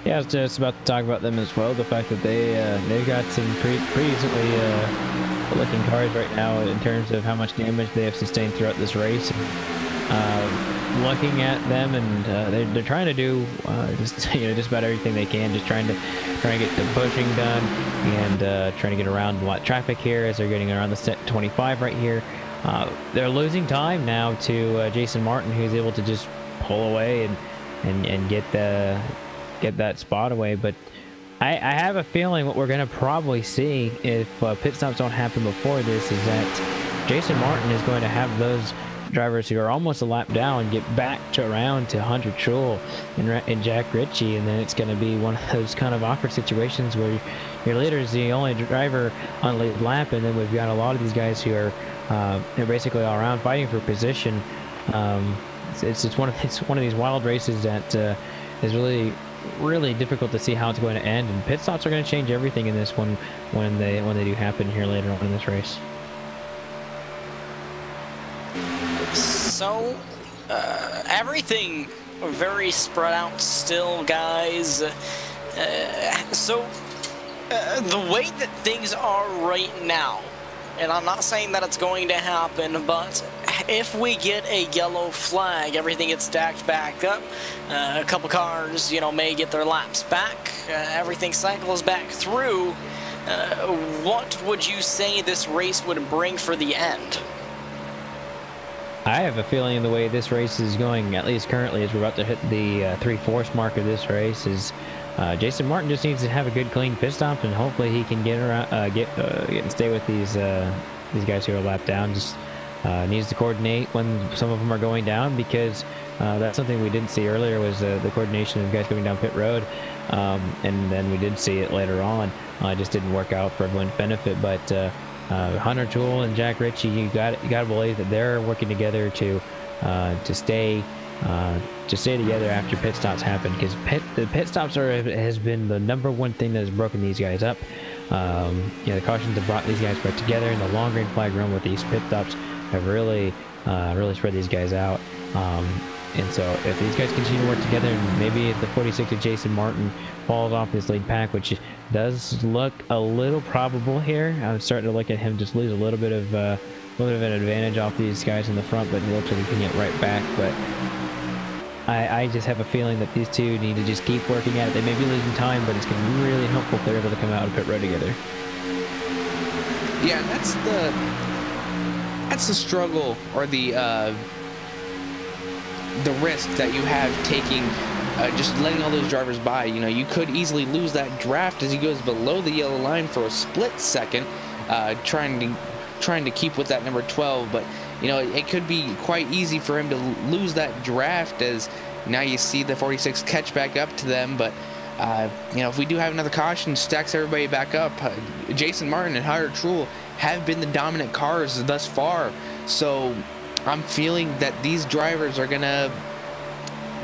yeah, I was just about to talk about them as well. The fact that they uh, they've got some pretty pretty decently uh, looking cars right now in terms of how much damage they have sustained throughout this race. Uh, looking at them, and uh, they're, they're trying to do uh, just you know just about everything they can, just trying to trying to get the pushing done and uh, trying to get around a lot of traffic here as they're getting around the set 25 right here. Uh, they're losing time now to uh, Jason Martin, who's able to just pull away and and and get the get that spot away, but. I, I have a feeling what we're going to probably see if uh, pit stops don't happen before this is that Jason Martin is going to have those drivers who are almost a lap down get back to around to Hunter Truex and, and Jack Ritchie, and then it's going to be one of those kind of awkward situations where your leader is the only driver on lead lap, and then we've got a lot of these guys who are uh, they're basically all around fighting for position. Um, it's, it's, it's one of it's one of these wild races that uh, is really really difficult to see how it's going to end and pit stops are going to change everything in this one when they when they do happen here later on in this race so uh, everything very spread out still guys uh, so uh, the way that things are right now and I'm not saying that it's going to happen, but if we get a yellow flag, everything gets stacked back up. Uh, a couple cars, you know, may get their laps back. Uh, everything cycles back through. Uh, what would you say this race would bring for the end? I have a feeling the way this race is going, at least currently, as we're about to hit the uh, three-fourths mark of this race, is uh, Jason Martin just needs to have a good, clean pit stop, and hopefully he can get around, uh, get, uh, get and stay with these uh, these guys who are lapped down. Just uh, needs to coordinate when some of them are going down because that's something we didn't see earlier was the coordination of guys going down pit road, um, and then we did see it later on. it just didn't work out for everyone's benefit, but. Hunter Truex and Jack Ritchie, you got you got to believe that they're working together to to stay uh, to stay together after pit stops happen because pit, the pit stops are has been the number one thing that has broken these guys up. Um, you know, the cautions have brought these guys back together, and the long green flag run with these pit stops have really, uh, really spread these guys out. Um, and so, if these guys continue to work together, and maybe the 46 of Jason Martin falls off this lead pack, which does look a little probable here, I'm starting to look at him just lose a little bit of. Uh, a little bit of an advantage off these guys in the front, but it looks like he can get right back. But I, I, just have a feeling that these two need to just keep working at it. They may be losing time, but it's going to be really helpful if they're able to come out of pit road together. Yeah, that's the that's the struggle or the uh, the risk that you have taking uh, just letting all those drivers by. You know, you could easily lose that draft as he goes below the yellow line for a split second, uh, trying to trying to keep with that number 12, but you know, it could be quite easy for him to lose that draft as now you see the 46 catch back up to them. But, uh, you know, if we do have another caution, stacks everybody back up. Uh, Jason Martin and Hunter Truex have been the dominant cars thus far. So I'm feeling that these drivers are going to,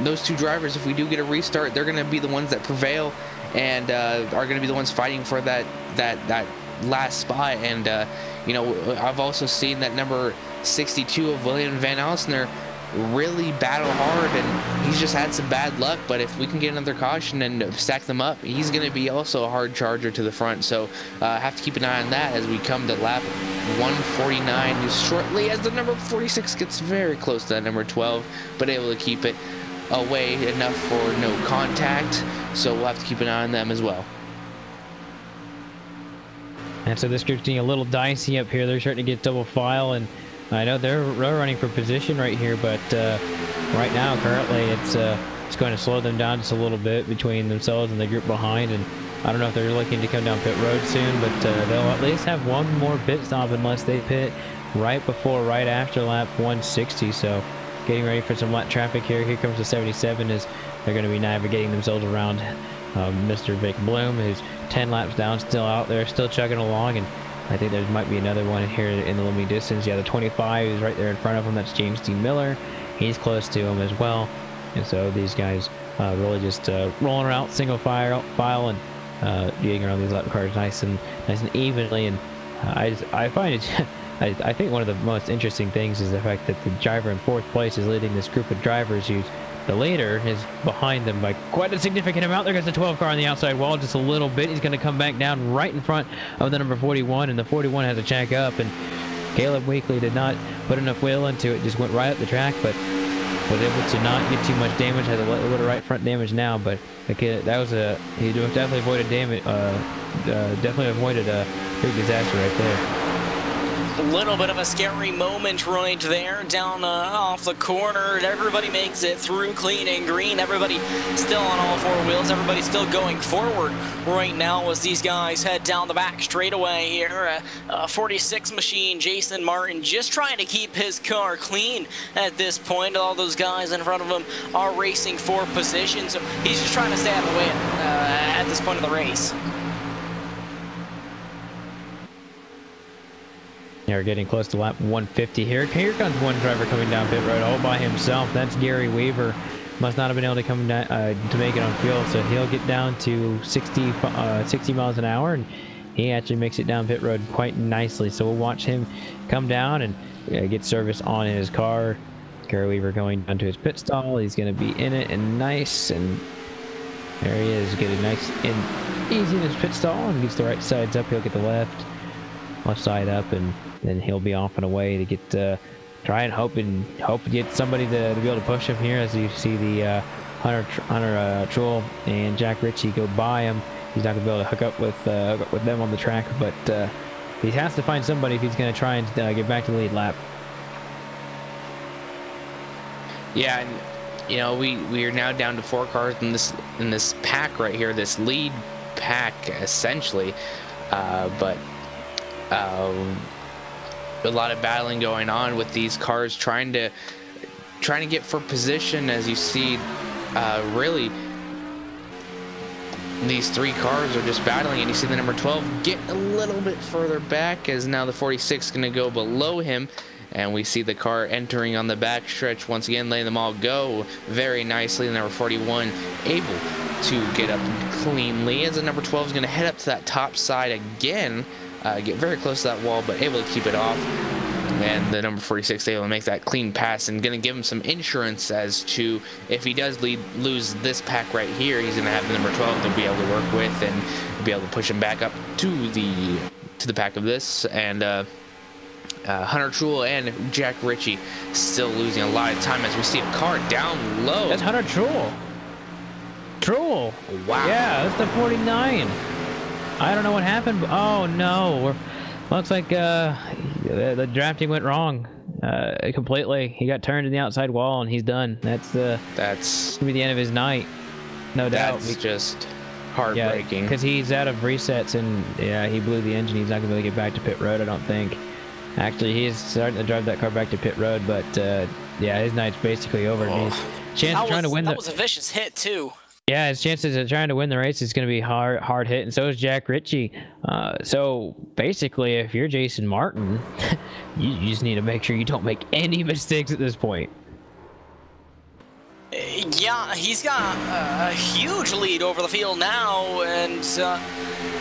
those two drivers, if we do get a restart, they're going to be the ones that prevail and uh, are going to be the ones fighting for that, that, that last spot. And, uh, you know, I've also seen that number 62 of William Van Alstyne really battle hard and he's just had some bad luck but if we can get another caution and stack them up he's going to be also a hard charger to the front. So uh, have to keep an eye on that as we come to lap 149 shortly as the number 46 gets very close to that number 12 but able to keep it away enough for no contact. So we'll have to keep an eye on them as well. And so this group's getting a little dicey up here. They're starting to get double file and I know they're, running for position right here, but uh, right now, currently, it's uh, it's going to slow them down just a little bit between themselves and the group behind. And I don't know if they're looking to come down pit road soon, but uh, they'll at least have one more pit stop unless they pit right before, right after lap 160. So getting ready for some lap traffic here. Here comes the 77 as they're going to be navigating themselves around um, Mr. Vic Bloom, who's 10 laps down, still out there, still chugging along. and I think there might be another one here in the looming distance. Yeah, the 25 is right there in front of him. That's James D. Miller. He's close to him as well. And so these guys uh, really just uh, rolling around single file, file and uh, getting around these lap cars nice and nice and evenly. And uh, I just, I find it. I, I think one of the most interesting things is the fact that the driver in fourth place is leading this group of drivers who's the leader is behind them by quite a significant amount. There goes the 12 car on the outside wall just a little bit. He's going to come back down right in front of the number 41, and the 41 has a check up, and Caleb Weekly did not put enough wheel into it, just went right up the track, but was able to not get too much damage. Had a little right front damage now, but that was a he definitely avoided damage. Uh, uh, definitely avoided a big disaster right there. A little bit of a scary moment right there down uh, off the corner. Everybody makes it through clean and green. Everybody still on all four wheels. Everybody still going forward right now as these guys head down the back straightaway here. Uh, 46 machine Jason Martin just trying to keep his car clean at this point. All those guys in front of him are racing for position, so he's just trying to stay out of the way uh, at this point of the race. Yeah, we're getting close to lap 150 here. Here comes one driver coming down pit road all by himself. That's Gary Weaver. Must not have been able to come down uh, to make it on fuel, so he'll get down to 60, uh, 60 miles an hour, and he actually makes it down pit road quite nicely. So we'll watch him come down and uh, get service on his car. Gary Weaver going down to his pit stall. He's going to be in it and nice, and there he is, getting nice and easy in his pit stall, and gets the right sides up. He'll get the left, left side up, and then he'll be off and away to get uh, try and hope and hope to get somebody to, to be able to push him here as you see the uh, Hunter Hunter uh, Truex and Jack Ritchie go by him. He's not gonna be able to hook up with uh, hook up with them on the track, but uh, he has to find somebody if he's gonna try and uh, get back to the lead lap. Yeah, and you know we we are now down to four cars in this in this pack right here, this lead pack essentially, uh, but. Um, a lot of battling going on with these cars trying to trying to get for position as you see uh, really these three cars are just battling and you see the number 12 get a little bit further back as now the 46 is going to go below him and we see the car entering on the back stretch once again letting them all go very nicely and number 41 able to get up cleanly as the number 12 is going to head up to that top side again uh, get very close to that wall, but able to keep it off. And the number 46 able to make that clean pass and going to give him some insurance as to if he does lead, lose this pack right here, he's going to have the number 12 to be able to work with and be able to push him back up to the to the pack of this. And uh, uh, Hunter Truex and Jack Ritchie still losing a lot of time as we see a car down low. That's Hunter Truex. Truex. Wow. Yeah, that's the 49. I don't know what happened. Oh no, We're, looks like uh, the, the, drafting went wrong uh, completely. He got turned in the outside wall and he's done. That's the that's gonna be the end of his night, no doubt. That's just heartbreaking. Because yeah, he's out of resets and yeah, he blew the engine. He's not gonna be able to get back to pit road. I don't think. Actually, he's starting to drive that car back to pit road, but uh, yeah, his night's basically over. Oh. He's chance of trying was, to win. That the, was a vicious hit too. Yeah, his chances of trying to win the race is going to be hard, hard hit, and so is Jack Ritchie. Uh, so basically, if you're Jason Martin, you, you, just need to make sure you don't make any mistakes at this point. Yeah, he's got a huge lead over the field now, and uh,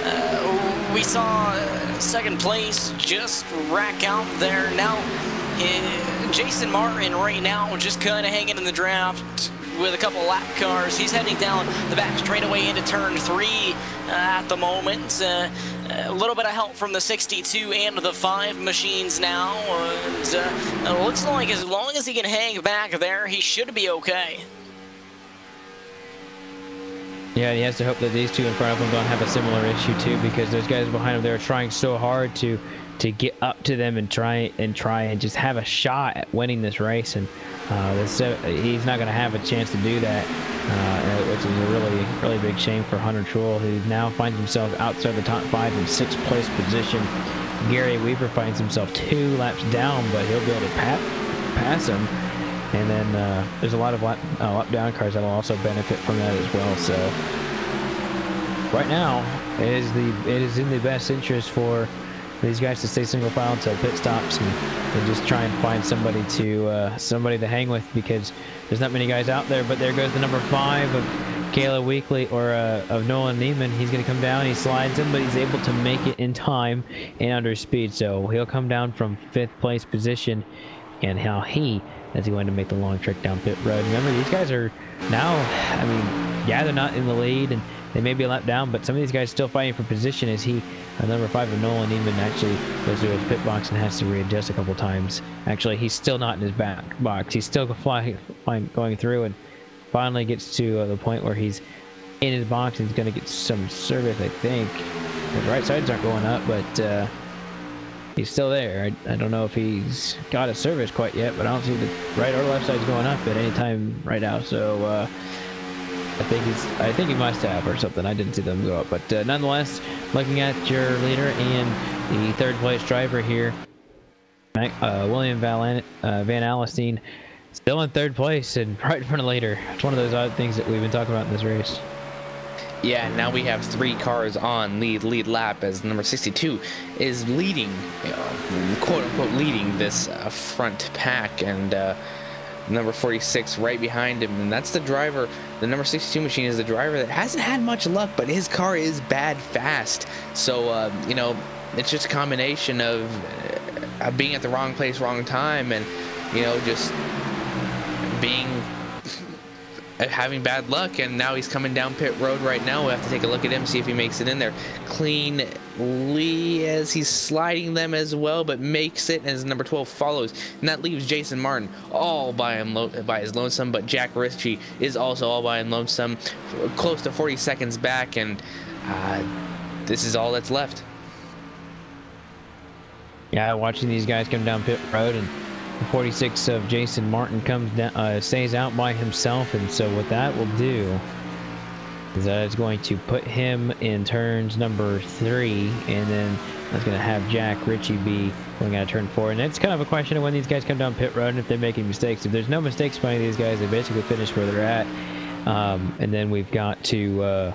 uh, we saw second place just rack out there. Now, uh, Jason Martin right now just kind of hanging in the draft with a couple lap cars. He's heading down the back straightaway into turn three uh, at the moment. Uh, a little bit of help from the 62 and the 5 machines now. And uh, it looks like as long as he can hang back there, he should be okay. Yeah, he has to hope that these two in front of him don't have a similar issue too, because those guys behind him, they're trying so hard to to get up to them and try and try and just have a shot at winning this race. And uh, he's not going to have a chance to do that, uh, which is a really, really big shame for Hunter Truex, who now finds himself outside the top five in sixth place position. Gary Weaver finds himself two laps down, but he'll be able to pat, pass him. And then uh, there's a lot of lap, uh, lap down cars that'll also benefit from that as well. So right now, it is the it is in the best interest for these guys to stay single file until pit stops and, and just try and find somebody to uh, somebody to hang with because there's not many guys out there. But there goes the number five of Caleb Weekly or uh, of Nolan Neiman. He's going to come down. He slides in, but he's able to make it in time and under speed. So he'll come down from fifth place position, and how he is going to make the long trek down pit road. Remember, these guys are now. I mean, yeah, they're not in the lead and they may be a lap down, but some of these guys still fighting for position as he, number five Nolan Neiman actually goes to his pit box and has to readjust a couple times. Actually, he's still not in his back box. He's still flying, flying going through and finally gets to uh, the point where he's in his box and he's going to get some service, I think. The right sides aren't going up, but uh, he's still there. I, I, don't know if he's got a service quite yet, but I don't see the right or left sides going up at any time right now. So uh, I think he's, I think he must have or something. I didn't see them go up, but uh, nonetheless, looking at your leader and the third place driver here, uh, William Van, uh, Van Alstyne, still in third place and right in front of leader. It's one of those odd things that we've been talking about in this race. Yeah, now we have three cars on lead lead lap as number 62 is leading, you know, quote unquote leading this uh, front pack and uh, number 46 right behind him. And that's the driver the number 62 machine is the driver that hasn't had much luck but his car is bad fast. So uh, you know it's just a combination of uh, being at the wrong place wrong time and you know just being having bad luck, and now he's coming down pit road right now. We have to take a look at him, see if he makes it in there. Cleanly as he's sliding them as well, but makes it as number 12 follows. And that leaves Jason Martin all by him by his lonesome, but Jack Ritchie is also all by him lonesome, close to 40 seconds back, and uh, this is all that's left. Yeah, watching these guys come down pit road and 46 of Jason Martin comes down, uh, stays out by himself, and so what that will do is that is going to put him in turns number three, and then that's going to have Jack Ritchie be going out of turn four. And it's kind of a question of when these guys come down pit road and if they're making mistakes. If there's no mistakes by any of these guys, they basically finish where they're at. Um, and then we've got to uh,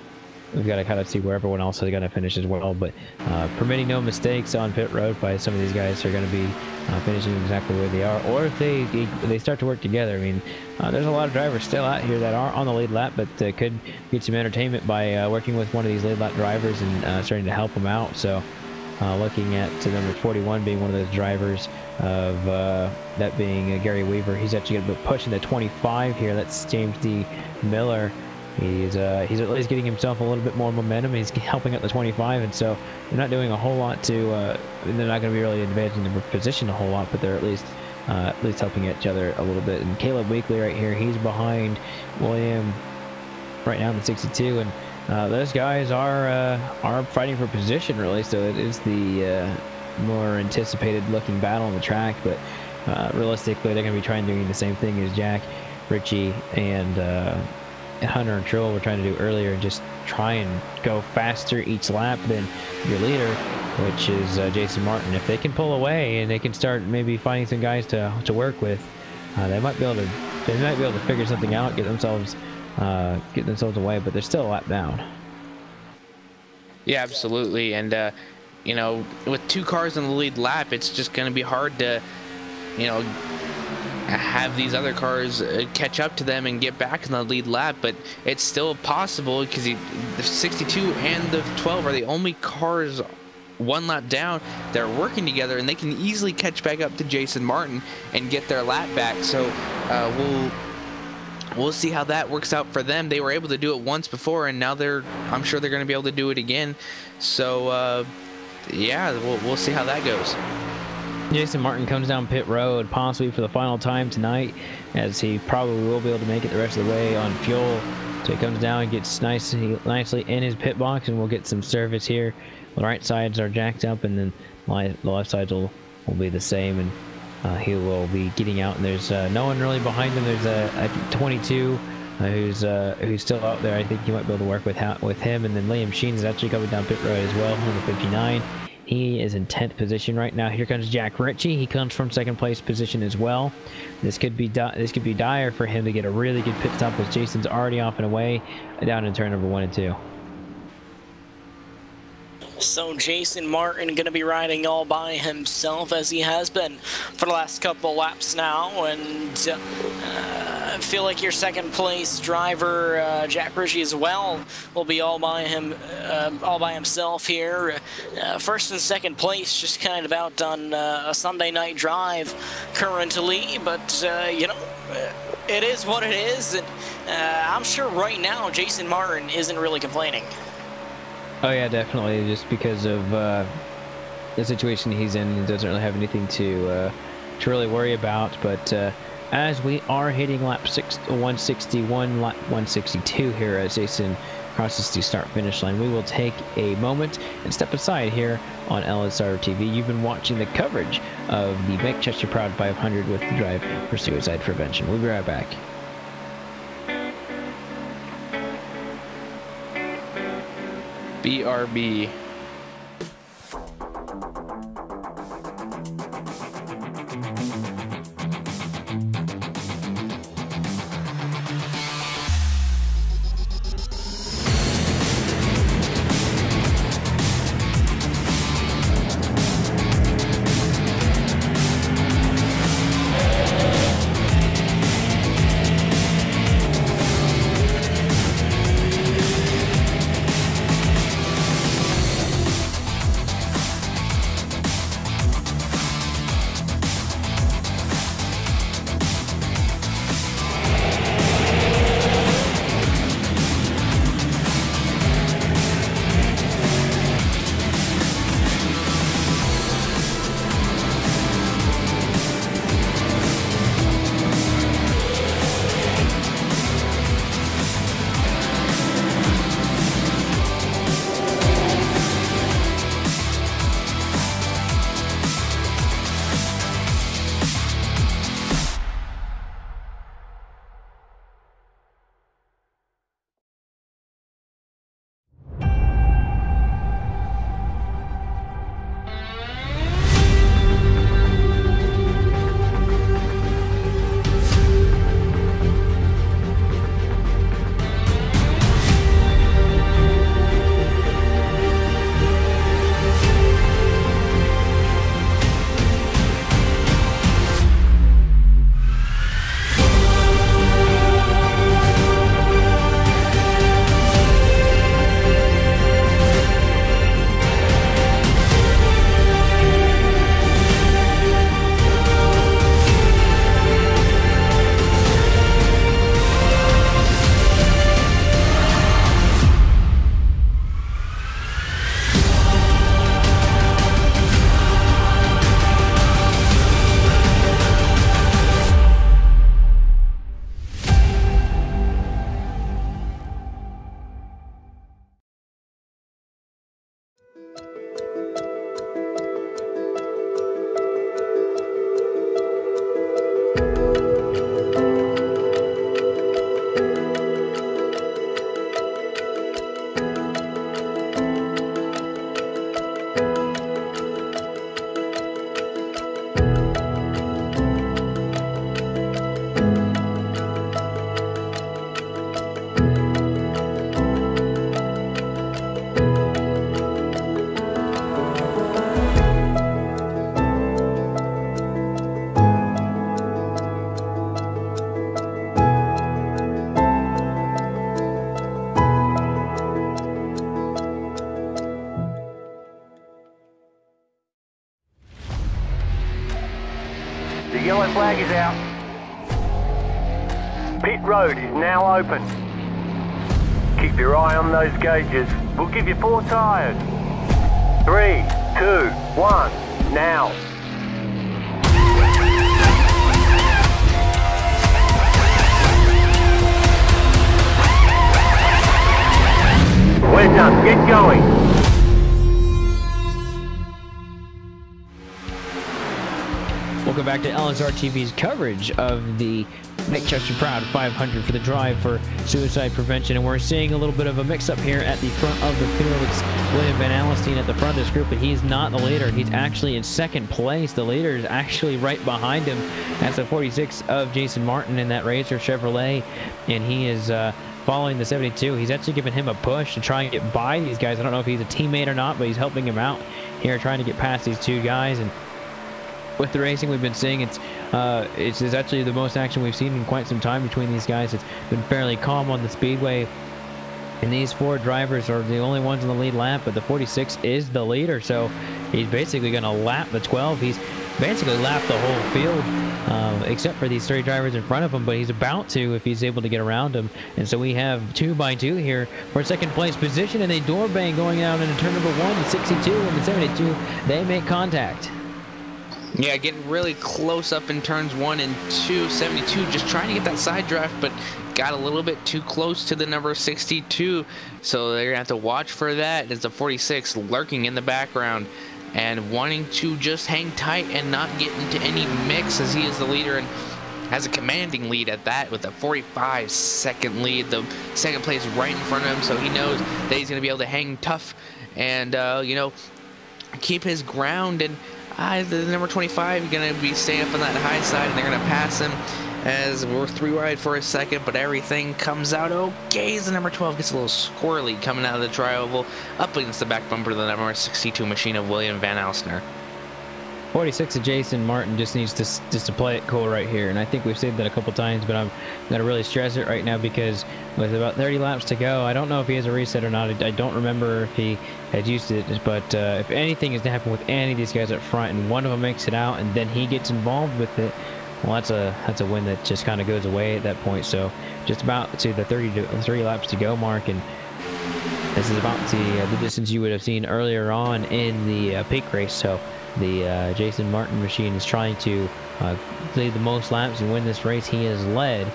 we've got to kind of see where everyone else is going to finish as well. But uh, permitting no mistakes on pit road by some of these guys are going to be uh, finishing exactly where they are, or if they they start to work together. I mean, uh, there's a lot of drivers still out here that are on the lead lap, but uh, could get some entertainment by uh, working with one of these lead lap drivers and uh, starting to help them out. So. looking at number 41 being one of those drivers of that being Gary Weaver, he's actually going to be pushing the 25 here. That's James D. Miller. He's uh, he's at least getting himself a little bit more momentum. He's helping at the 25, and so they're not doing a whole lot to. Uh, they're not going to be really advancing the position a whole lot, but they're at least uh, at least helping each other a little bit. And Caleb Weekly right here, he's behind William right now in the 62, and uh, those guys are uh, are fighting for position really. So it is the uh, more anticipated looking battle on the track, but realistically, they're going to be trying doing the same thing as Jack, Ritchie, and Hunter and Truex were trying to do earlier and just try and go faster each lap than your leader, which is uh, Jason Martin. If they can pull away and they can start maybe finding some guys to, to work with, uh, they might be able to they might be able to figure something out, get themselves uh, get themselves away, but they're still a lap down. Yeah, absolutely, and uh, you know, with two cars in the lead lap, it's just going to be hard to, you know, have these other cars uh, catch up to them and get back in the lead lap, but it's still possible because the 62 and the 12 are the only cars one lap down they're working together and they can easily catch back up to Jason Martin and get their lap back. So uh, we'll we'll see how that works out for them. They were able to do it once before and now they're I'm sure they're gonna be able to do it again. So uh, yeah we'll, we'll see how that goes Jason Martin comes down pit road, possibly for the final time tonight, as he probably will be able to make it the rest of the way on fuel. So he comes down and gets nicely, nicely in his pit box, and we'll get some service here. The right sides are jacked up, and then the left sides will, will be the same, and uh, he will be getting out. And there's uh, no one really behind him. There's a 22 uh, who's uh, who's still out there. I think you might be able to work with with him. And then Liam Sheen is actually coming down pit road as well, number 59. He is in 10th position right now. Here comes Jack Ritchie. He comes from second place position as well. This could be this could be dire for him to get a really good pit stop as Jason's already off and away down in turn number one and two. So Jason Martin going to be riding all by himself as he has been for the last couple laps now. And uh, I feel like your second place driver, uh, Jack Ritchie as well, will be all by him, uh, all by himself here. Uh, first and second place just kind of out on uh, a Sunday night drive currently. But, uh, you know, it is what it is. And I'm sure right now Jason Martin isn't really complaining. Oh yeah, definitely. Just because of uh, the situation he's in, he doesn't really have anything to uh, to really worry about. But uh, as we are hitting lap six, 161, lap 162 here as Jason crosses the start finish line, we will take a moment and step aside here on LSR TV. You've been watching the coverage of the Make Chester Proud 500 with the Drive for Suicide Prevention. We'll be right back. BRB. Four tyres. Three, two, one, now. We're done. Get going. Welcome back to LSR TV's coverage of the Make Chester Proud 500 for the drive for suicide prevention. And we're seeing a little bit of a mix up here at the front of the field. It's William Van Alstyne at the front of this group, but he's not the leader. He's actually in second place. The leader is actually right behind him. That's the 46 of Jason Martin in that Razor Chevrolet. And he is uh, following the 72. He's actually giving him a push to try and get by these guys. I don't know if he's a teammate or not, but he's helping him out here, trying to get past these two guys. And with the racing we've been seeing, it's uh, it's, it's actually the most action we've seen in quite some time between these guys. It's been fairly calm on the speedway. And these four drivers are the only ones in the lead lap, but the 46 is the leader, so he's basically going to lap the 12. He's basically lapped the whole field, um, except for these three drivers in front of him. But he's about to if he's able to get around them. And so we have two by two here for second place position, and a door bang going out into turn number one, the 62 and the 72. They make contact. Yeah, getting really close up in turns one and two. 72 just trying to get that side draft, but got a little bit too close to the number 62. So they're going to have to watch for that. It's a 46 lurking in the background and wanting to just hang tight and not get into any mix as he is the leader and has a commanding lead at that with a 45 second lead. The second place right in front of him, so he knows that he's going to be able to hang tough and, uh, you know, keep his ground and uh, the number 25 going to be staying up on that high side, and they're going to pass him as we're three wide for a second, but everything comes out okay as the number 12 gets a little squirrely coming out of the tri-oval up against the back bumper of the number 62 machine of William Van Alstyne. 46 of Jason Martin just needs to just to play it cool right here, and I think we've said that a couple times, but I'm gonna really stress it right now because with about 30 laps to go, I don't know if he has a reset or not. I don't remember if he had used it, but uh, if anything is to happen with any of these guys up front, and one of them makes it out, and then he gets involved with it, well, that's a that's a win that just kind of goes away at that point. So just about to the 30 to 30 laps to go mark, and this is about the, uh, the distance you would have seen earlier on in the uh, peak race. So the uh, Jason Martin machine is trying to uh, lead the most laps and win this race. He has led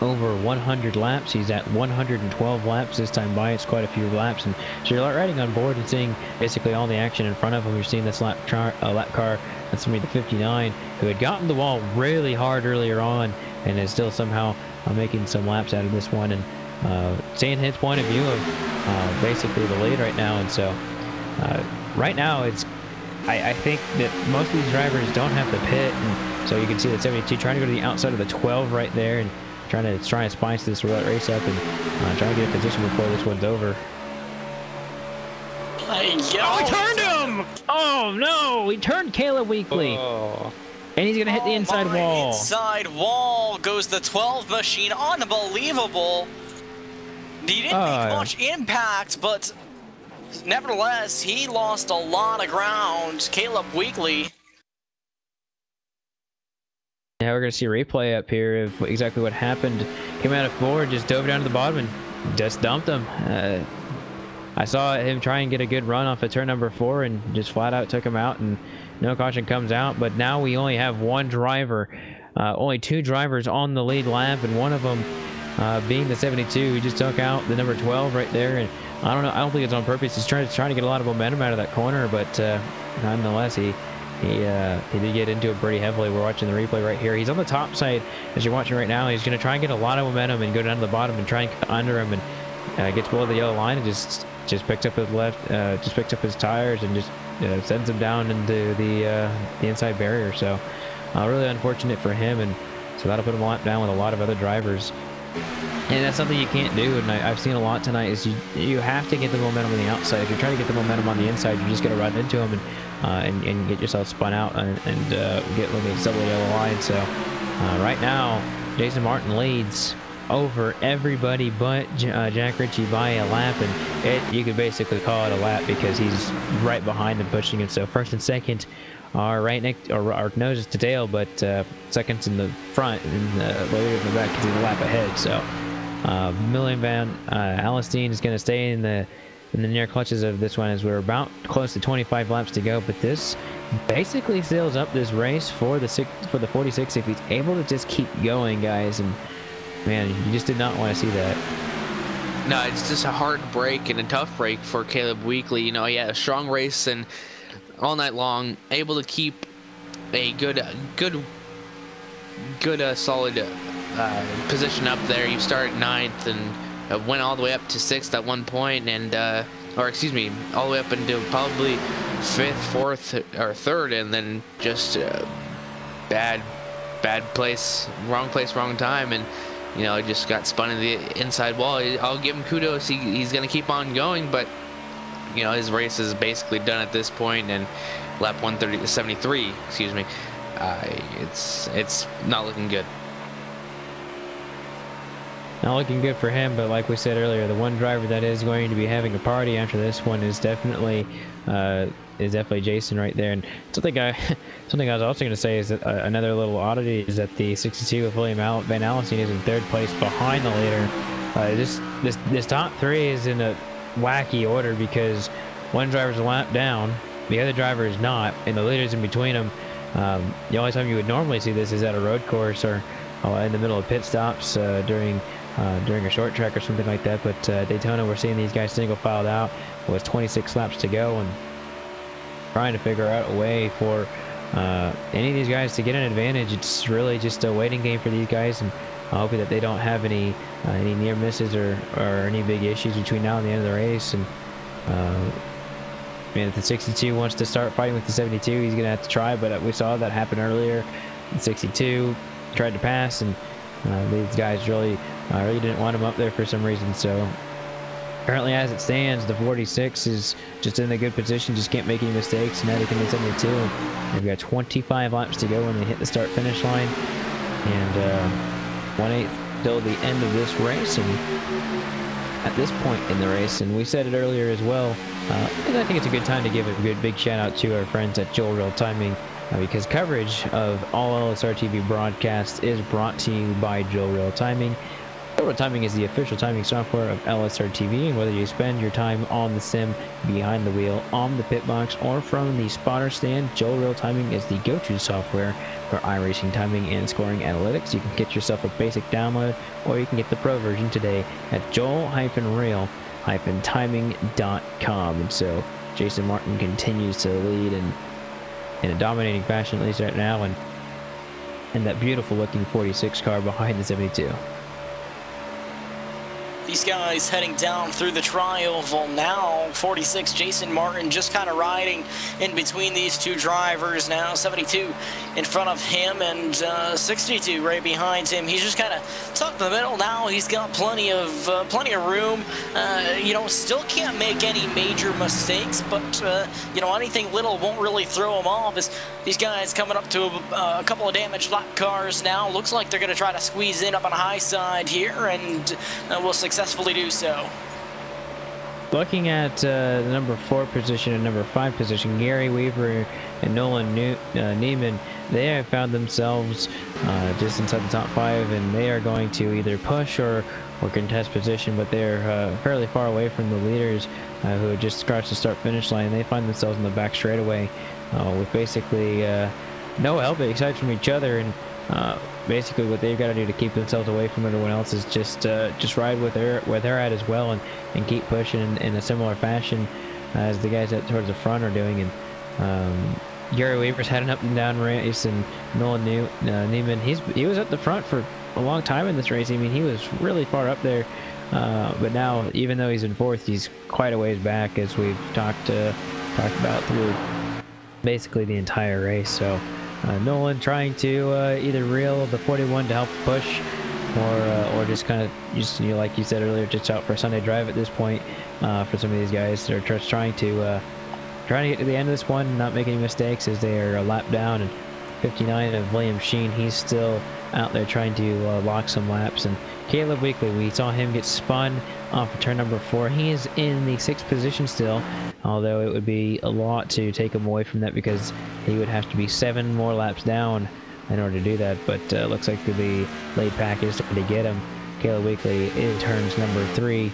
over 100 laps. He's at 112 laps this time by. It's quite a few laps. And so you're riding on board and seeing basically all the action in front of him. You're seeing this lap, car, uh, lap car, that's going to be the 59, who had gotten the wall really hard earlier on and is still somehow uh, making some laps out of this one. And uh, seeing his point of view of uh, basically the lead right now. And so uh, right now it's I, I, think that most of these drivers don't have the pit, and so you can see that 72 trying to go to the outside of the 12 right there, and trying to try and spice this race up and uh, try to get a position before this one's over. Oh, he turned him! Oh no, he turned Caleb Weekly. Oh. And he's gonna hit the inside oh, wall. Inside wall goes the 12 machine. Unbelievable. He didn't uh, make much impact, but nevertheless, he lost a lot of ground. Caleb Weekly. Yeah, we're going to see a replay up here of exactly what happened. Came out of four, just dove down to the bottom and just dumped him. Uh, I saw him try and get a good run off of turn number four and just flat out took him out and no caution comes out. But now we only have one driver, uh, only two drivers on the lead lap and one of them uh, being the 72 He just took out the number 12 right there. And I don't know. I don't think it's on purpose. He's trying to trying to get a lot of momentum out of that corner, but uh, nonetheless, he he uh, he did get into it pretty heavily. We're watching the replay right here. He's on the top side as you're watching right now. He's going to try and get a lot of momentum and go down to the bottom and try and cut under him and uh, gets below the yellow line and just just picks up his left, uh, just picks up his tires and just uh, sends him down into the uh, the inside barrier. So uh, really unfortunate for him, and so that'll put him down with a lot of other drivers. And that's something you can't do, and I, have seen a lot tonight, is you you have to get the momentum on the outside. If you're trying to get the momentum on the inside, you're just going to run into them and, uh, and, and get yourself spun out and, and uh, get at double yellow line. So uh, right now, Jason Martin leads over everybody but uh, Jack Ritchie by a lap, and it, you could basically call it a lap because he's right behind him pushing him. So first and second are right next, or our noses to tail, but uh, seconds in the front and later in the back he's a lap ahead. So uh, William Van uh, Alstyne is going to stay in the in the near clutches of this one as we're about close to 25 laps to go. But this basically seals up this race for the six, for the 46 if he's able to just keep going, guys. And man, you just did not want to see that. No, it's just a hard break and a tough break for Caleb Weekly. You know, he had a strong race and all night long, able to keep a good, good, good, uh, solid uh, position up there. You start ninth and uh, went all the way up to sixth at one point, and uh, or excuse me, all the way up into probably fifth, fourth, or third, and then just uh, bad, bad place, wrong place, wrong time, and you know just got spun in the inside wall. I'll give him kudos. He, he's going to keep on going, but you know his race is basically done at this point, and lap 130 73, excuse me. Uh, it's it's not looking good. Not looking good for him, but like we said earlier, the one driver that is going to be having a party after this one is definitely uh, is definitely Jason right there. And something I something I was also going to say is that uh, another little oddity is that the 62 with William Al Van Alstyne is in third place behind the leader. Uh, this this this top three is in a wacky order because one driver's a lap down, the other driver is not, and the leader's in between them. Um, the only time you would normally see this is at a road course or uh, in the middle of pit stops uh, during uh, during a short track or something like that. But uh, Daytona, we're seeing these guys single filed out with 26 laps to go and trying to figure out a way for uh, any of these guys to get an advantage. It's really just a waiting game for these guys and hoping that they don't have any uh, any near misses or, or any big issues between now and the end of the race. And uh, I mean, if the 62 wants to start fighting with the 72, he's going to have to try. But we saw that happen earlier. The 62 tried to pass, and uh, these guys really uh, really didn't want him up there for some reason. So currently, as it stands, the 46 is just in a good position, just can't make any mistakes. Now they can 72. They've got 25 laps to go when they hit the start-finish line, and uh, one eighth till the end of this race. And at this point in the race, and we said it earlier as well, uh, and I think it's a good time to give a good big shout out to our friends at Joel Real Timing. Uh, because coverage of all LSR TV broadcasts is brought to you by Joel Real Timing. Joel Timing is the official timing software of LSR TV, and whether you spend your time on the sim, behind the wheel, on the pit box, or from the spotter stand, Joel Real Timing is the go-to software for iRacing timing and scoring analytics. You can get yourself a basic download, or you can get the pro version today at joel-real-timing.com. And so Jason Martin continues to lead and in a dominating fashion, at least right now, and and that beautiful looking 46 car behind the 72. These guys heading down through the tri-oval now. 46, Jason Martin just kind of riding in between these two drivers now. 72 in front of him and uh, 62 right behind him. He's just kind of tucked in the middle now. He's got plenty of uh, plenty of room. Uh, you know, still can't make any major mistakes, but uh, you know, anything little won't really throw him off. As these guys coming up to a, a couple of damaged lap cars now. Looks like they're going to try to squeeze in up on the high side here, and uh, we'll successfully do so. Looking at uh, the number four position and number five position, Gary Weaver and Nolan New uh, Neiman, they have found themselves uh, just inside the top five, and they are going to either push or, or contest position, but they're uh, fairly far away from the leaders uh, who just scratched the start-finish line. They find themselves in the back straightaway uh, with basically no help except from each other, and basically what they've got to do to keep themselves away from everyone else is just uh, just ride with their where they're at as well and and keep pushing in, in a similar fashion as the guys that towards the front are doing. And um, Gary Weaver's had an up and down race and Nolan New, uh, Neiman he's he was at the front for a long time in this race. I mean he was really far up there uh, but now even though he's in fourth he's quite a ways back as we've talked uh, talked about through basically the entire race. So uh, Nolan trying to uh, either reel the 41 to help push or uh, or just kind of just you know, like you said earlier just out for a Sunday drive at this point uh, for some of these guys they're just trying to uh, trying to get to the end of this one not make any mistakes as they are a lap down and 59 of William Sheen. He's still out there trying to uh, lock some laps. And Caleb Weekly we saw him get spun off of turn number four. He is in the sixth position still although it would be a lot to take him away from that because he would have to be seven more laps down in order to do that but uh, looks like the late pack is to get him. Caleb Weekly in turns number three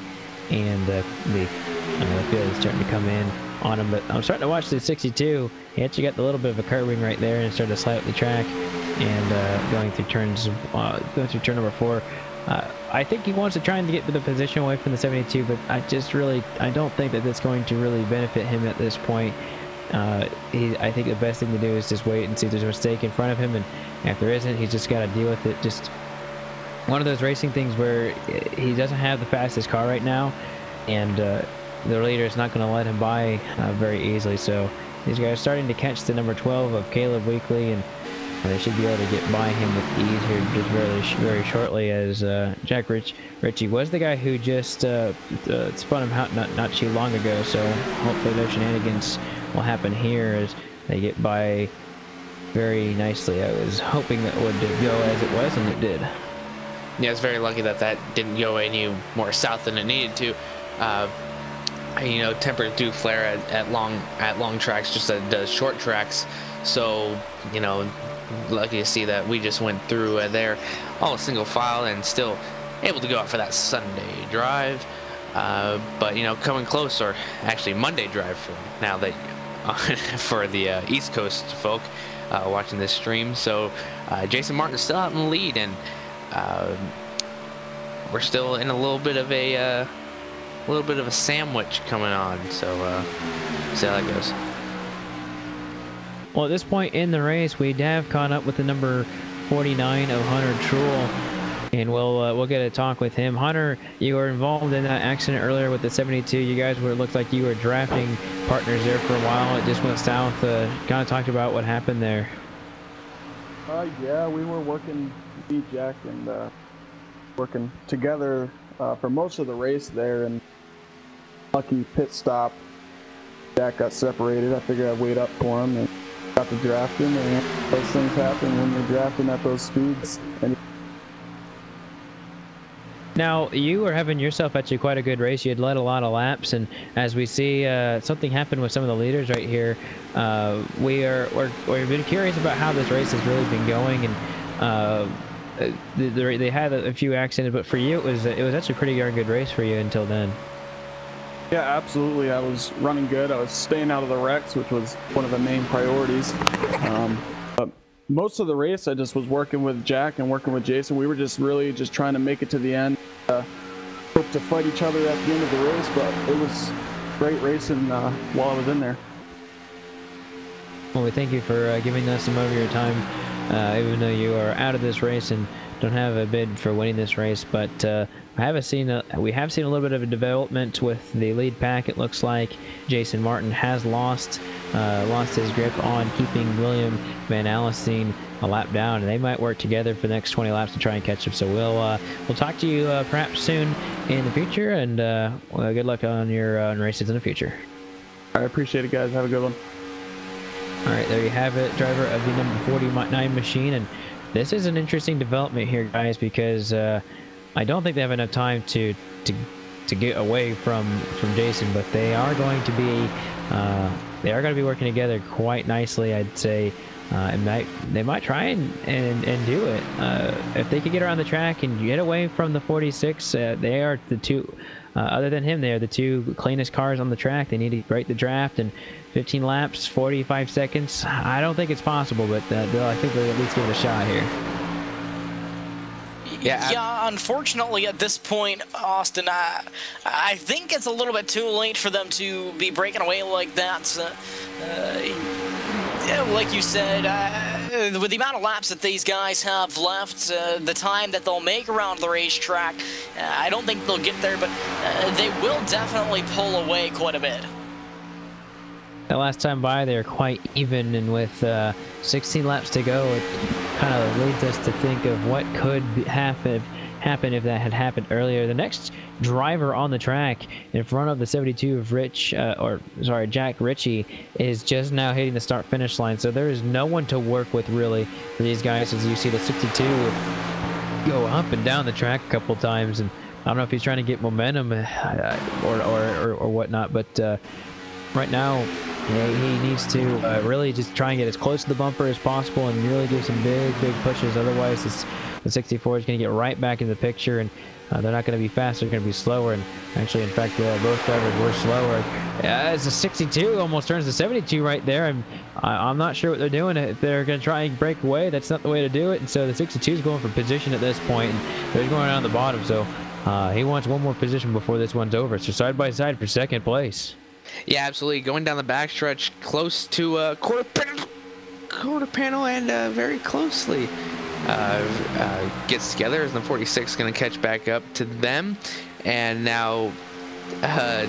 and uh, the, uh, field is starting to come in on him but I'm starting to watch the 62 he actually got a little bit of a curving right there and started to slide up the track and uh, going through turns uh, going through turn number four I think he wants to try and get the position away from the 72, but I just really, I don't think that that's going to really benefit him at this point. Uh, he, I think the best thing to do is just wait and see if there's a mistake in front of him, and if there isn't, he's just got to deal with it. Just one of those racing things where he doesn't have the fastest car right now, and uh, the leader is not going to let him by uh, very easily. So these guys are starting to catch the number 12 of Caleb Weekly, and they should be able to get by him with ease here just very, very shortly as uh, Jack Rich, Ritchie was the guy who just uh, uh, spun him out not, not too long ago. So hopefully no shenanigans will happen here as they get by very nicely. I was hoping that would go as it was, and it did. Yeah, it's very lucky that that didn't go any more south than it needed to. Uh, you know, temperatures do flare at, at long at long tracks, just at the short tracks. So, you know, lucky to see that we just went through uh, there all single file and still able to go out for that Sunday drive. Uh, but you know, coming close, or actually Monday drive for now that for the uh, East Coast folk uh, watching this stream. So uh, Jason Martin is still out in the lead, and uh, we're still in a little bit of a uh, little bit of a sandwich coming on. So see how that goes. Well, at this point in the race, we have caught up with the number 49 of Hunter Truex and we'll uh, we'll get a talk with him. Hunter, you were involved in that accident earlier with the 72. You guys were looked like you were drafting partners there for a while. It just went south. Uh, kind of talked about what happened there. Uh, yeah, we were working, me, Jack, and uh, working together uh, for most of the race there. And lucky pit stop, Jack got separated. I figured I'd wait up for him and got to draft him. And those things happen when you're drafting at those speeds. And now, you were having yourself actually quite a good race. You had led a lot of laps, and as we see, uh, something happened with some of the leaders right here. Uh, we are we're, we're been curious about how this race has really been going, and uh, they, they had a, few accidents, but for you, it was it was actually a pretty darn good race for you until then. Yeah, absolutely. I was running good. I was staying out of the wrecks, which was one of the main priorities. Um, most of the race I just was working with Jack and working with Jason. We were just really just trying to make it to the end. Uh, hope to fight each other at the end of the race, but it was great racing uh, while I was in there. Well, we thank you for uh, giving us some of your time, uh, even though you are out of this race and don't have a bid for winning this race. But uh, I have seen a, we have seen a little bit of a development with the lead pack. It looks like Jason Martin has lost uh, lost his grip on keeping William Van Alstyne a lap down, and they might work together for the next 20 laps to try and catch him. So we'll uh, we'll talk to you uh, perhaps soon in the future, and uh, well, good luck on your uh, races in the future. I appreciate it, guys. Have a good one. All right, there you have it, driver of the number 49 machine, and this is an interesting development here, guys, because uh, I don't think they have enough time to to to get away from from Jason, but they are going to be uh, they are going to be working together quite nicely, I'd say. Uh, and might, they might try and, and, and do it. Uh, if they could get around the track and get away from the 46, uh, they are the two, uh, other than him, they are the two cleanest cars on the track. They need to break the draft and 15 laps, 45 seconds. I don't think it's possible, but uh, I think they'll at least give it a shot here. Yeah, yeah. Unfortunately, at this point, Austin, I, I think it's a little bit too late for them to be breaking away like that. Uh, yeah, like you said, uh, with the amount of laps that these guys have left, uh, the time that they'll make around the racetrack, uh, I don't think they'll get there, but uh, they will definitely pull away quite a bit. The last time by, they were quite even, and with uh, 16 laps to go, it kind of leads us to think of what could happen happen if that had happened earlier. The next driver on the track in front of the 72 of Rich, uh, or sorry, Jack Ritchie, is just now hitting the start finish line. So there is no one to work with really for these guys as you see the 62 go up and down the track a couple times. And I don't know if he's trying to get momentum uh, or, or, or, or whatnot, but uh, right now he needs to uh, really just try and get as close to the bumper as possible and really do some big, big pushes. Otherwise, the 64 is going to get right back in the picture, and uh, they're not going to be fast. They're going to be slower. And actually, in fact, uh, both drivers were slower. As the 62 almost turns to 72 right there. I'm, I'm not sure what they're doing. If they're going to try and break away, that's not the way to do it. And so the 62 is going for position at this point, and they're going around the bottom. So uh, he wants one more position before this one's over. So side by side for second place. Yeah, absolutely. Going down the backstretch, close to uh, quarter panel, quarter panel, and uh, very closely uh, uh, gets together as the 46 going to catch back up to them, and now, uh,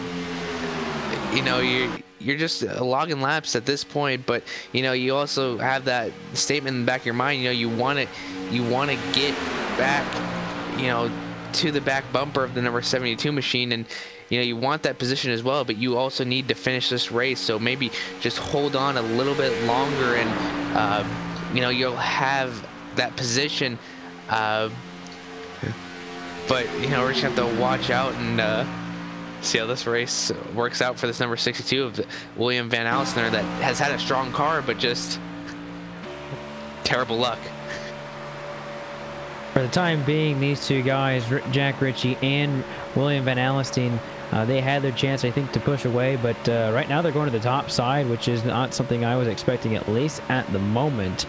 you know, you you're just logging laps at this point, but you know, you also have that statement in the back of your mind. You know, you want to you want to get back, you know, to the back bumper of the number 72 machine and you know you want that position as well but you also need to finish this race so maybe just hold on a little bit longer and uh, you know you'll have that position uh, but you know we're just going to have to watch out and uh, See how this race works out for this number 62 of William Van Alstyne that has had a strong car, but just terrible luck. For the time being, these two guys, Jack Ritchie and William Van Alstyne, uh, they had their chance, I think, to push away, but uh, right now they're going to the top side, which is not something I was expecting, at least at the moment.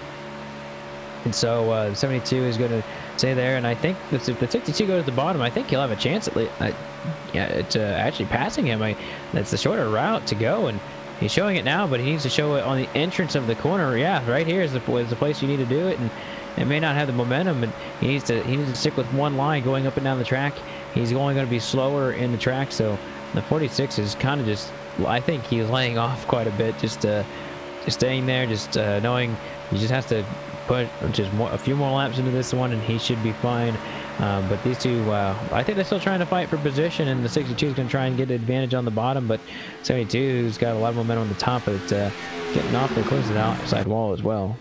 And so uh, 72 is going to stay there, and I think if the 62 goes to the bottom, I think he'll have a chance at least, uh, yeah, to actually passing him. I, that's the shorter route to go, and he's showing it now, but he needs to show it on the entrance of the corner. Yeah, right here is the, is the place you need to do it, and it may not have the momentum, and he needs to he needs to stick with one line going up and down the track he's only going to be slower in the track. So the 46 is kind of just, I think he's laying off quite a bit, just uh, just staying there, just uh, knowing he just has to put just more, a few more laps into this one, and he should be fine. Um, but these two, uh, I think they're still trying to fight for position, and the 62 is going to try and get an advantage on the bottom, but 72 has got a lot of momentum on the top, but uh, getting off the close the outside wall as well.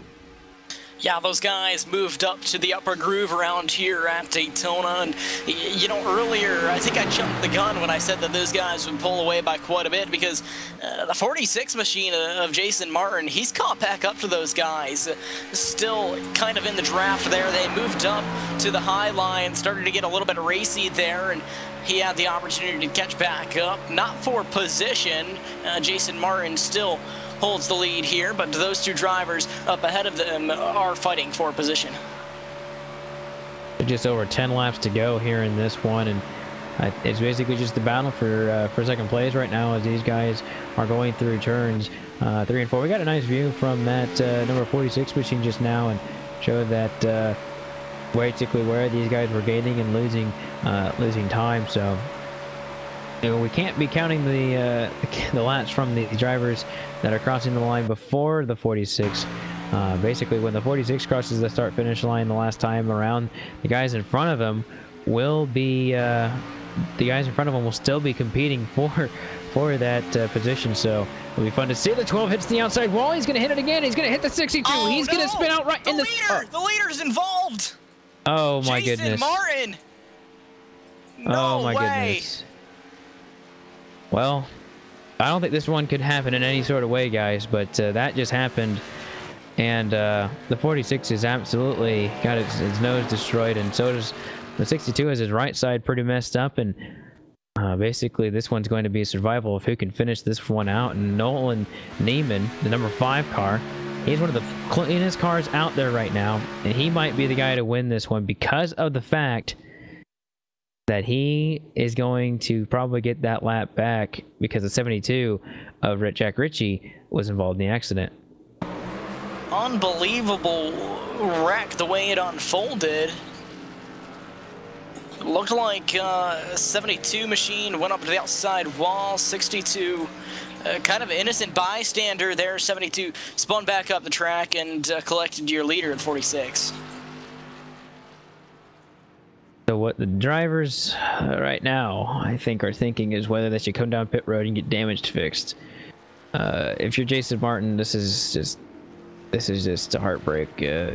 Yeah, those guys moved up to the upper groove around here at Daytona. And, you know, earlier, I think I jumped the gun when I said that those guys would pull away by quite a bit because uh, the 46 machine of Jason Martin, he's caught back up to those guys. Still kind of in the draft there. They moved up to the high line, started to get a little bit racy there. And he had the opportunity to catch back up. Not for position. Uh, Jason Martin still holds the lead here, but those two drivers up ahead of them are fighting for position. Just over 10 laps to go here in this one, and it's basically just the battle for uh, for second place right now as these guys are going through turns uh, three and four. We got a nice view from that uh, number 46 machine just now and showed that uh, basically where these guys were gaining and losing uh, losing time. So you know, we can't be counting the uh, the laps from the drivers that are crossing the line before the 46. Uh, basically, when the 46 crosses the start-finish line the last time around, the guys in front of them will be uh, the guys in front of them will still be competing for for that uh, position. So it'll be fun to see. The 12 hits the outside wall. He's going to hit it again. He's going to hit the 62. Oh, He's no! going to spin out right the in the. leader. the leader's involved. Oh my Jason goodness. Martin. No oh my way. goodness. Well, I don't think this one could happen in any sort of way, guys, but uh, that just happened. And uh, the 46 is absolutely got its, its, nose destroyed, and so does the 62 has his right side pretty messed up. And uh, basically, this one's going to be a survival of who can finish this one out. And Nolan Neiman, the number five car, he's one of the cleanest cars out there right now, and he might be the guy to win this one because of the fact that he is going to probably get that lap back because the 72 of Jack Ritchie was involved in the accident. Unbelievable wreck the way it unfolded. Looked like uh, 72 machine went up to the outside wall. 62, uh, kind of innocent bystander there. 72 spun back up the track and uh, collected your leader at 46. So what the drivers uh, right now, I think, are thinking is whether they should come down pit road and get damaged fixed. Uh, if you're Jason Martin, this is just this is just a heartbreak. Uh,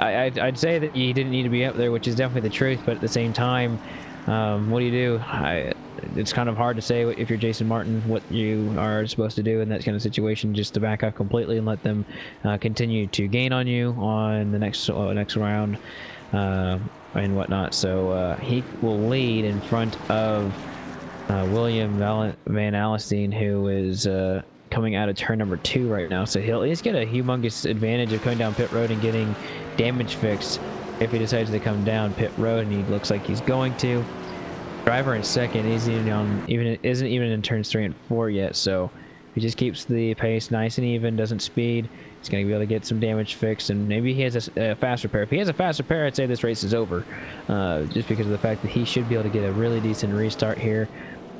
I, I'd, I'd, say that you didn't need to be up there, which is definitely the truth. But at the same time, um, what do you do? I, it's kind of hard to say if you're Jason Martin what you are supposed to do in that kind of situation. Just to back up completely and let them uh, continue to gain on you on the next uh, next round. Uh, and whatnot. So uh, he will lead in front of uh, William Van Alstyne, who is uh, coming out of turn number two right now. So he'll least get a humongous advantage of coming down pit road and getting damage fixed if he decides to come down pit road, and he looks like he's going to. Driver in second isn't on even isn't even in turns three and four yet, so he just keeps the pace nice and even, doesn't speed. He's going to be able to get some damage fixed, and maybe he has a, a fast repair. If he has a fast repair, I'd say this race is over, uh, just because of the fact that he should be able to get a really decent restart here.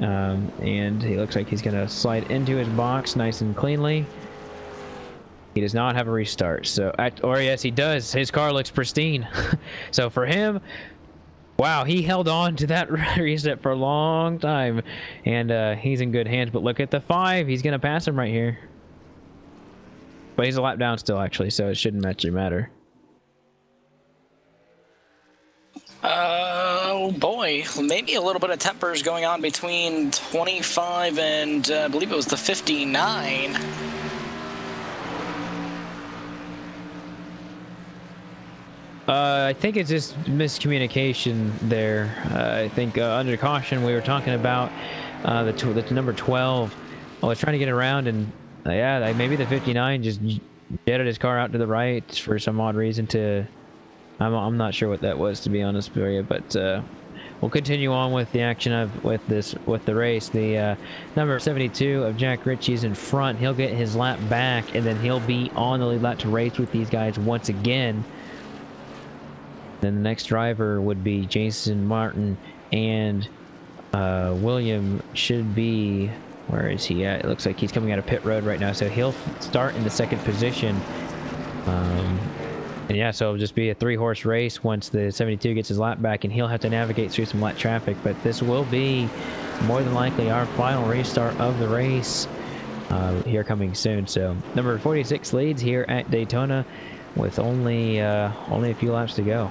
Um, and he looks like he's going to slide into his box nice and cleanly. He does not have a restart, so or yes, he does. His car looks pristine. so for him, wow, he held on to that reset for a long time, and uh, he's in good hands. But look at the five; he's going to pass him right here. But he's a lap down still, actually, so it shouldn't actually matter. Oh boy, maybe a little bit of tempers going on between 25 and uh, I believe it was the 59. Uh, I think it's just miscommunication there. Uh, I think uh, under caution we were talking about uh, the, the number 12. I was trying to get around and yeah, like maybe the 59 just jetted his car out to the right for some odd reason to... I'm, I'm not sure what that was to be honest with you, but uh, we'll continue on with the action of with this with the race. The number 72 of Jack Ritchie's in front. He'll get his lap back and then he'll be on the lead lap to race with these guys once again. Then the next driver would be Jason Martin and uh, William should be, where is he at? It looks like he's coming out of pit road right now. So he'll start in the second position. Um, and yeah, so it'll just be a three horse race once the 72 gets his lap back and he'll have to navigate through some light traffic. But this will be more than likely our final restart of the race uh, here coming soon. So number 46 leads here at Daytona with only uh, only a few laps to go.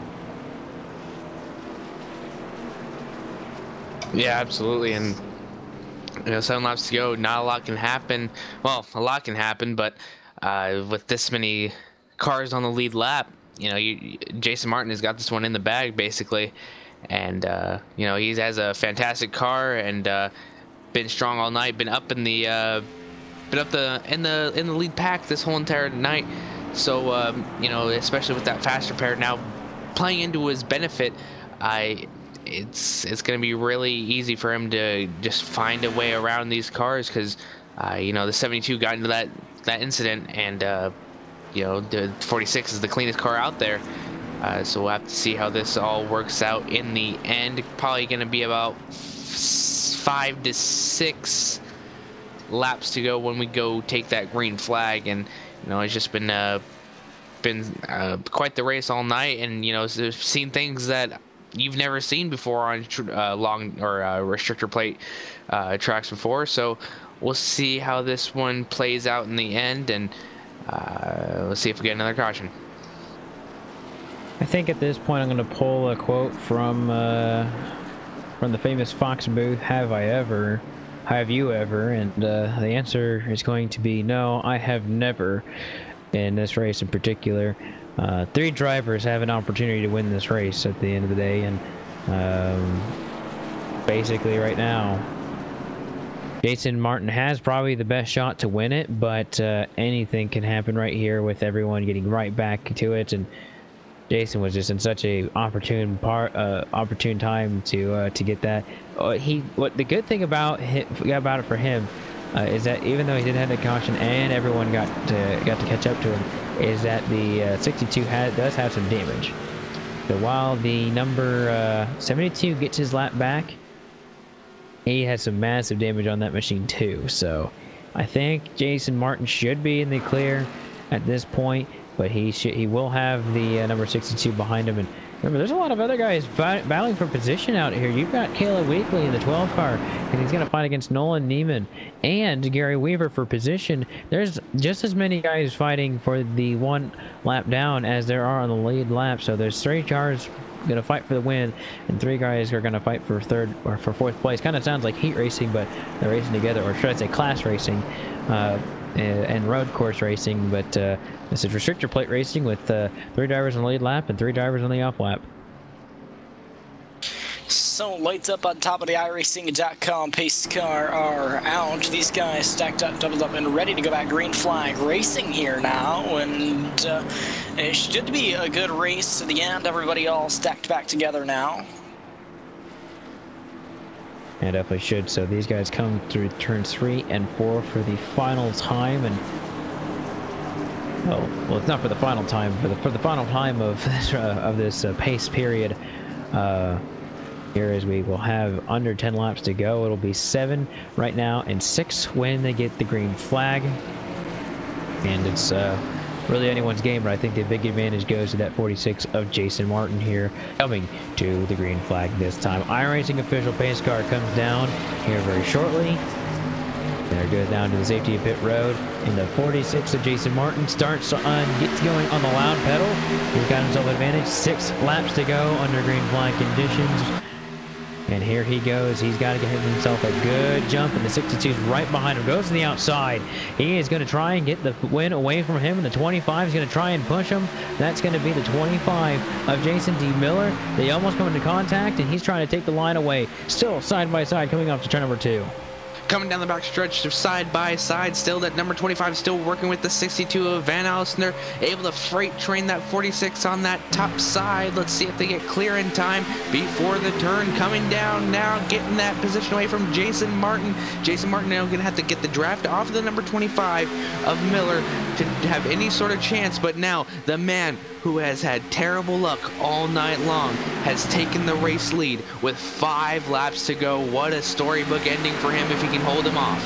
Yeah, absolutely. And you know, seven laps to go. Not a lot can happen. Well, a lot can happen, but uh, with this many cars on the lead lap, you know, you, Jason Martin has got this one in the bag basically, and uh, you know he has a fantastic car and uh, been strong all night. Been up in the uh, been up the in the in the lead pack this whole entire night. So um, you know, especially with that fast repair now playing into his benefit, I it's it's going to be really easy for him to just find a way around these cars because uh, you know the 72 got into that that incident and uh, you know the 46 is the cleanest car out there. Uh, so we'll have to see how this all works out in the end. Probably going to be about five to six laps to go when we go take that green flag. And you know it's just been uh, been uh, quite the race all night. And you know seen things that you've never seen before on uh, long or uh, restrictor plate uh, tracks before. So we'll see how this one plays out in the end, and uh, let's see if we get another caution. I think at this point I'm going to pull a quote from uh, from the famous Fox booth. Have I ever? Have you ever? And uh, the answer is going to be no. I have never. In this race in particular, uh, three drivers have an opportunity to win this race at the end of the day, and um, basically right now, Jason Martin has probably the best shot to win it, but uh, anything can happen right here with everyone getting right back to it, and Jason was just in such a opportune part, uh, opportune time to uh, to get that. Uh, he, what the good thing about him, about it for him uh, is that even though he did have the caution and everyone got to, got to catch up to him, is that the uh, 62 has, does have some damage. So while the number uh, 72 gets his lap back, he has some massive damage on that machine too. So I think Jason Martin should be in the clear at this point, but he should, he will have the uh, number 62 behind him and Remember, there's a lot of other guys battling for position out here. You've got Caleb Weekly in the 12 car, and he's going to fight against Nolan Neiman and Gary Weaver for position. There's just as many guys fighting for the one lap down as there are on the lead lap. So there's three cars going to fight for the win, and three guys are going to fight for third or for fourth place. Kind of sounds like heat racing, but they're racing together, or should I say class racing. Uh, and road course racing, but uh, this is restrictor plate racing with uh, three drivers on the lead lap and three drivers on the off lap. So lights up on top of the iRacing.com pace car are out. These guys stacked up, doubled up, and ready to go back green flag racing here now. And uh, it should be a good race to the end. Everybody all stacked back together now. Yeah, definitely should. So these guys come through turns three and four for the final time, and oh, well, it's not for the final time, for the for the final time of this uh, of this uh, pace period. Uh, here as we will have under 10 laps to go. It'll be seven right now and six when they get the green flag. And it's uh, really anyone's game, but I think the big advantage goes to that 46 of Jason Martin here coming to the green flag this time. iRacing official pace car comes down here very shortly. There goes down to the safety of pit road. And the 46 of Jason Martin starts on, gets going on the loud pedal. He's got himself advantage. Six laps to go under green flag conditions. And here he goes. He's got to get himself a good jump, and the 62 is right behind him. Goes to the outside. He is going to try and get the win away from him, and the 25 is going to try and push him. That's going to be the 25 of Jason D. Miller. They almost come into contact, and he's trying to take the line away. Still side by side coming off to turn number two coming down the back stretch side by side. Still that number 25 still working with the 62 of Van Alstyne able to freight train that 46 on that top side. Let's see if they get clear in time before the turn. Coming down now getting that position away from Jason Martin. Jason Martin now gonna have to get the draft off of the number 25 of Miller to have any sort of chance. But now the man who has had terrible luck all night long, has taken the race lead with five laps to go. What a storybook ending for him if he can hold him off.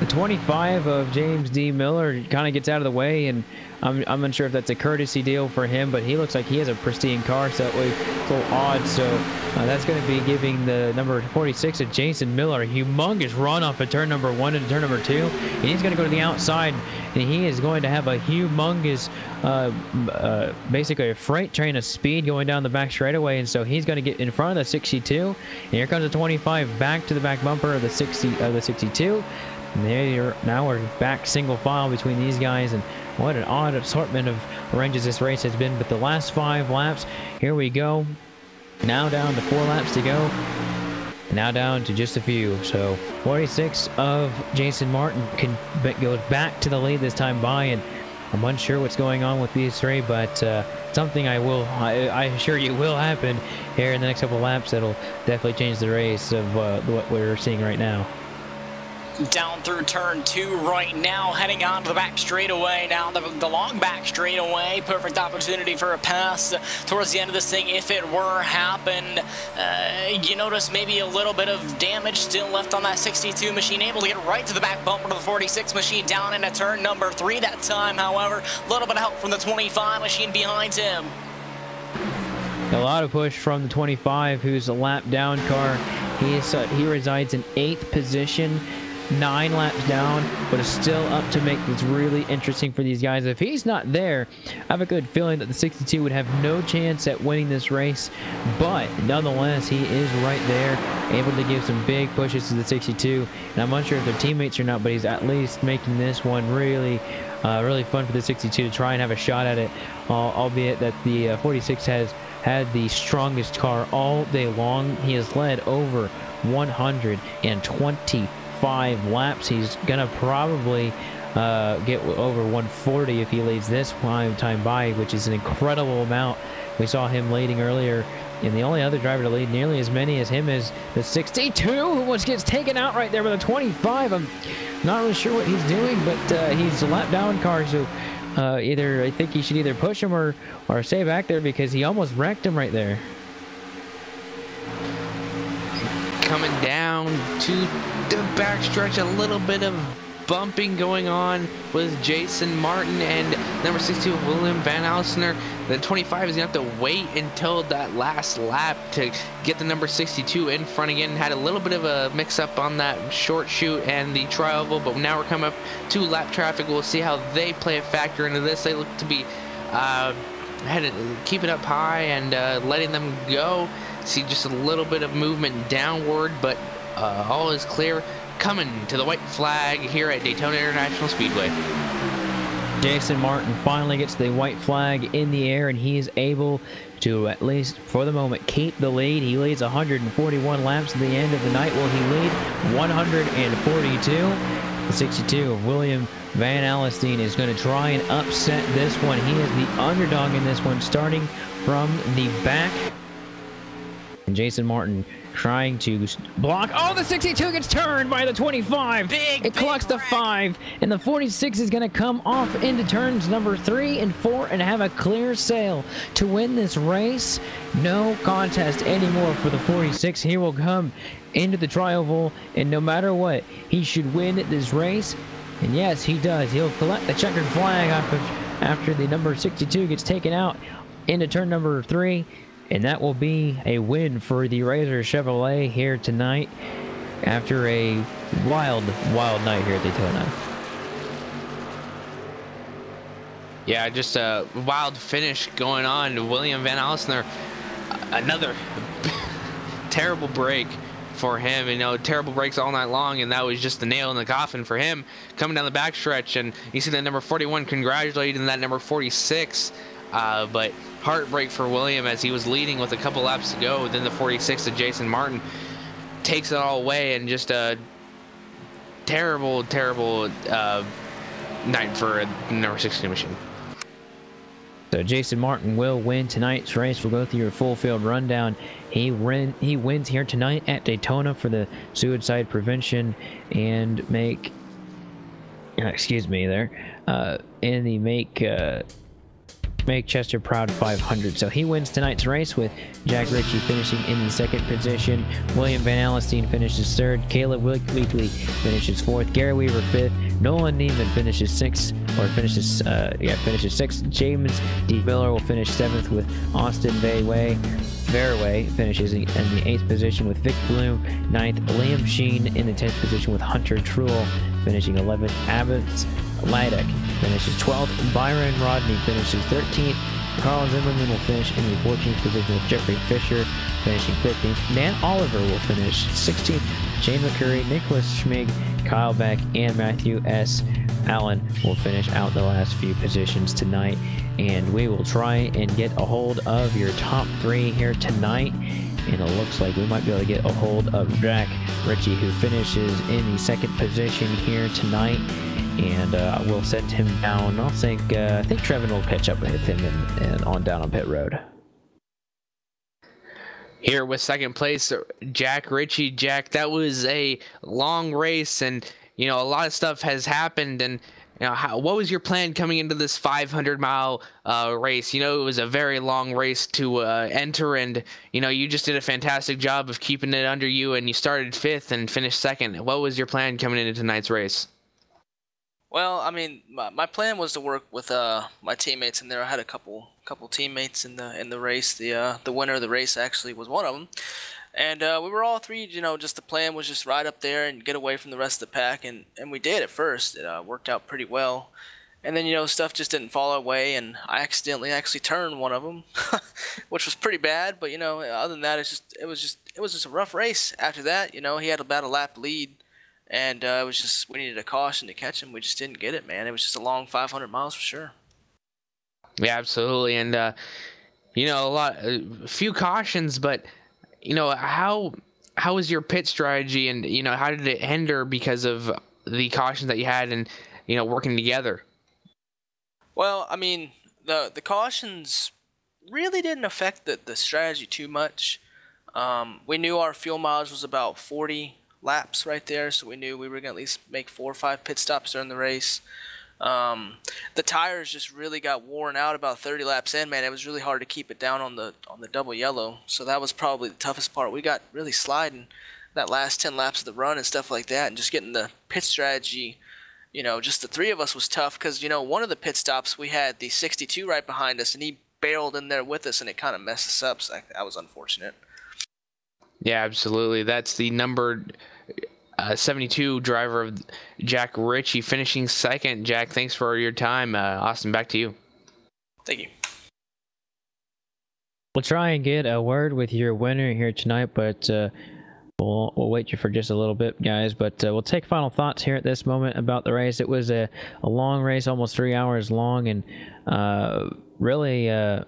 The 25 of James D. Miller kind of gets out of the way, and I'm, I'm unsure if that's a courtesy deal for him, but he looks like he has a pristine car, so it's a little odd. So uh, that's going to be giving the number 46 of Jason Miller a humongous run off of turn number one into turn number two. And he's going to go to the outside, and he is going to have a humongous, uh, uh, basically a freight train of speed going down the back straightaway. And so he's going to get in front of the 62. And here comes the 25 back to the back bumper of the 60 of the 62. And there now we're back single file between these guys and what an odd assortment of ranges this race has been. But the last five laps, here we go. Now down to four laps to go. Now down to just a few. So 46 of Jason Martin can goes back to the lead this time by and I'm unsure what's going on with these three, but uh, something I will, I, I, assure you will happen here in the next couple laps that'll definitely change the race of uh, what we're seeing right now down through turn two right now, heading on to the back straightaway. Now the, the long back straightaway, perfect opportunity for a pass towards the end of this thing if it were happened. Uh, you notice maybe a little bit of damage still left on that 62 machine, able to get right to the back bumper of the 46 machine down into turn number three that time, however. A little bit of help from the 25 machine behind him. A lot of push from the 25, who's a lap down car. He is uh, he resides in eighth position nine laps down, but is still up to make this really interesting for these guys. If he's not there, I have a good feeling that the 62 would have no chance at winning this race, but nonetheless, he is right there, able to give some big pushes to the 62, and I'm unsure if they're teammates or not, but he's at least making this one really uh, really fun for the 62 to try and have a shot at it, uh, albeit that the uh, 46 has had the strongest car all day long. He has led over 120 five laps. He's going to probably uh, get over 140 if he leads this time by, which is an incredible amount. We saw him leading earlier, and the only other driver to lead nearly as many as him is the 62, who gets taken out right there with a 25. I'm not really sure what he's doing, but uh, he's a lap down car, so uh, either I think he should either push him or, or stay back there because he almost wrecked him right there. Coming down to the backstretch, a little bit of bumping going on with Jason Martin and number 62 William Van Alstyne. The 25 is going to have to wait until that last lap to get the number 62 in front again. Had a little bit of a mix-up on that short chute and the tri-oval, but now we're coming up to lap traffic. We'll see how they play a factor into this. They look to be uh, headed, keep it up high and uh, letting them go. See just a little bit of movement downward, but uh, all is clear. Coming to the white flag here at Daytona International Speedway. Jason Martin finally gets the white flag in the air and he is able to at least for the moment keep the lead. He leads 141 laps at the end of the night. Will he lead 142? The 62 of William Van Alstyne is going to try and upset this one. He is the underdog in this one starting from the back. And Jason Martin trying to block. Oh, the 62 gets turned by the 25. Big, it collects the 5, and the 46 is going to come off into turns number 3 and 4 and have a clear sail to win this race. No contest anymore for the 46. He will come into the tri-oval, and no matter what, he should win this race. And yes, he does. He'll collect the checkered flag after, after the number 62 gets taken out into turn number 3. And that will be a win for the Razor Chevrolet here tonight after a wild, wild night here at Daytona. Yeah, just a wild finish going on. To William Van Alstyne, another terrible break for him. You know, terrible breaks all night long, and that was just the nail in the coffin for him coming down the backstretch. And you see that number 41 congratulating that number 46. Uh, but heartbreak for William as he was leading with a couple laps to go. Then the 46 of Jason Martin takes it all away and just a terrible, terrible uh, night for a number 16 machine. So Jason Martin will win tonight's race. We'll go through your full field rundown. He win, he wins here tonight at Daytona for the suicide prevention and make excuse me there uh, in the make uh, make Chester proud 500. So he wins tonight's race with Jack Ritchie finishing in the second position. William Van Alstyne finishes third. Caleb Weekly finishes fourth. Gary Weaver fifth. Nolan Neiman finishes sixth, or finishes uh, yeah finishes sixth. James D. Miller will finish seventh with Austin Vayway. Fairway finishes in the eighth position with Vic Bloom, ninth. Liam Sheen in the tenth position with Hunter Truex finishing 11th. Abbas Laddock finishes 12th. Byron Rodney finishes 13th. Carl Zimmerman will finish in the 14th position with Jeffrey Fisher finishing 15th. Dan Oliver will finish 16th. Shane McCurry, Nicholas Schmig, Kyle Beck, and Matthew S. Allen will finish out the last few positions tonight. And we will try and get a hold of your top three here tonight. And it looks like we might be able to get a hold of Jack Ritchie, who finishes in the second position here tonight and uh, we'll send him down. I'll think uh, I think Trevin will catch up with him and, and on down on pit road. Here with second place, Jack Ritchie. Jack, that was a long race, and you know a lot of stuff has happened. And you know, how, what was your plan coming into this 500 mile uh, race? You know, it was a very long race to uh, enter, and you know you just did a fantastic job of keeping it under you, and you started fifth and finished second. What was your plan coming into tonight's race? Well, I mean, my, my plan was to work with uh, my teammates in there. I had a couple couple teammates in the in the race. The uh, the winner of the race actually was one of them, and uh, we were all three. You know, just the plan was just ride up there and get away from the rest of the pack, and and we did at first. It uh, worked out pretty well, and then you know stuff just didn't fall our way, and I accidentally actually turned one of them, which was pretty bad. But you know, other than that, it's just it was just it was just a rough race. After that, you know, he had about a lap lead and uh, it was just we needed a caution to catch him. We just didn't get it, man. It was just a long 500 miles for sure. Yeah, absolutely, and uh, you know a lot, a few cautions, but you know how how was your pit strategy, and you know how did it hinder because of the cautions that you had, and you know working together. Well, I mean the the cautions really didn't affect the the strategy too much. Um, we knew our fuel mileage was about 40 laps right there, so we knew we were going to at least make four or five pit stops during the race. Um, the tires just really got worn out about 30 laps in, man. It was really hard to keep it down on the on the double yellow, so that was probably the toughest part. We got really sliding that last 10 laps of the run and stuff like that, and just getting the pit strategy. You know, just the three of us was tough because you know one of the pit stops we had the 62 right behind us, and he barreled in there with us, and it kind of messed us up. So that was unfortunate. Yeah, absolutely. That's the number uh, 72 driver of Jack Ritchie finishing second. Jack, thanks for your time. Uh, Austin, back to you. Thank you. We'll try and get a word with your winner here tonight, but uh, we'll, we'll wait you for just a little bit, guys. But uh, we'll take final thoughts here at this moment about the race. It was a, a long race, almost three hours long, and uh, really uh,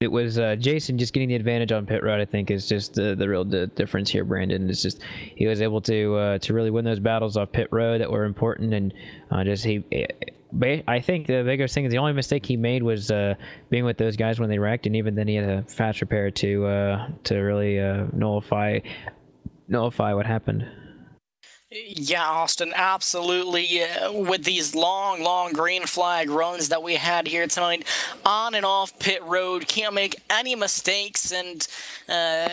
it was uh, Jason just getting the advantage on pit road. I think is just the the real the difference here. Brandon is just he was able to uh, to really win those battles off pit road that were important, and uh, just he. I think the biggest thing is the only mistake he made was uh, being with those guys when they wrecked, and even then he had a fast repair to uh, to really uh, nullify nullify what happened. Yeah, Austin, absolutely. With these long, long green flag runs that we had here tonight, on and off pit road, can't make any mistakes, and uh,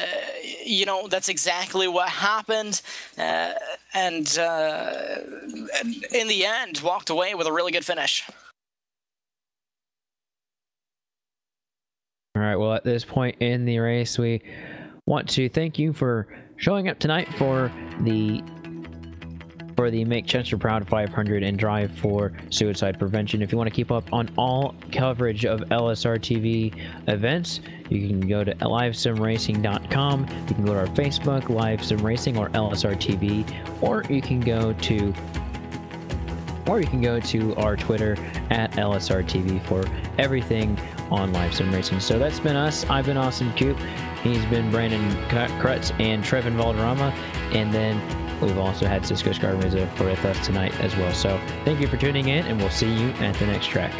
you know that's exactly what happened. Uh, and uh, in the end, walked away with a really good finish. All right. Well, at this point in the race, we want to thank you for showing up tonight for the for the Make Chester Proud 500 and Drive for Suicide Prevention. If you want to keep up on all coverage of LSR TV events, you can go to livesimracing.com. You can go to our Facebook, Live Sim Racing, or LSR TV, or you can go to or you can go to our Twitter at LSR TV for everything on Live Sim Racing. So that's been us. I've been Austin Coop. He's been Brandon Krutz and Trevin Valderrama. And then we've also had Cisco Scarmizza with us tonight as well. So thank you for tuning in, and we'll see you at the next track.